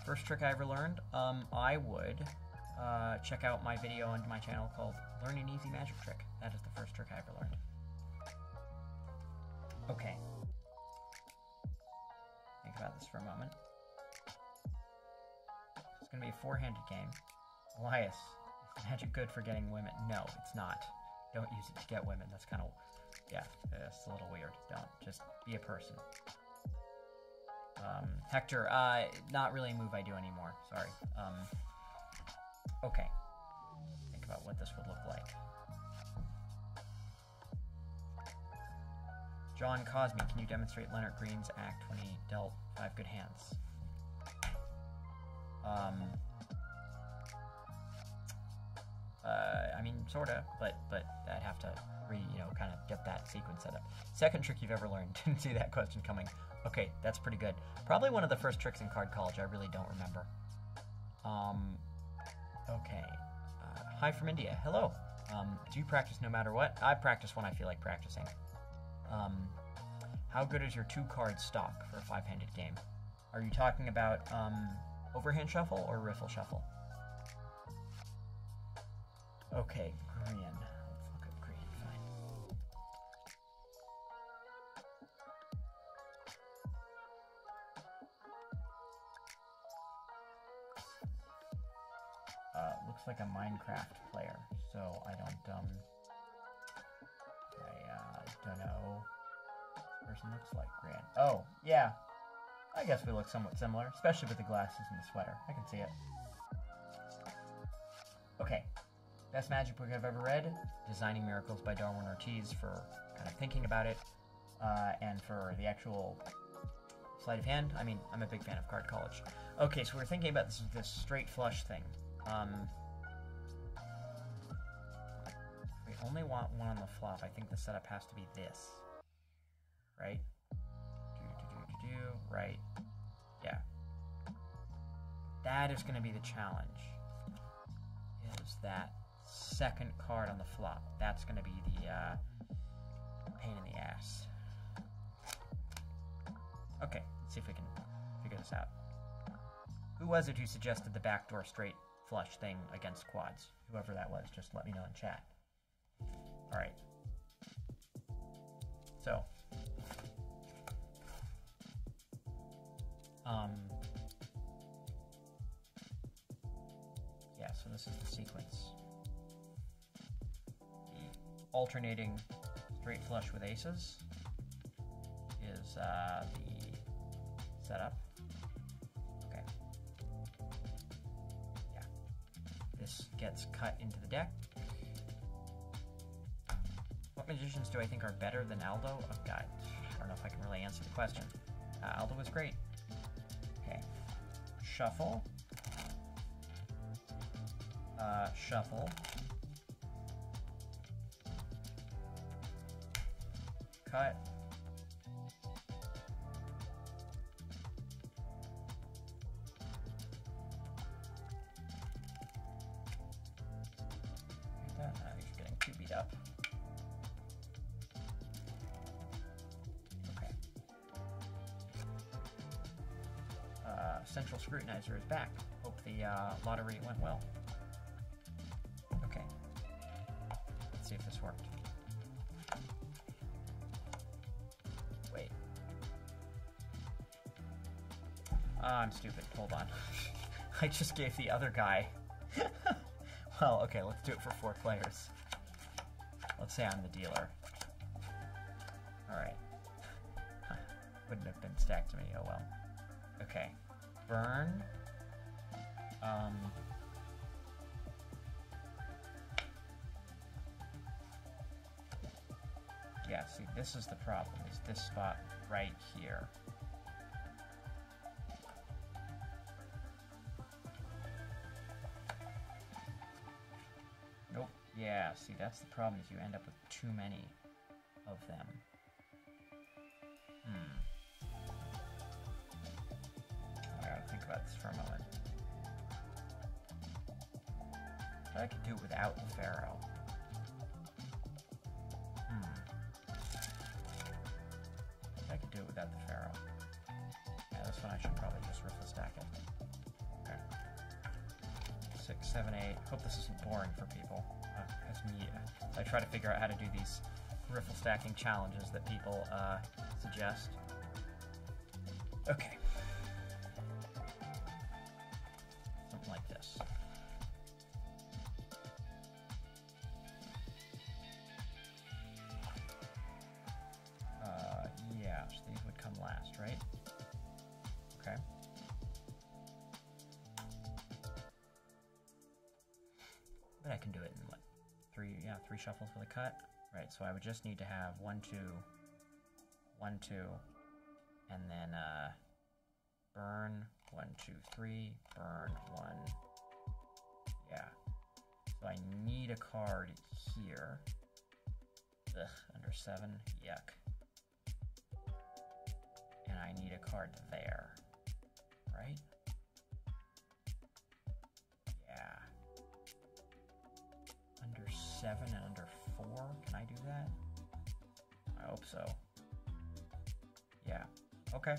First trick I ever learned, um, I would uh, check out my video on my channel called Learn an Easy Magic Trick. That is the first trick I ever learned. Okay. Think about this for a moment. It's to be a four-handed game. Elias, is magic good for getting women? No, it's not. Don't use it to get women. That's kind of, yeah, it's a little weird. Don't. Just be a person. Um, Hector, uh, not really a move I do anymore. Sorry. Um, okay. Think about what this would look like. John Cosme, can you demonstrate Lennart Green's act when he dealt five good hands? Um, uh, I mean, sorta, but but I'd have to re, you know, kind of get that sequence set up. Second trick you've ever learned. Didn't see that question coming. Okay, that's pretty good. Probably one of the first tricks in Card College. I really don't remember. Um, okay. Uh, hi from India. Hello. Um, do you practice no matter what? I practice when I feel like practicing. Um, how good is your two card stock for a five handed game? Are you talking about um, overhand shuffle or riffle shuffle? Okay, Korean. Like a Minecraft player, so I don't, um, I, uh, don't know this person looks like, Grant. Oh, yeah. I guess we look somewhat similar, especially with the glasses and the sweater. I can see it. Okay. Best magic book I've ever read, Designing Miracles by Darwin Ortiz for kind of thinking about it, uh, and for the actual sleight of hand. I mean, I'm a big fan of Card College. Okay, so we're thinking about this, this straight flush thing. Um, only want one on the flop. I think the setup has to be this. Right? Do, do, do, do, do. Right. Yeah. That is going to be the challenge. Is that second card on the flop. That's going to be the uh, pain in the ass. Okay, let's see if we can figure this out. Who was it who suggested the backdoor straight flush thing against quads? Whoever that was, just let me know in chat. Alright. So. Um. Yeah, so this is the sequence. Alternating straight flush with aces is uh, the setup. Okay. Yeah. This gets cut into the deck. Magicians do I think are better than Aldo? Oh god, I don't know if I can really answer the question. Uh, Aldo was great. Okay. Shuffle. Uh, shuffle. Cut. I'm stupid. Hold on. I just gave the other guy. well, okay, let's do it for four players. Let's say I'm the dealer. Alright. Wouldn't have been stacked to me, oh well. Okay. Burn. Um. Yeah, see, this is the problem, is this spot right here. That's the problem, is you end up with too many of them. Hmm. I gotta think about this for a moment. I could do it without the faro. Hmm. I could do it without the faro. Yeah, this one I should probably just riffle stack it. Okay. Six, seven, eight. Hope this isn't boring for people. Uh, as me, as I try to figure out how to do these riffle stacking challenges that people uh, suggest. Okay. Just need to have one, two, one, two, and then uh, burn, one, two, three, burn, one. Yeah. So I need a card here. Ugh, under seven, yuck. And I need a card there, right? Yeah. Under seven and four, can I do that? I hope so. Yeah, okay.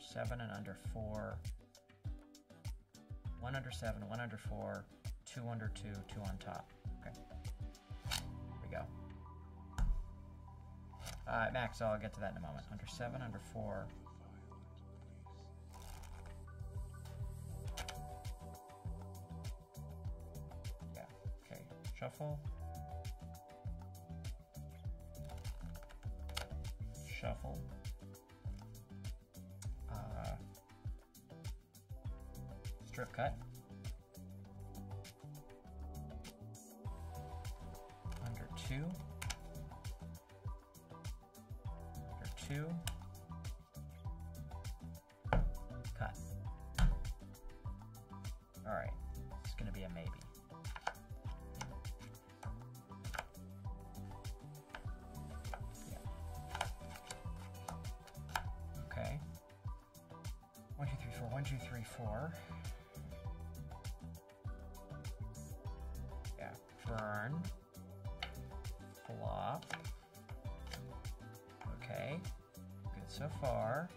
Seven and under four. One under seven, one under four, two under two, two on top. Okay. Here we go. Uh, Max, I'll get to that in a moment. Under seven, under four. Shuffle. Shuffle. Uh, strip cut. One, two, three, four. Yeah. Burn. Flop. Okay. Good so far.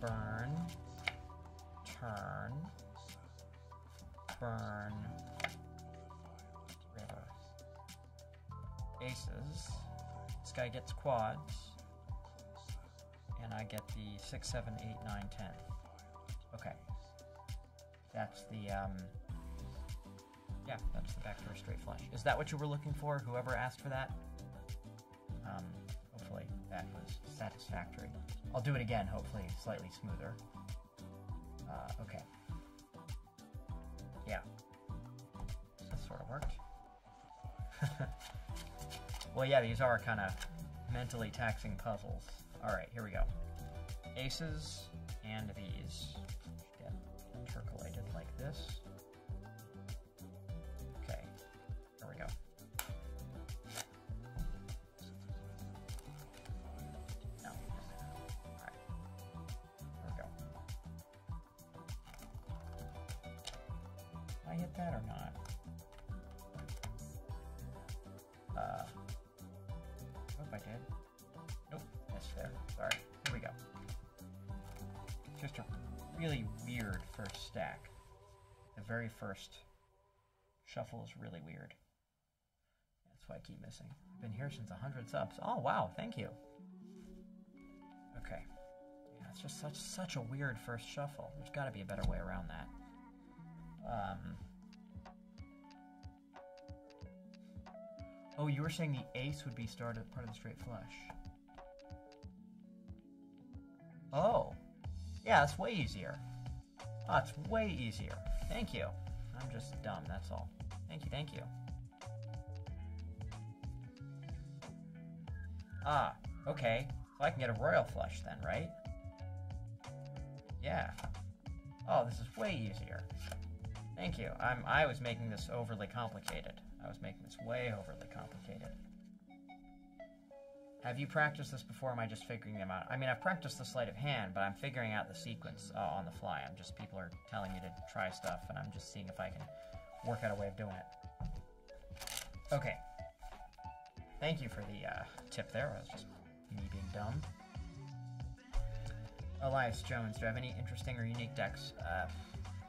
Burn. Turn. Burn. River. Aces. This guy gets quads. And I get the 6, 7, 8, 9, 10. That's the, um, yeah, that's the backdoor straight flush. Is that what you were looking for? Whoever asked for that? Um, hopefully that was satisfactory. I'll do it again, hopefully slightly smoother. Uh, okay. Yeah. That sort of worked. well, yeah, these are kind of mentally taxing puzzles. All right, here we go. Aces and these intercalated keep missing. I've been here since 100 subs. Oh, wow, thank you. Okay. Yeah, it's just such such a weird first shuffle. There's got to be a better way around that. Um. Oh, you were saying the ace would be started part of the straight flush. Oh. Yeah, that's way easier. Oh, it's way easier. Thank you. I'm just dumb, that's all. Thank you, thank you. Ah, okay. So I can get a royal flush then, right? Yeah. Oh, this is way easier. Thank you. I'm I was making this overly complicated. I was making this way overly complicated. Have you practiced this before? Am I just figuring them out? I mean, I've practiced the sleight of hand, but I'm figuring out the sequence uh, on the fly. I'm just people are telling me to try stuff, and I'm just seeing if I can work out a way of doing it. Okay. Thank you for the uh, tip there. I was just me being dumb. Elias Jones, do you have any interesting or unique decks? Uh,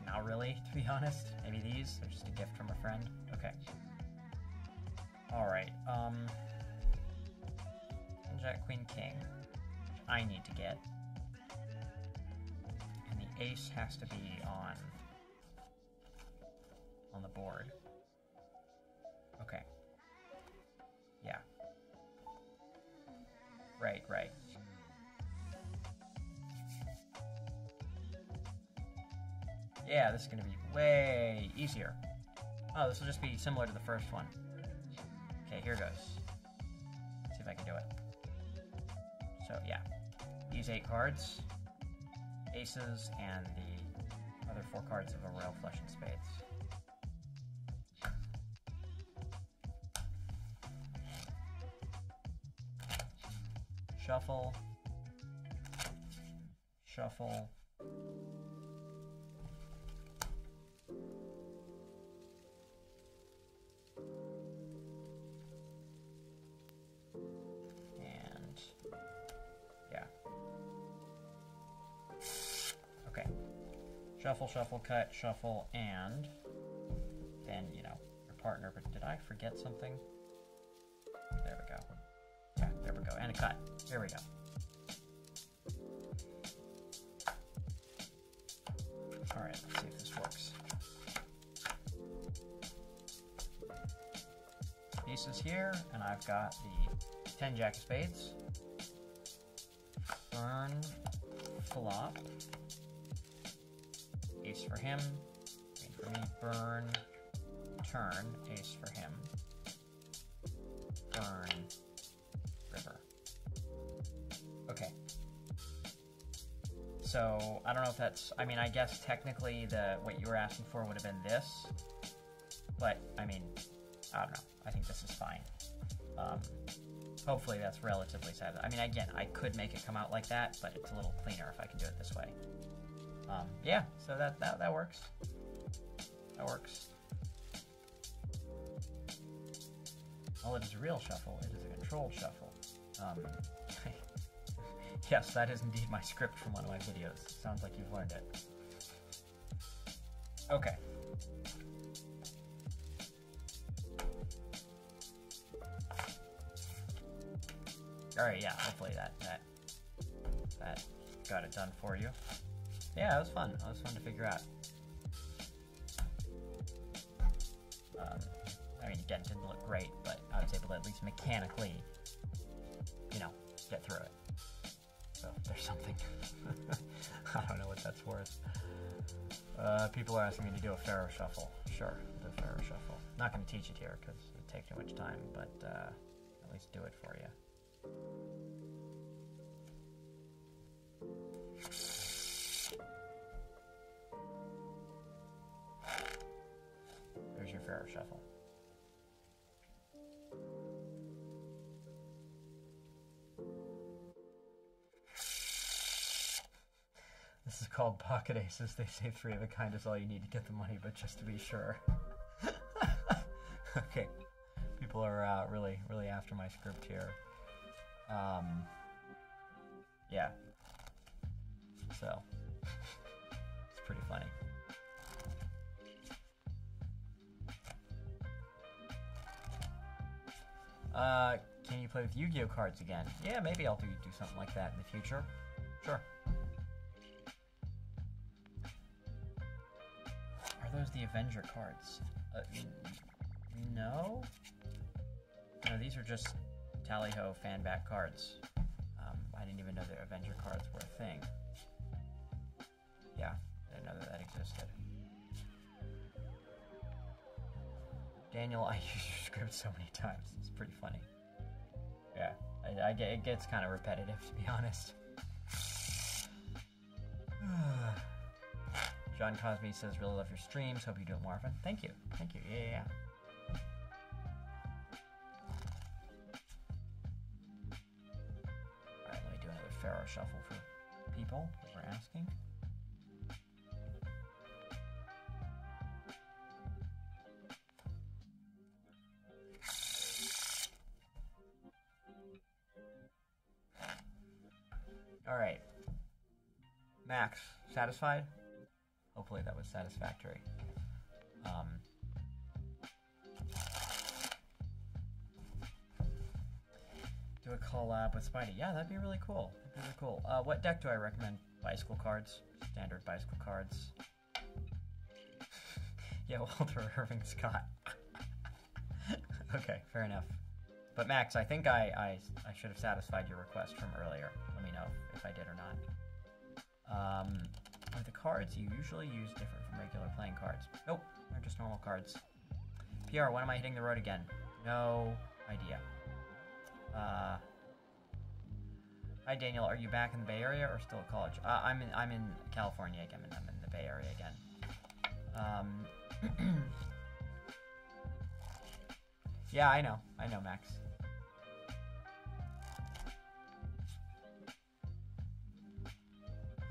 not really, to be honest. Maybe these. They're just a gift from a friend. Okay. All right. Um. Jack, Queen, King. I need to get. And the ace has to be on on the board. Right, right. Yeah, this is gonna be way easier. Oh, this will just be similar to the first one. Okay, here goes. see if I can do it. So yeah, these eight cards, aces, and the other four cards of a royal flush and spades. Shuffle, shuffle. And yeah. Okay. Shuffle, shuffle, cut, shuffle, and then, you know, your partner. But did I forget something? A cut. Here we go. Alright, let's see if this works. Pieces here, and I've got the 10 jack of spades. Burn, flop. Ace for him. Queen for me. Burn. Turn. Ace So I don't know if that's. I mean, I guess technically the what you were asking for would have been this, but I mean, I don't know. I think this is fine. Um, hopefully that's relatively sad. I mean, again, I could make it come out like that, but it's a little cleaner if I can do it this way. Um, yeah, so that, that that works. That works. Well, it is a real shuffle. It is a controlled shuffle. Um, yes, that is indeed my script from one of my videos. Sounds like you've learned it. Okay. All right, yeah. Hopefully that that that got it done for you. Yeah, it was fun. It was fun to figure out. Um, I mean, again, it didn't look great, but I was able to at least mechanically, you know, get through it. There's something. I don't know what that's worth. Uh, people are asking me to do a faro shuffle. Sure, a faro shuffle. Not going to teach it here because it would take too much time, but uh, at least do it for you. There's your faro shuffle. This is called pocket aces. They say three of a kind is all you need to get the money, but just to be sure. okay, people are uh, really, really after my script here. Um, yeah. So, it's pretty funny. Uh, can you play with Yu-Gi-Oh cards again? Yeah, maybe I'll do do something like that in the future. Sure. Those the Avenger cards? Uh, no. No, these are just Tally Ho fan back cards. Um, I didn't even know that Avenger cards were a thing. Yeah, I didn't know that that existed. Daniel, I use your script so many times. It's pretty funny. Yeah, I, I it gets kind of repetitive to be honest. John Cosby says, "Really love your streams. Hope you do it more often." Thank you, thank you. Yeah, yeah. yeah. Faro Shuffle for people who are asking. All right. Max, satisfied? Hopefully that was satisfactory. Um, do a collab with Spidey. Yeah, that'd be really cool. That'd be really cool. Uh, what deck do I recommend? Bicycle cards. Standard bicycle cards. yeah, Walter Irving Scott. okay, fair enough. But Max, I think I, I, I should have satisfied your request from earlier. Let me know if I did or not. Um, with the cards, you usually use different from regular playing cards. Nope, they're just normal cards. PR, when am I hitting the road again? No idea. Uh, hi Daniel, are you back in the Bay Area or still at college? Uh, I'm in I'm in California again, and I'm in the Bay Area again. Um, yeah, I know, I know, Max.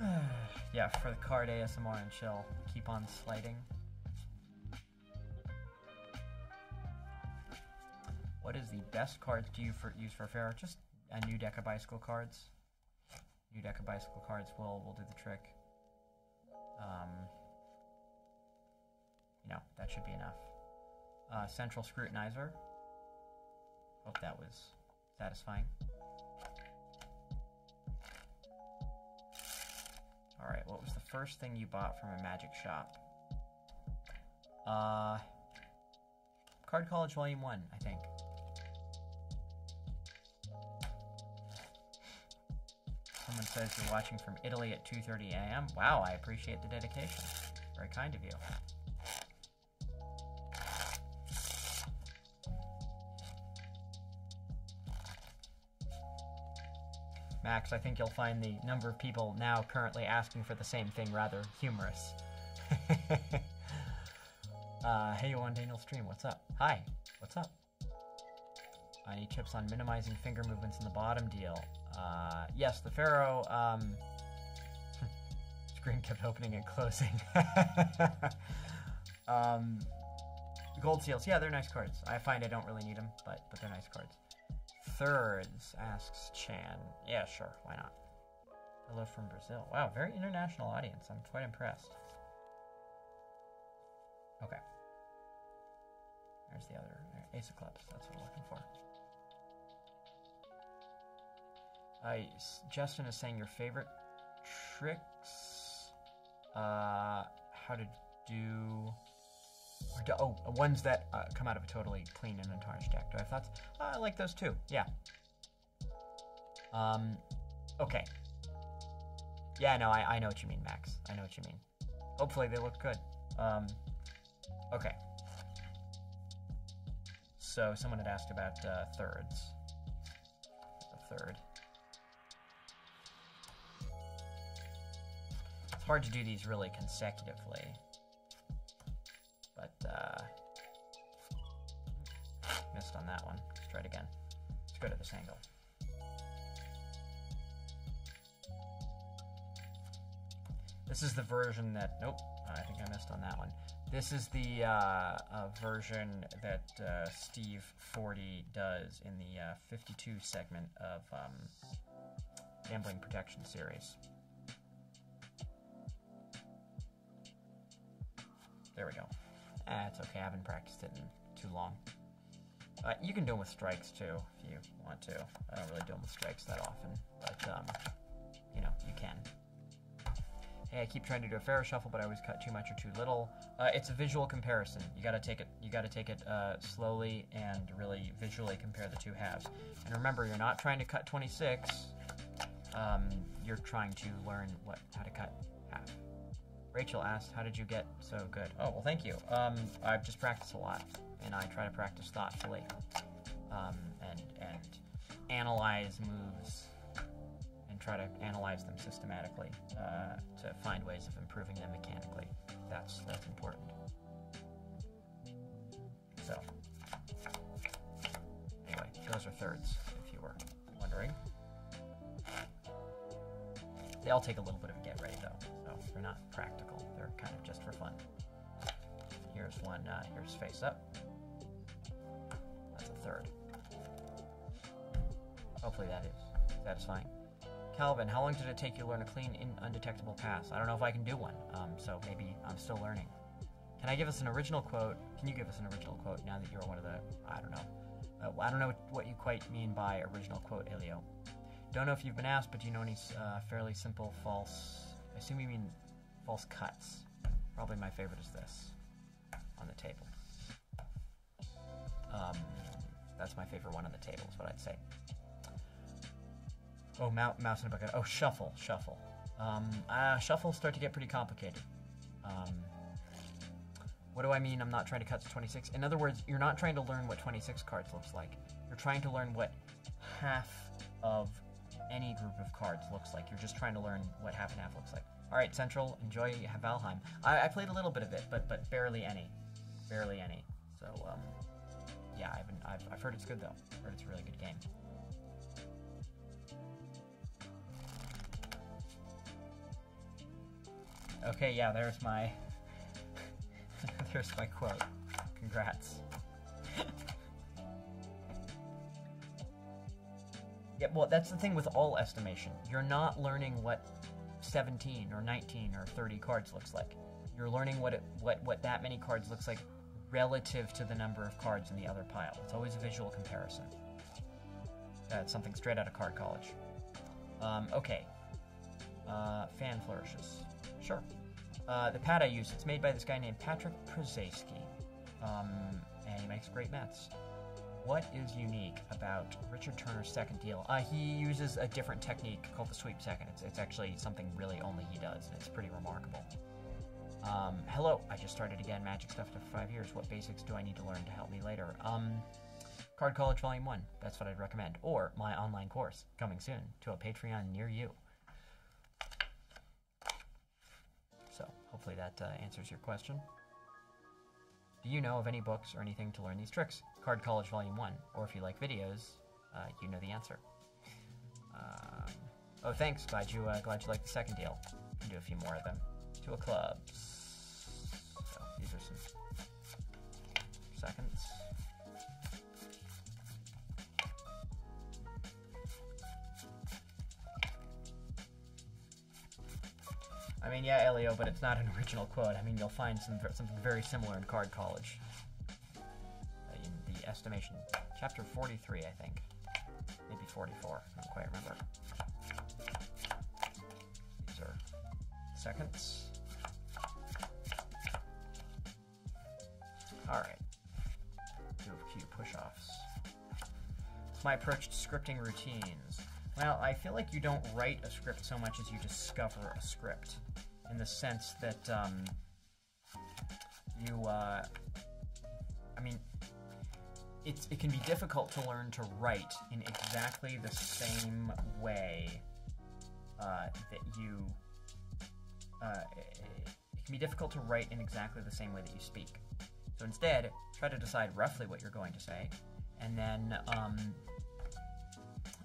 yeah, for the card ASMR and chill, keep on sliding. What is the best cards do you for, use for fair? Just a new deck of bicycle cards. New deck of bicycle cards will will do the trick. Um, you know, that should be enough. Uh, Central Scrutinizer. Hope that was satisfying. Alright, what was the first thing you bought from a magic shop? Uh, Card College Volume 1, I think. Someone says you're watching from Italy at 2.30 a.m. Wow, I appreciate the dedication. Very kind of you. Max, I think you'll find the number of people now currently asking for the same thing rather humorous. uh, hey, you on Daniel Stream, what's up? Hi, what's up? I need tips on minimizing finger movements in the bottom deal. Uh, yes, the faro um, screen kept opening and closing. um, gold seals, yeah, they're nice cards. I find I don't really need them, but but they're nice cards. Thirds asks Chan. Yeah, sure, why not? Hello from Brazil. Wow, very international audience. I'm quite impressed. Okay. There's the other there, Ace of Clubs. That's what I'm looking for. I Justin is saying your favorite tricks. Uh, how to do. Oh, ones that uh, come out of a totally clean and untarnished deck. Do I have thoughts? Uh, I like those too. Yeah. Um, okay. Yeah, no, I, I know what you mean, Max. I know what you mean. Hopefully they look good. Um, okay. So someone had asked about uh, thirds. A third. It's hard to do these really consecutively. But, uh, missed on that one. Let's try it again. Let's go to this angle. This is the version that, nope, I think I missed on that one. This is the uh, uh, version that uh, Steve Forte does in the uh, 52 segment of um, Gambling Protection Series. There we go. Ah, it's okay. I haven't practiced it in too long. Uh, you can do them with strikes too, if you want to. I don't really do them with strikes that often, but um, you know, you can. Hey, I keep trying to do a faro shuffle, but I always cut too much or too little. Uh, it's a visual comparison. You gotta take it. You gotta take it uh, slowly and really visually compare the two halves. And remember, you're not trying to cut 26. Um, you're trying to learn what how to cut half. Rachel asked, "How did you get so good?" Oh, well, thank you. Um, I've just practiced a lot, and I try to practice thoughtfully, um, and and analyze moves, and try to analyze them systematically uh, to find ways of improving them mechanically. That's that's important. So, anyway, those are thirds, if you were wondering. They all take a little bit of a get ready though, they're not practical. They're kind of just for fun. Here's one. Uh, here's face up. That's a third. Hopefully that is satisfying. Calvin, how long did it take you to learn a clean, undetectable pass? I don't know if I can do one, um, so maybe I'm still learning. Can I give us an original quote? Can you give us an original quote now that you're one of the, I don't know. Uh, I don't know what you quite mean by original quote, Elio. Don't know if you've been asked, but do you know any uh, fairly simple false, I assume you mean false cuts. Probably my favorite is this on the table. Um, that's my favorite one on the table, is what I'd say. Oh, mou- mouse in a bucket. Oh, shuffle, shuffle. Um, uh, shuffles start to get pretty complicated. Um, what do I mean? I'm not trying to cut to 26. In other words, you're not trying to learn what 26 cards looks like. You're trying to learn what half of any group of cards looks like. You're just trying to learn what half and half looks like. All right, Central, enjoy Valheim. I, I played a little bit of it, but but barely any, barely any. So um, yeah, I've, been, I've I've heard it's good though. I've heard it's a really good game. Okay, yeah, there's my there's my quote. Congrats. yeah, well, that's the thing with all estimation. You're not learning what 17 or 19 or 30 cards looks like. You're learning what it what what that many cards looks like relative to the number of cards in the other pile. It's always a visual comparison. That's something straight out of Card College. Um, okay. Uh, fan flourishes. Sure. Uh, the pad I use, it's made by this guy named Patrick Przeski, um, and he makes great mats. What is unique about Richard Turner's second deal? Uh, he uses a different technique called the sweep second. It's, it's actually something really only he does, and it's pretty remarkable. Um, hello, I just started again Magic Stuff after five years. What basics do I need to learn to help me later? Um, Card College Volume 1, that's what I'd recommend. Or my online course, coming soon to a Patreon near you. So, hopefully that uh, answers your question. Do you know of any books or anything to learn these tricks? Card College Volume 1, or if you like videos, uh, you know the answer. Um, oh, thanks. Glad you, uh, glad you liked the second deal. Can do a few more of them. To a club. So, these are some seconds. I mean, yeah, Elio, but it's not an original quote. I mean, you'll find some something very similar in Card College. Uh, in the estimation, chapter 43, I think. Maybe 44. I don't quite remember. These are seconds. Alright. Do a few push-offs. My approach to scripting routines. Well, I feel like you don't write a script so much as you discover a script, in the sense that um, you, uh, I mean, it can be difficult to learn to write in exactly the same way uh, that you. Uh, it can be difficult to write in exactly the same way that you speak. So instead, try to decide roughly what you're going to say, and then um,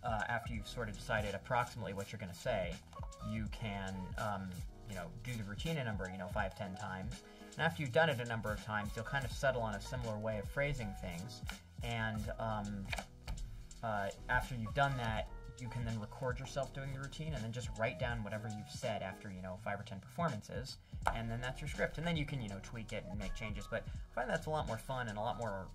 uh, after you've sort of decided approximately what you're going to say, you can, um, you know, do the routine a number, you know, five, ten times. And after you've done it a number of times, you'll kind of settle on a similar way of phrasing things. And um, uh, after you've done that, you can then record yourself doing the routine and then just write down whatever you've said after, you know, five or ten performances. And then that's your script. And then you can, you know, tweak it and make changes. But I find that's a lot more fun and a lot more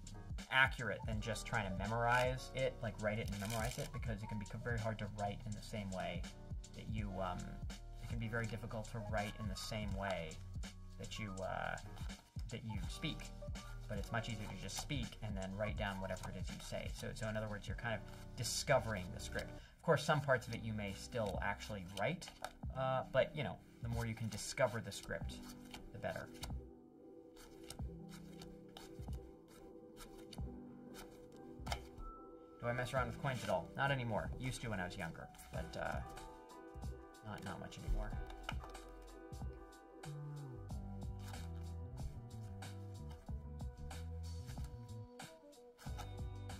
accurate than just trying to memorize it, like write it and memorize it, because it can be very hard to write in the same way that you. Um, can be very difficult to write in the same way that you uh, that you speak. But it's much easier to just speak and then write down whatever it is you say. So, so in other words, you're kind of discovering the script. Of course, some parts of it you may still actually write, uh, but you know, the more you can discover the script, the better. Do I mess around with coins at all? Not anymore. Used to when I was younger, but uh, not not much anymore.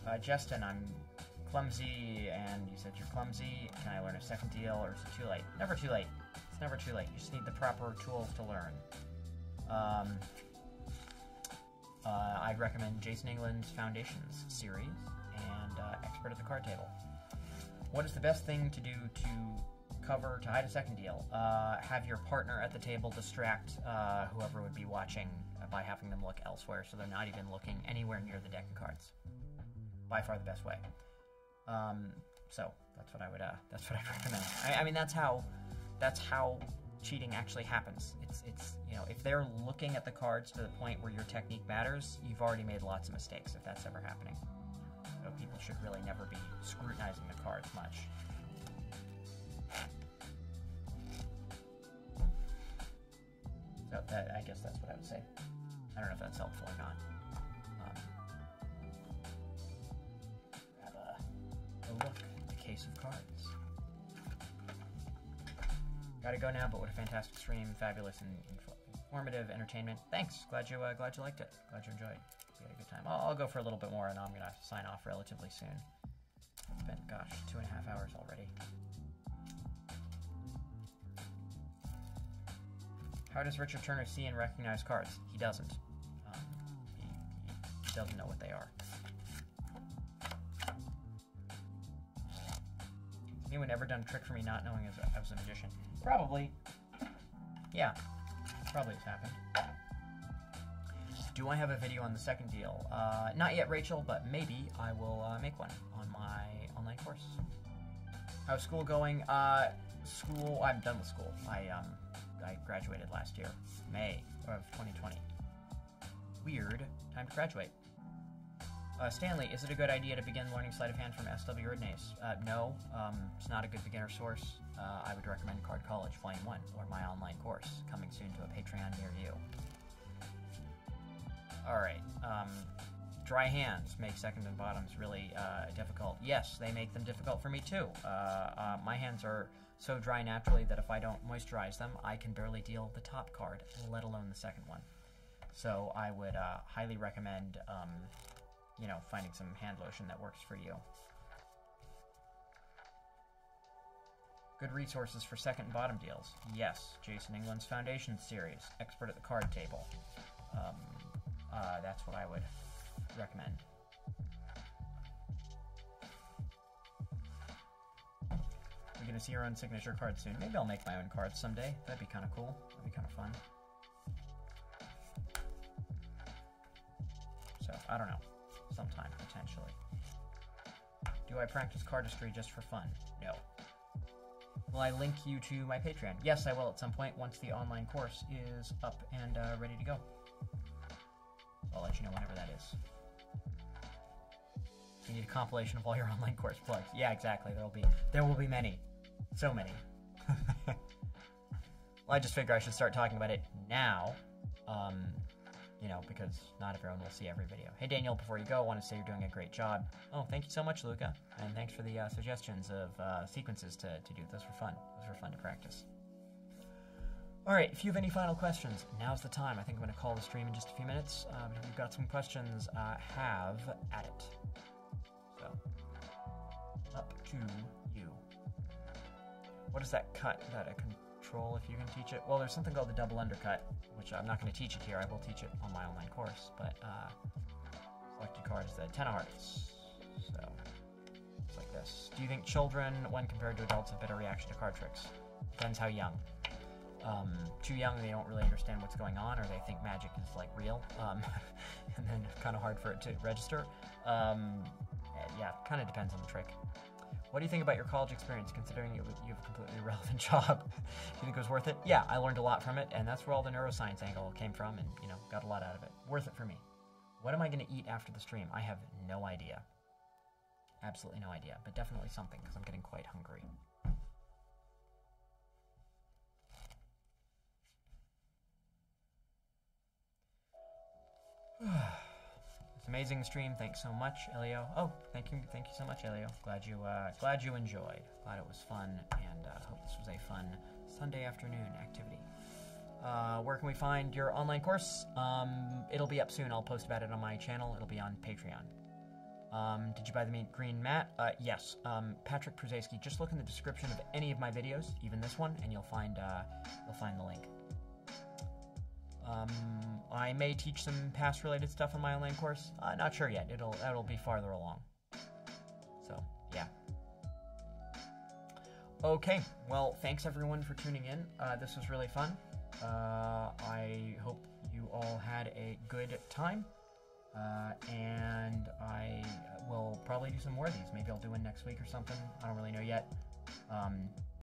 Uh, Justin, I'm clumsy, and you said you're clumsy. Can I learn a second deal, or is it too late? Never too late. It's never too late. You just need the proper tools to learn. Um, uh, I'd recommend Jason England's Foundations series and uh, Expert at the Card Table. What is the best thing to do to cover to hide a second deal? Uh, have your partner at the table distract uh, whoever would be watching by having them look elsewhere, so they're not even looking anywhere near the deck of cards. By far the best way. Um, so that's what I would. Uh, that's what I recommend. I, I mean, that's how. That's how cheating actually happens. It's it's you know if they're looking at the cards to the point where your technique matters, you've already made lots of mistakes if that's ever happening. So people should really never be scrutinizing the cards much. That I guess that's what I would say. I don't know if that's helpful or not. Um, have a, a look at the case of cards. Gotta go now, but what a fantastic stream! Fabulous and informative entertainment. Thanks. Glad you uh, glad you liked it. Glad you enjoyed. We had a good time. I'll, I'll go for a little bit more, and I'm gonna sign off relatively soon. It's been gosh two and a half hours already. How does Richard Turner see and recognize cards? He doesn't. Um, he, he doesn't know what they are. Anyone ever done a trick for me not knowing I was a magician? Probably. Yeah, probably has happened. Do I have a video on the second deal? Uh, not yet, Rachel, but maybe I will uh, make one on my online course. How's school going? Uh, school, I'm done with school. I, um, I graduated last year, May of 2020. Weird time to graduate. Uh, Stanley, is it a good idea to begin learning sleight of hand from S.W. Erdnase? Uh, no, um, it's not a good beginner source. Uh, I would recommend Card College Volume 1 or my online course, coming soon to a Patreon near you. Alright, um, dry hands make second and bottoms really uh, difficult. Yes, they make them difficult for me too. Uh, uh, my hands are so dry naturally that if I don't moisturize them, I can barely deal the top card, let alone the second one. So I would highly recommend um, you know, finding some hand lotion that works for you. Good resources for second and bottom deals. Yes, Jason England's Foundation series, expert at the card table. Um, uh, that's what I would recommend. We're gonna see your own signature card soon. Maybe I'll make my own cards someday. That'd be kind of cool. That'd be kind of fun. So I don't know sometime, potentially. Do I practice cardistry just for fun? No. Will I link you to my Patreon? Yes, I will at some point once the online course is up and uh, ready to go. I'll let you know whenever that is. You need a compilation of all your online course plugs. Yeah, exactly. There will be there will be many, so many. well, I just figure I should start talking about it now. Um, you know, because not everyone will see every video. Hey, Daniel, before you go, I want to say you're doing a great job. Oh, thank you so much, Luca. And thanks for the uh, suggestions of uh, sequences to, to do. Those were fun. Those were fun to practice. All right, if you have any final questions, now's the time. I think I'm going to call the stream in just a few minutes. Um, if you've got some questions, uh, have at it. So, up to. What is that cut that I control if you can teach it. Well, there's something called the double undercut, which I'm not going to teach it here. I will teach it on my online course. But uh, selected card is the ten of hearts. So it's like this. Do you think children, when compared to adults, have better reaction to card tricks? Depends how young. Um, too young, they don't really understand what's going on, or they think magic is like real, um, and then kind of hard for it to register. Um, yeah, kind of depends on the trick. What do you think about your college experience, considering you, you have a completely irrelevant job? do you think it was worth it? Yeah, I learned a lot from it, and that's where all the neuroscience angle came from, and you know, got a lot out of it. Worth it for me. What am I going to eat after the stream? I have no idea. Absolutely no idea, but definitely something because I'm getting quite hungry. It's amazing stream. Thanks so much, Elio. Oh, thank you, thank you so much, Elio. Glad you, uh, glad you enjoyed. Glad it was fun, and uh, hope this was a fun Sunday afternoon activity. Uh, where can we find your online course? Um, it'll be up soon. I'll post about it on my channel. It'll be on Patreon. Um, did you buy the green mat? Uh, yes. Um, Patrick Pruzaski. Just look in the description of any of my videos, even this one, and you'll find uh, you'll find the link. Um, I may teach some pass related stuff in my online course. Uh, not sure yet. It'll that'll be farther along. So yeah. Okay. Well, thanks everyone for tuning in. Uh, this was really fun. Uh, I hope you all had a good time. Uh, and I will probably do some more of these. Maybe I'll do one next week or something. I don't really know yet. Um,